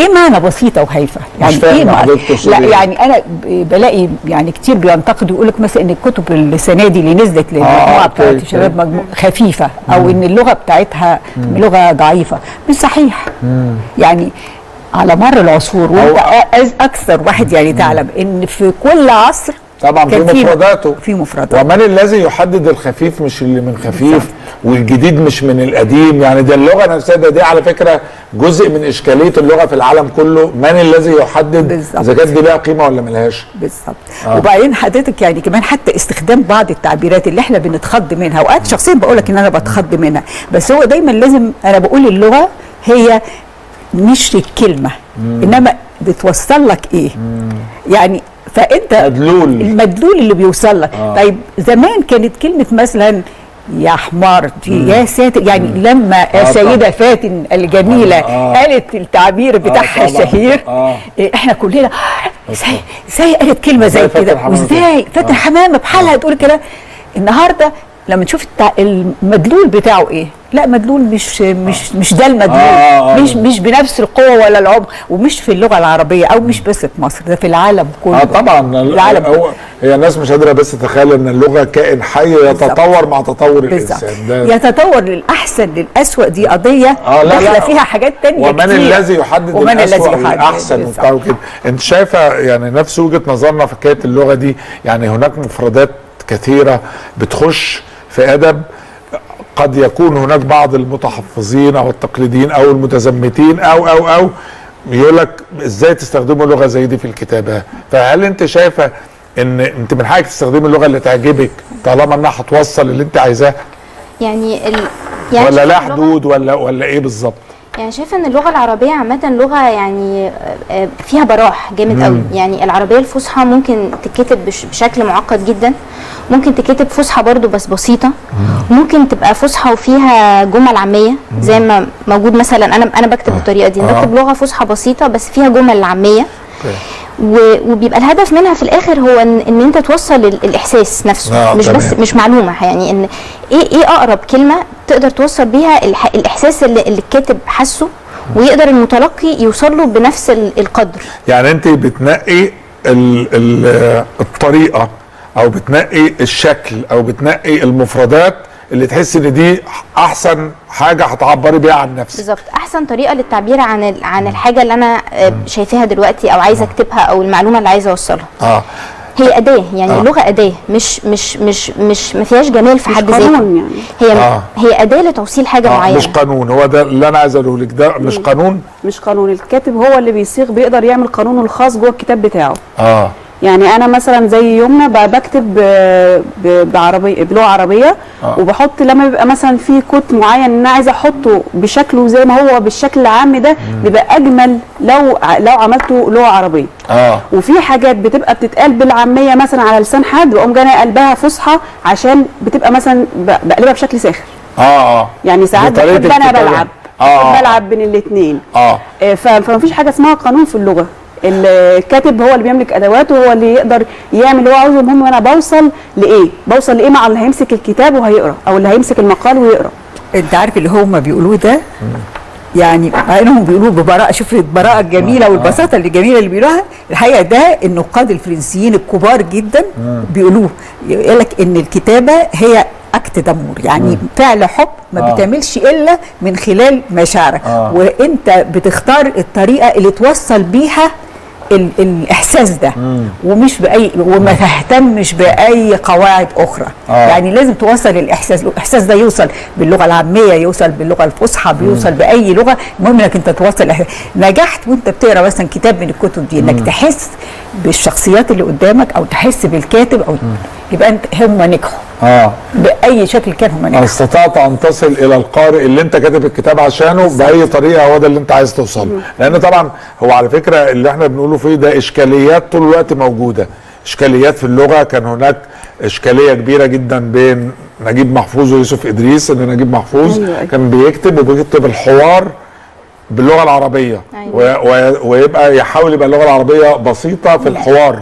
إيه معنى بسيطة وهايفة؟ يعني إيه معنى لا إيه؟ يعني أنا بلاقي يعني كتير بينتقدوا يقول لك مثلا إن الكتب السنة دي اللي نزلت للمجموعة أوكي، بتاعت. الشباب خفيفة أو إن اللغة بتاعتها لغة ضعيفة مش صحيح. يعني على مر العصور وأنت أكثر واحد يعني تعلم إن في كل عصر طبعا في مفرداته. في مفردات ومن الذي يحدد الخفيف مش اللي من خفيف والجديد مش من القديم. يعني ده اللغة نفسها ده دي على فكرة جزء من إشكالية اللغة في العالم كله. من الذي يحدد. إذا كانت دي لها قيمة ولا ملهاش؟ بالظبط. آه. آه. وبعدين حضرتك يعني كمان حتى استخدام بعض التعبيرات اللي إحنا بنتخض منها وأنا شخصيا بقول لك إن أنا بتخض منها بس هو دايما لازم أنا بقول اللغة هي مش الكلمة إنما بتوصل لك إيه يعني فأنت مدلول المدلول اللي بيوصل لك آه. آه. طيب زمان كانت كلمة مثلا يا حمار دي يا ساتر يعني لما آه طبعا. فاتن الجميلة آه. آه. قالت التعبير بتاعها طبعا. الشهير آه. إيه، إحنا كلنا إزاي إزاي قالت كلمة زي كده وإزاي فاتن آه. حمامة بحالها تقول كده النهارده لما تشوف. المدلول بتاعه إيه؟ لا مدلول مش مش مش ده المدلول. آه، آه. مش مش بنفس القوة ولا العمق ومش في اللغة العربية أو مش بس في مصر ده في العالم كله. آه طبعا. العالم هو هي الناس مش قادرة بس تتخيل إن اللغة كائن حي يتطور مع تطور الإنسان. ده يتطور للأحسن للاسوء دي قضية آه لا داخلة فيها حاجات تانية ومن كتير. الذي يحدد ومن الذي يحدد. بالظبط. وبتاع وكده أنت شايفة يعني نفس وجهة نظرنا في حكاية اللغة دي؟ يعني هناك مفردات كثيرة بتخش في أدب قد يكون هناك بعض المتحفظين أو التقليديين أو المتزمتين أو أو أو يقول لك إزاي تستخدموا لغة زي دي في الكتابة؟ فهل أنت شايفة إن أنت من حقك تستخدمي اللغة اللي تعجبك طالما إنها هتوصل اللي أنت عايزاه؟ يعني ال... يعني ولا لا حدود ولا ولا إيه بالظبط؟ يعني شايفة إن اللغة العربية عامة لغة يعني آه، آه، فيها براح جامد. قوي يعني العربية الفصحى ممكن تتكتب بش- بشكل معقد جدا. ممكن تتكتب فصحى برضو بس بسيطة. ممكن تبقى فصحى وفيها جمل عامية زي ما موجود مثلا أنا أنا بكتب بالطريقة دي آه. بكتب لغة فصحى بسيطة بس فيها جمل عامية. وبيبقى الهدف منها في الآخر هو إن, إن أنت توصل ال- الإحساس نفسه. آه، مش بس. مش معلومة يعني إن إيه إيه أقرب كلمة تقدر توصل بيها الإحساس اللي, اللي الكاتب حاسه ويقدر المتلقي يوصل له بنفس ال- القدر. يعني أنت بتنقي ال ال الطريقة أو بتنقي الشكل أو بتنقي المفردات اللي تحس إن دي أحسن حاجة هتعبري بيها عن نفسك. بالظبط. أحسن طريقة للتعبير عن عن الحاجة اللي أنا آه، شايفاها دلوقتي أو عايزة أكتبها أو المعلومة اللي عايزة أوصلها. آه. هي أداة يعني آه. اللغة أداة مش مش مش مش ما فيهاش جمال في مش حد قانون ذاته. يعني. هي آه. هي أداة لتوصيل حاجة آه معينة. مش قانون. هو ده اللي أنا عايز أقوله لك. ده مش قانون. مش قانون. الكاتب هو اللي بيصيغ بيقدر يعمل قانونه الخاص جوه الكتاب بتاعه. آه. يعني أنا مثلا زي يومنا بكتب ب- ب- بعربيه بلغة عربية آه. وبحط لما بيبقى مثلا في كوت معين إن أنا عايزة أحطه بشكله زي ما هو بالشكل العام ده بيبقى أجمل لو لو عملته لغة عربية. آه. وفي حاجات بتبقى بتتقال بالعامية مثلا على لسان حد بقوم جاية قلبها فصحى عشان بتبقى مثلا بقلبها بشكل ساخر آه آه. يعني ساعات بحب أنا. بلعب آه. بلعب بين الاثنين آه. فمفيش حاجة اسمها قانون في اللغة. الكاتب هو اللي بيملك أدواته هو اللي يقدر يعمل اللي هو عاوزه. المهم أنا بوصل لإيه؟ بوصل لإيه مع اللي هيمسك الكتاب وهيقرأ أو اللي هيمسك المقال ويقرأ. أنت عارف اللي هم بيقولوه ده؟ يعني مع إنهم بيقولوه ببراءة. شوف البراءة الجميلة والبساطة اللي الجميله اللي بيقولوها. الحقيقة ده النقاد الفرنسيين الكبار جدا بيقولوه. يقول لك إن الكتابة هي أكت دمور. يعني فعل حب ما آه. بتعملش إلا من خلال مشاعرك. آه. وإنت بتختار الطريقة اللي توصل بيها ال الإحساس ده. ومش بأي وما تهتمش بأي قواعد أخرى. آه. يعني لازم توصل الإحساس الإحساس ده يوصل باللغة العامية يوصل باللغة الفصحى بيوصل بأي لغة. المهم إنك أنت توصل الإحساس. نجحت وأنت بتقرأ مثلا كتاب من الكتب دي إنك تحس بالشخصيات اللي قدامك أو تحس بالكاتب أو يبقى أنت هم نجحوا. آه. بأي شكل كان هم نجحوا استطعت أن تصل إلى القارئ اللي أنت كاتب الكتاب عشانه بأي طريقة هو ده اللي أنت عايز توصل له لأن طبعا هو على فكرة اللي إحنا بنقوله فيه ده إشكاليات طول الوقت موجودة. إشكاليات في اللغة كان هناك إشكالية كبيرة جدا بين نجيب محفوظ ويوسف إدريس إن نجيب محفوظ أيوة، أيوة. كان بيكتب وبيكتب الحوار باللغة العربية. أيوة. ويبقى يحاول يبقى اللغة العربية بسيطة في الحوار.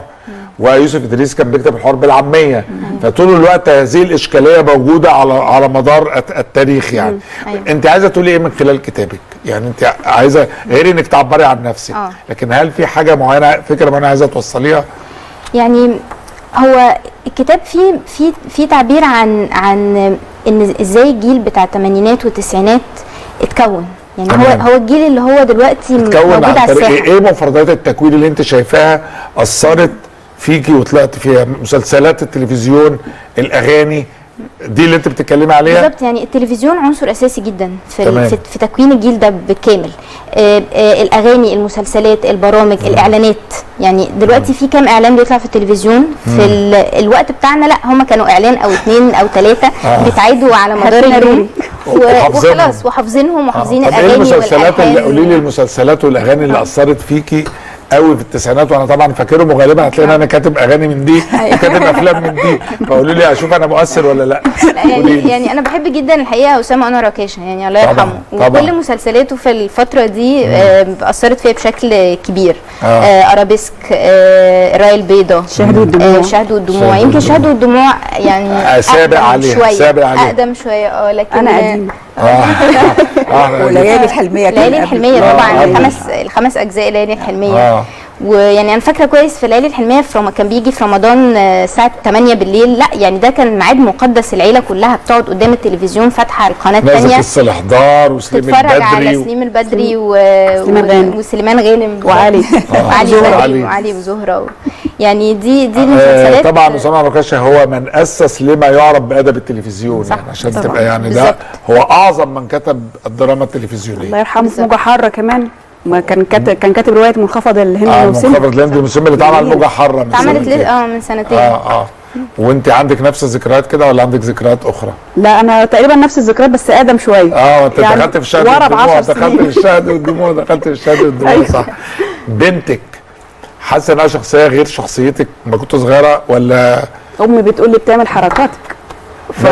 ويوسف إدريس كان بيكتب الحوار بالعامية. فطول الوقت هذه الإشكالية موجودة على على مدار الت- التاريخ يعني. أيوة. أنت عايزة تقولي إيه من خلال كتابك؟ يعني أنت عايزه غير إنك تعبري عن نفسك. آه. لكن هل في حاجة معينة فكرة معينة عايزة توصليها؟ يعني هو الكتاب فيه فيه فيه تعبير عن عن إن إزاي الجيل بتاع الثمانينات والتسعينات اتكون. يعني هو تمام. هو الجيل اللي هو دلوقتي موجود على الساحة. إيه؟ مفردات التكوين اللي أنت شايفاها أثرت فيكي وطلعت فيها مسلسلات التلفزيون الأغاني دي اللي انت بتتكلمي عليها؟ بالظبط يعني التلفزيون عنصر أساسي جدا في تمام. في, في تكوين الجيل ده بالكامل آه آه الأغاني المسلسلات البرامج الإعلانات. يعني دلوقتي في كام إعلان بيطلع في التلفزيون؟ في ال- الوقت بتاعنا لا هم كانوا إعلان أو اتنين أو ثلاثة آه. بيتعيدوا على مدار اليوم. وخلاص وحافظينهم وحافظين طب إيه الأغاني المسلسلات اللي قولي لي المسلسلات والأغاني اللي أثرت فيكي قوي في التسعينات وأنا طبعا فاكرهم وغالبا هتلاقيني أنا كاتب أغاني من دي وكاتب أفلام من دي فقولوا لي أشوف أنا مؤثر ولا لأ يعني. يعني أنا بحب جدا الحقيقة أسامة أنور عكاشة يعني الله يرحمه طبعاً. وكل مسلسلاته في الفترة دي آه، أثرت فيا بشكل كبير آه. آه، أرابيسك آه، الرايه البيضاء شهد والدموع. آه، شهد والدموع يمكن شهد والدموع. يعني آه، سابق شوية سابق عليها. أقدم شوية آه لكن أنا قديمه آه آه وليالي الحلمية ليالي الحلمية. طبعا آه. الخمس الخمس أجزاء ليالي الحلمية ويعني أنا فاكرة كويس في ليالي الحلمية في. كان بيجي في رمضان آه، الساعة 8 بالليل لا يعني ده كان ميعاد مقدس العيلة كلها بتقعد قدام التلفزيون فاتحة القناة نازل الثانية الصلحدار وسليم تتفرج على البدري و... سليم البدري و... غانم. وسليمان غانم وعلي. وعلي. وعلي وزهرة و... يعني دي دي آه المسلسلات طبعا اسامه ركاشه هو من أسس لما يعرف بأدب التلفزيون صح، يعني عشان طبعاً. تبقى يعني ده. هو أعظم من كتب الدراما الله التلفزيونيه يرحمه في بالظبط. موجة حارة كمان ما كان كاتب كان كاتب رواية منخفض الهند آه والسن منخفض الهند المسلم اللي اتعمل موجه حاره من اتعملت آه من سنتين. آه آه. وانت عندك نفس الذكريات كده ولا عندك ذكريات أخرى؟ لا أنا تقريبا نفس الذكريات بس اقدم شوية. آه أنت يعني دخلت في الشهد ورا والدموع دخلت في. الشهد والدموع دخلت في الشهد والدموع. صح. بنتك حاسة إنها شخصية غير شخصيتك؟ لما كنت صغيرة ولا؟ أمي بتقول لي بتعمل حركاتك. ف...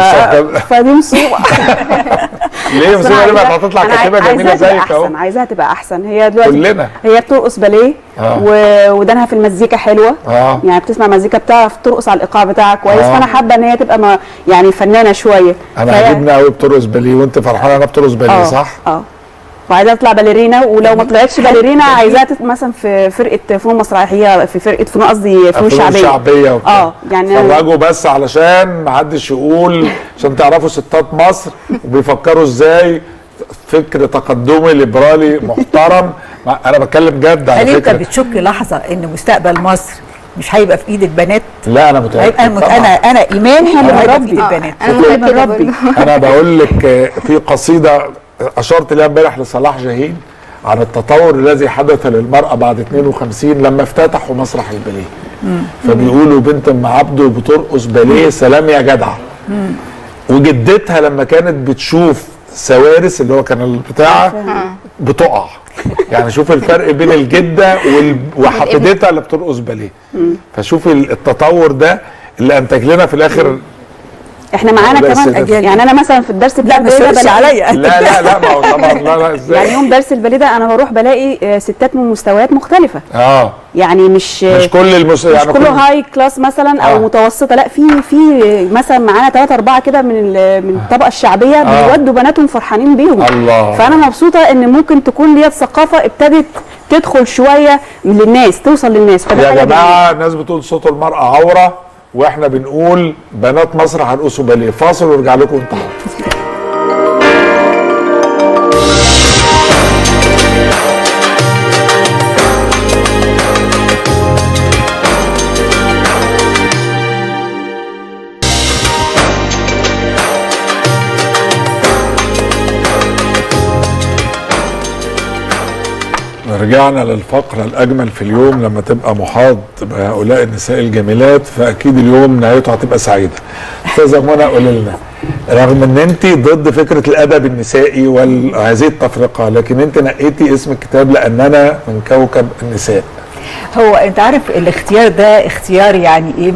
فدي مصيبة. ليه بس عايزاها- هتطلع كاتبة جميلة زيك أهو. عايزاها تبقى أحسن. هي دلوقتي كلنا. هي بترقص باليه آه. ودانها في المزيكا حلوة. آه. يعني بتسمع مزيكا بتعرف ترقص على الإيقاع بتاعها كويس. آه. فأنا حابة إن هي تبقى ما يعني فنانة شوية. أنا عاجبني قوي بترقص باليه وأنت فرحانة إنها بترقص باليه آه. صح؟ آه. وعايزاها تطلع باليرينا ولو ما طلعتش باليرينا عايزاها مثلا في فرقة فنون مسرحية في فرقة فنون قصدي فنون شعبية. شعبية وبتاع. آه يعني فرجوا بس علشان ما حدش يقول عشان تعرفوا ستات مصر وبيفكروا إزاي فكر تقدمي ليبرالي محترم. أنا بتكلم جد على هل أنت فكرة. بتشك لحظة إن مستقبل مصر مش هيبقى في إيد البنات؟ لا أنا متأكد هيبقى مت... أنا أنا إيماني أنا انه هيبقى في. ايد البنات أنا أنا بقول لك آه، في قصيدة أشرت لها امبارح لصلاح جاهين عن التطور الذي حدث للمرأة بعد 52 لما افتتحوا مسرح الباليه فبيقولوا بنت أم عبده بترقص باليه سلام يا جدع وجدتها لما كانت بتشوف سوارس اللي هو كان البتاع بتقع. يعني شوف الفرق بين الجدة وحفيدتها اللي بترقص باليه. فشوف التطور ده اللي أنتج لنا في الآخر إحنا معانا لا، كمان السيدات. يعني أنا مثلا في الدرس بتاع لا الباليه بلاقي- عليا. لا لا لا ما هو طبعا لا لا يعني إزاي؟ يوم درس الباليه ده أنا بروح بلاقي آه، ستات من مستويات مختلفة. آه. يعني مش مش كل المس... مش يعني كله كل... هاي كلاس مثلا أو آه. متوسطة. لا في في مثلا معانا ثلاثة أربعة كده من ال- من الطبقة الشعبية آه. بيودوا بناتهم فرحانين بيهم. الله. فأنا مبسوطة إن ممكن تكون ديت ثقافة ابتدت تدخل شوية للناس توصل للناس. يا جماعة الناس بتقول صوت المرأة عورة. وإحنا بنقول بنات مصر هرقصوا باليه. فاصل ونرجع لكم أنتوا رجعنا للفقرة الأجمل في اليوم لما تبقى محاط بهؤلاء النساء الجميلات فأكيد اليوم نهايته هتبقى سعيدة. أستاذة منى قولي لنا رغم إن أنت ضد فكرة الأدب النسائي وهذه التفرقة لكن أنت نقيتي اسم الكتاب لأننا من كوكب النساء. هو أنت عارف الاختيار ده اختيار يعني إيه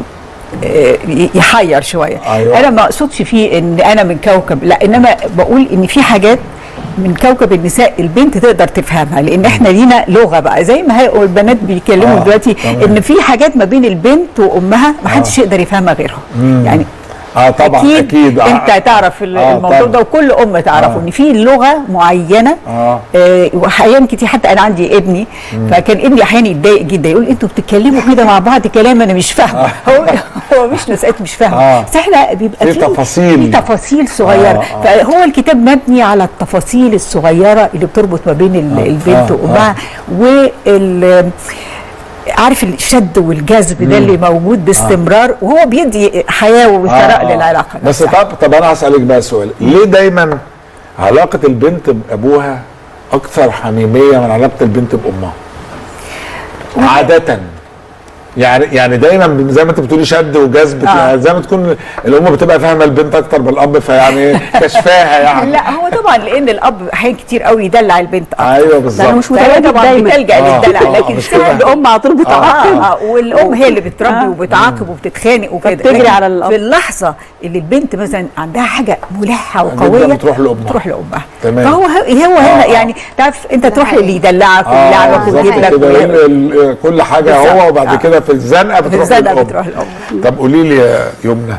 آه، يحير شوية أيوة. أنا ما أقصدش فيه إن أنا من كوكب لا انما بقول إن في حاجات من كوكب النساء البنت تقدر تفهمها لأن إحنا لينا لغة بقى زي ما هي البنات بيتكلموا آه، دلوقتي. إن في حاجات ما بين البنت وأمها ما حدش يقدر يفهمها غيرها مم. يعني آه طبعا أكيد, أكيد. أنت تعرف آه، الموضوع طبعاً. ده وكل ام تعرفه آه. إن في لغة معينة آه. آه، واحيانا كتير حتى أنا عندي ابني فكان ابني أحيانا يتضايق جدا يقول أنتوا بتتكلموا كده مع بعض كلام أنا مش فاهمه. هو هو مش مساله مش فاهمه. آه. بس إحنا بيبقى في تفاصيل. في تفاصيل صغيرة. آه، فهو الكتاب مبني على التفاصيل الصغيرة اللي بتربط ما بين آه، البنت آه، وأمها وال عارف الشد والجذب ده اللي موجود باستمرار وهو بيدي حياة وثراء آه، آه. للعلاقة بس. طب طب أنا هسألك بقى سؤال. ليه دايما علاقة البنت بأبوها أكثر حميمية من علاقة البنت بأمها؟ عادة. يعني يعني دايما زي ما انت بتقولي شد وجذب آه. يعني زي ما تكون الأم بتبقى فاهمة البنت أكتر من الأب فيعني كشفاها يعني لا هو طبعا لأن الأب احيان كتير قوي يدلع البنت أكتر أيوه بالظبط مش متواجد طبعاً دايما بتلجأ آه، للدلع آه، لكن. الأم على طول بتعاقب آه والأم هي اللي بتربي آه. وبتعاقب وبتتخانق وكده فبتجري لكن على الأب. في اللحظة اللي البنت مثلا عندها حاجة ملحه وقوية بتروح لأمها. تروح لأمها تمام. فهو هو هنا آه. يعني تعرف انت تروح للي يدلعك آه ويلعبك ويجيب لك كل حاجة. هو وبعد آه. كده في الزنقة في بتروح الزنقة للأم. بتروح للأم. طب قولي لي يا يمنى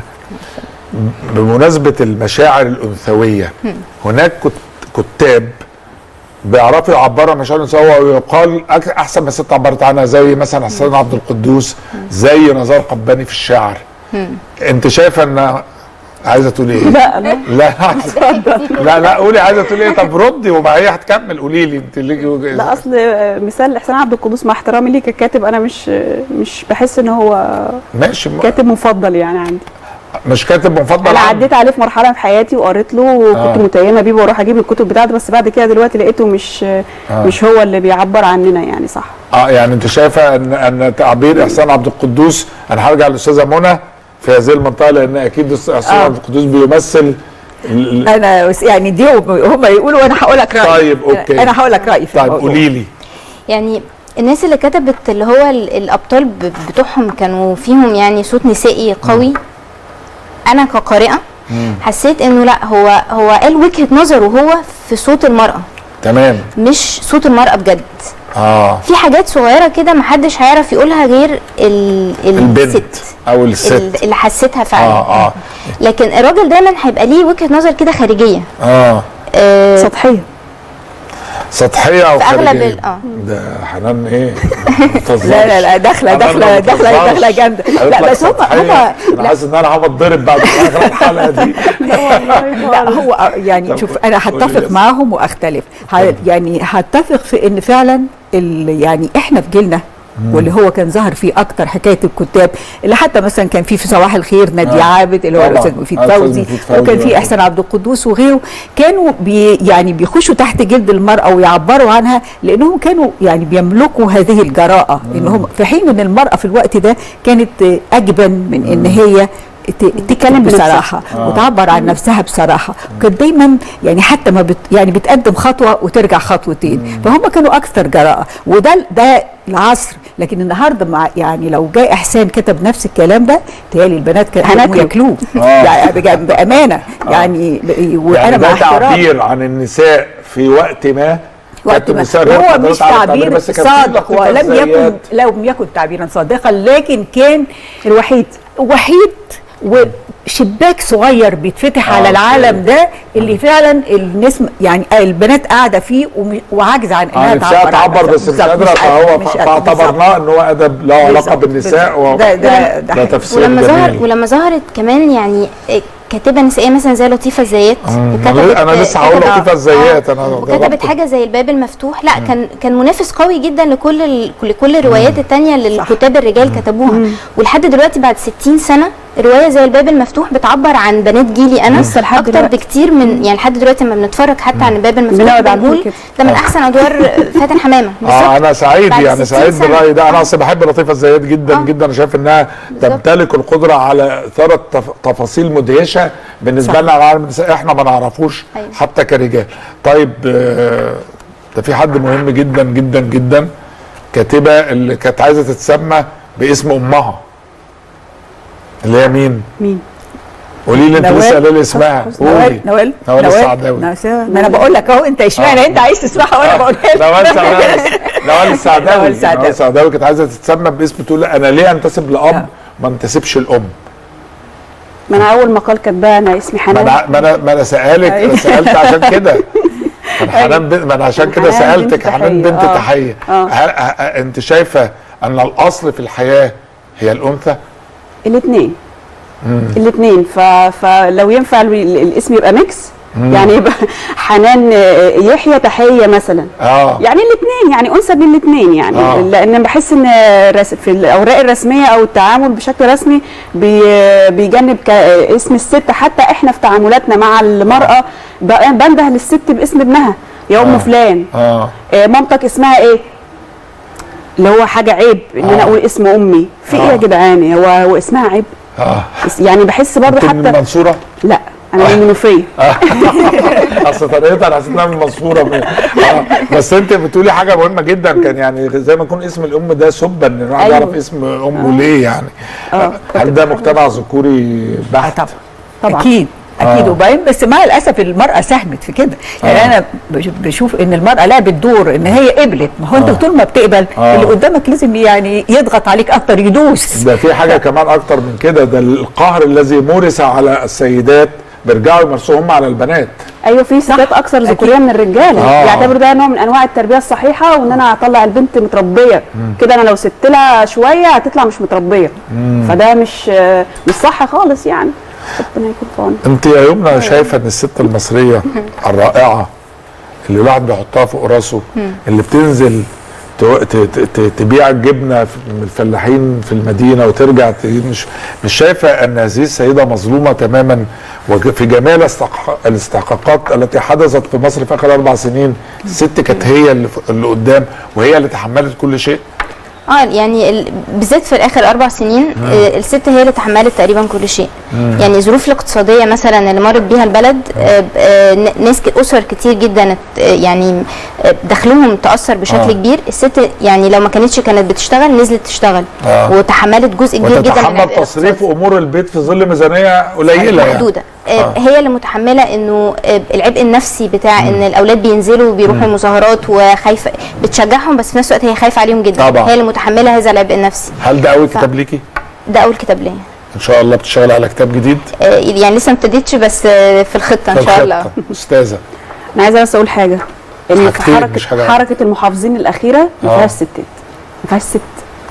بمناسبة المشاعر الأنثوية هناك كت- كتاب بيعرفوا يعبروا عن المشاعر الأنثوية ويقال أحسن ما الست عبرت عنها زي مثلا حسين عبد القدوس زي نزار قباني في الشعر أنت شايفة إن عايزة تقولي إيه؟ لا لا. لا. لا لا قولي عايزة تقولي إيه؟ طب ردي وما هي هتكمل. قولي لي أنت ليكي لا أصل مثال إحسان عبد القدوس مع احترامي ليه ككاتب أنا مش مش بحس إن هو ماشي. كاتب مفضل يعني عندي. مش كاتب مفضل أنا. عديت عليه في مرحلة في حياتي وقريت له وكنت آه. متيمة بيه وأروح أجيب الكتب بتاعته بس بعد كده دلوقتي لقيته مش آه. مش هو اللي بيعبر عننا يعني صح. آه يعني أنت شايفة إن إن تعبير إحسان عبد القدوس أنا هرجع للأستاذة منى في هذه المنطقة لأن أكيد احسان آه. عبد القدوس بيمثل أنا يعني دي هم يقولوا وأنا هقول لك رأيي. طيب، أوكي. أنا هقول لك رأيي في طيب. قولي لي. يعني الناس اللي كتبت اللي هو ال- الأبطال بتوعهم كانوا فيهم يعني صوت نسائي قوي. أنا كقارئة حسيت إنه لأ هو هو قال وجهة نظره هو في صوت المرأة. تمام. مش صوت المرأة بجد. آه. في حاجات صغيرة كده محدش هيعرف يقولها غير ال الست. أو الست. ال- اللي حسيتها فعلا. آه آه. لكن الراجل دايما هيبقى ليه وجهة نظر كده خارجية. آه. آه سطحية. سطحية أو في أغلب آه. ده حنان إيه؟ لا لا لا داخلة داخلة داخلة داخلة جامدة. لا بس هم هم أنا حاسس إن أنا هتضرب بعد اخر الحلقة دي. لا هو يعني شوف أنا هتفق. معاهم وأختلف. ه- يعني هتفق في إن فعلا يعني إحنا في جيلنا واللي هو كان ظهر فيه أكتر حكاية الكتاب اللي حتى مثلا كان في في صباح الخير نادي آه. عابد اللي هو. الأستاذ مفيد فوزي مفيد فوزي وكان في آه. احسان عبد القدوس وغيره كانوا بي يعني بيخشوا تحت جلد المرأة ويعبروا عنها لأنهم كانوا يعني بيملكوا هذه الجراءة إنهم في حين إن المرأة في الوقت ده كانت أجبن من إن هي تتكلم. بصراحة آه. وتعبر عن نفسها بصراحة وكانت دايما يعني حتى ما بت يعني بتقدم خطوة وترجع خطوتين فهم كانوا أكثر جراءة وده ده العصر لكن النهارده مع يعني لو جاي احسان كتب نفس الكلام ده تهيألي البنات كانوا. ياكلوه. آه. يعني بأمانة. يعني وأنا يعني ده تعبير عن النساء في وقت ما. وقت ما. هو مش تعبير صادق ولم يكن. لم يكن تعبيرا صادقا لكن كان الوحيد. وحيد وشباك صغير بيتفتح آه، على أوكي. العالم ده اللي فعلا الناس يعني البنات قاعدة فيه وعاجزه عن إنها يعني نفسها تعبر عن بس مش قادرة فهو فاعتبرناه إن هو أدب له علاقة بالنساء و... ده ده ده ده. تفسير ولما ظهر ولما ظهرت كمان يعني كاتبة نسائية مثلا زي لطيفة الزيات. وكتبت أنا لسه هقول لطيفة الزيات آه، أنا وكتبت. حاجة زي الباب المفتوح لا كان كان منافس قوي جدا لكل. لكل الروايات التانية اللي الكتاب الرجال كتبوها ولحد دلوقتي بعد 60 سنة رواية زي الباب المفتوح بتعبر عن بنات جيلي أنا لسه لحد أكتر دلوقتي. بكتير من يعني لحد دلوقتي لما بنتفرج حتى عن الباب المفتوح بنقول. ده من أحسن أدوار فاتن حمامة آه. أنا سعيد يعني 60 سعيد. بالرأي ده أنا أصلا بحب لطيفه الزيات جدا آه. جدا أنا شايف إنها تمتلك القدرة على إثارة تف- تفاصيل مدهشة بالنسبة لنا على عالم النساء إحنا ما نعرفوش أيوة. حتى كرجال طيب آه، ده في حد مهم جدا جدا جدا كاتبة اللي كانت عايزة تتسمى باسم أمها اللي هي مين؟ مين؟ قولي لي انت. لسه قايلة لي اسمها. قولي. نوال نوال السعداوي ما أنا بقول لك أهو أنت اشمعنى؟ أنت عايز تسمعها وأنا بقول لك. نوال سعداوي نوال السعداوي نوال السعداوي. نوال السعداوي كانت عايزة تتسمى باسم تقول أنا ليه أنتسب لأب؟ ما انتسبش للأم ما أنا أول مقال كاتباه أنا اسمي حنان. ما أنا ما أنا سألك. سألت عشان كده. حنان بنت ما أنا عشان كده سألتك. حنان. بنت آه. تحية. آه. أنت شايفة أن الأصل في الحياة هي الأنثى؟ الاثنين. الاثنين. ف... فلو ينفع ال- ال- الاسم يبقى mix يعني يبقى حنان آه، يحيى تحية مثلا. آه. يعني الاثنين يعني انسب للاثنين يعني. آه. آه. لأن بحس إن في الأوراق الرسمية أو التعامل بشكل رسمي بي بيجنب اسم الست. حتى إحنا في تعاملاتنا مع المرأة بنده للست باسم ابنها. يا أم آه. فلان. آه. آه، مامتك اسمها إيه؟ اللي هو حاجة عيب إن أنا آه. أقول اسم أمي. في إيه يا آه. جدعان؟ هو هو اسمها عيب؟ آه. يعني بحس برضه أنت من حتى المنصورة؟ لا أنا من المنوفية. أصل طريقتها أنا حسيت إنها من المنصورة. آه. بس أنت بتقولي حاجة مهمة جدا. كان يعني زي ما يكون اسم الأم ده سبا إن الواحد أيوه. يعرف اسم أمه ليه يعني. آه. هل ده مجتمع ذكوري بحت؟ طبعا طبعا. أكيد. أكيد آه. وبعدين بس مع الأسف المرأة ساهمت في كده. يعني آه. أنا بش- بشوف إن المرأة لعبت دور إن هي قبلت. ما هو أنت آه. طول ما بتقبل. آه. اللي قدامك لازم يعني يضغط عليك أكتر يدوس. ده في حاجة كمان أكتر من كده. ده القهر الذي مورس على السيدات بيرجعوا يمارسوه هم على البنات. أيوه في ستات أكثر ذكورية من الرجالة. آه. يعتبروا ده نوع من أنواع التربية الصحيحة وإن أنا أطلع البنت متربية. كده أنا لو سبت لها شوية هتطلع مش متربية. مم. فده مش مش صح خالص يعني. ربنا يكون في عونك. انت يا يمنى شايفة ان الست المصرية الرائعة اللي الواحد بيحطها فوق راسه اللي بتنزل تبيع الجبنة من الفلاحين في المدينة وترجع مش مش شايفة ان هذه السيدة مظلومة تماما وفي جميع الاستحق- الاستحقاقات التي حدثت في مصر في آخر أربع سنين الست كانت هي اللي قدام وهي اللي تحملت كل شيء. آه يعني ال- بالذات في الآخر أربع سنين آه، الست هي اللي تحملت تقريبا كل شيء مم. يعني الظروف الاقتصادية مثلا اللي مرت بيها البلد آه، آه، ن- ناس أسر كتير جدا آه، يعني آه، دخلهم تأثر بشكل آه. كبير الست يعني لو ما كانتش كانت بتشتغل نزلت تشتغل آه. وتحملت جزء كبير جدا من تصريف أمور البيت في ظل ميزانية قليلة يعني. محدودة آه. آه. هي اللي متحملة إنه آه، العبء النفسي بتاع إن الأولاد بينزلوا وبيروحوا مم. المظاهرات وخايفة بتشجعهم بس في نفس الوقت هي خايفة عليهم جدا. طبعا. هي اللي متحملة هذا العبء النفسي. هل ده أول ف- كتاب ليكي؟ ده أول كتاب ليا. إن شاء الله بتشتغل على كتاب جديد؟ آه، يعني لسه ما ابتديتش بس آه، في الخطة إن شاء الله. أستاذة. أنا عايزة بس أقول حاجة. إن في حركة حاجة حركة المحافظين الأخيرة ما آه. فيهاش ستات. ما فيهاش ست.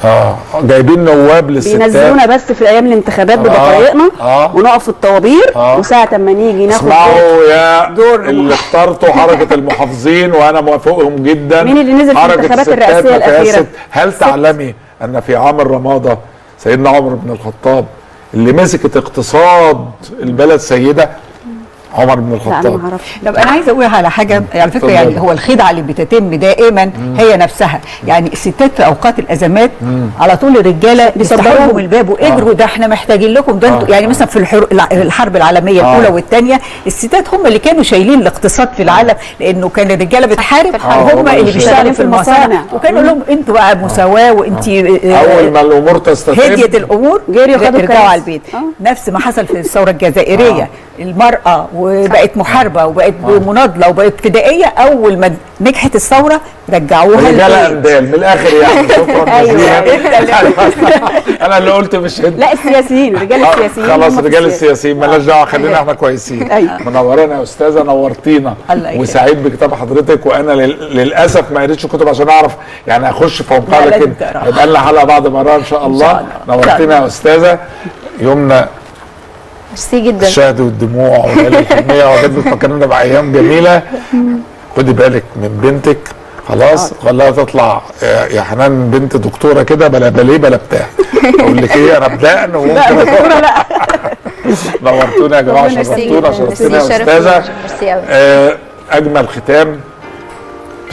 آه جايبين نواب للستات بينزلونا بس في أيام الانتخابات آه. ببطايقنا آه. ونقف في الطوابير آه. وساعة ما نيجي ناخد اسمعوا يا دور اللي اخترتوا حركة المحافظين وأنا موافقهم جدا مين اللي نزل في الانتخابات الأخيرة؟ ست. هل تعلمي أن في عام الرماده سيدنا عمر بن الخطاب اللي مسكت اقتصاد البلد سيدة عمر بن الخطاب طب أنا عايزة أقول على حاجة على فكرة. يعني هو الخدعة اللي بتتم دائما هي نفسها يعني الستات في أوقات الأزمات مم. على طول الرجالة. بيفتحوا لهم الباب وإجروا ده إحنا محتاجين لكم ده آه. يعني مثلا في الحر- الحرب العالمية آه. الأولى والثانيه الستات هم اللي كانوا شايلين الاقتصاد في العالم لأنه كان الرجالة بتحارب الحرب. هم هم اللي بيشتغلوا في المصانع. وكانوا لهم أنتوا بقى مساواة وانت أول ما الأمور تستتب هديت الأمور جريوا خدوا. على البيت نفس ما حصل في الثورة الجزائرية المرأة وبقت محاربة وبقت مناضله وبقت فدائية أول ما نجحت الثورة رجعوها رجاله البيت اندال من الآخر يعني شكرا أيوة. جزيلا أنا اللي قلت مش انت لا السياسيين رجال آه، السياسيين خلاص رجال. السياسيين مالناش دعوة خلينا إحنا كويسين أيوة. منورانا يا أستاذة نورتينا. وسعيد بكتاب حضرتك وأنا لل- للأسف ما قريتش كتب عشان أعرف يعني أخش في عمقها لكن تقراها. يبقى لنا حلقه بعد مرة إن شاء الله. إن نورتينا يا أستاذة يمنى ميرسي جدا. الشهد والدموع والليالي الحلميه بتفكرنا بايام جميلة. خدي بالك من بنتك. خلاص خليها تطلع يا يا حنان بنت دكتورة كده بلا باليه بلا بتاع. أقول لك إيه أنا بدأنا وممكن دكتوره لا نورتونا يا جماعة شرفتونا جدا. شرفتونا. يا استاذه. آه، أجمل ختام.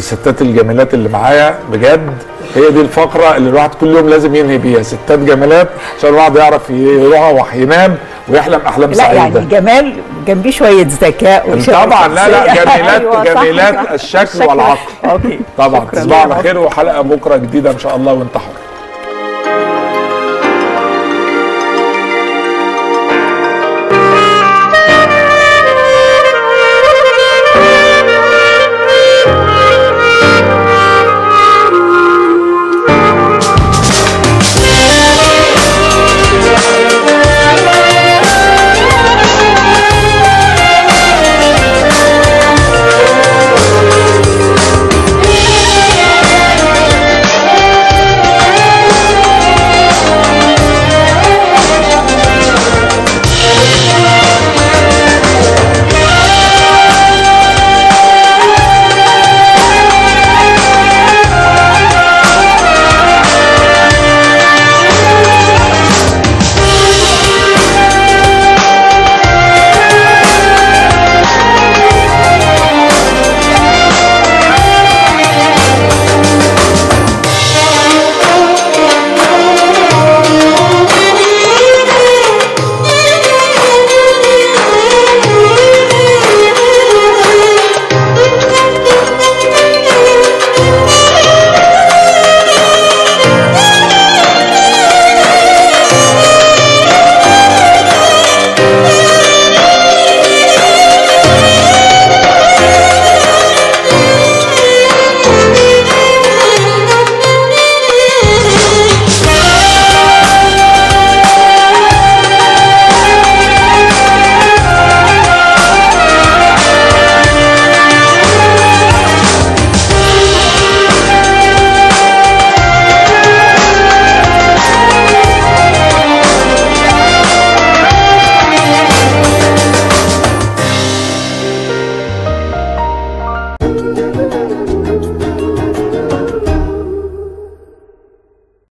بالستات الجميلات اللي معايا بجد هي دي الفقرة اللي الواحد كل يوم لازم ينهي بيها ستات جميلات عشان الواحد يعرف يروح وينام ويحلم أحلام لا يعني سعيده جمال جنبيه شوية ذكاء وشوية طبعا لا لا. جميلات أيوة، جميلات. الشكل الشكل. والعقل أوكي طبعا تصبحوا على خير وحلقة بكرة جديدة إن شاء الله وانت حر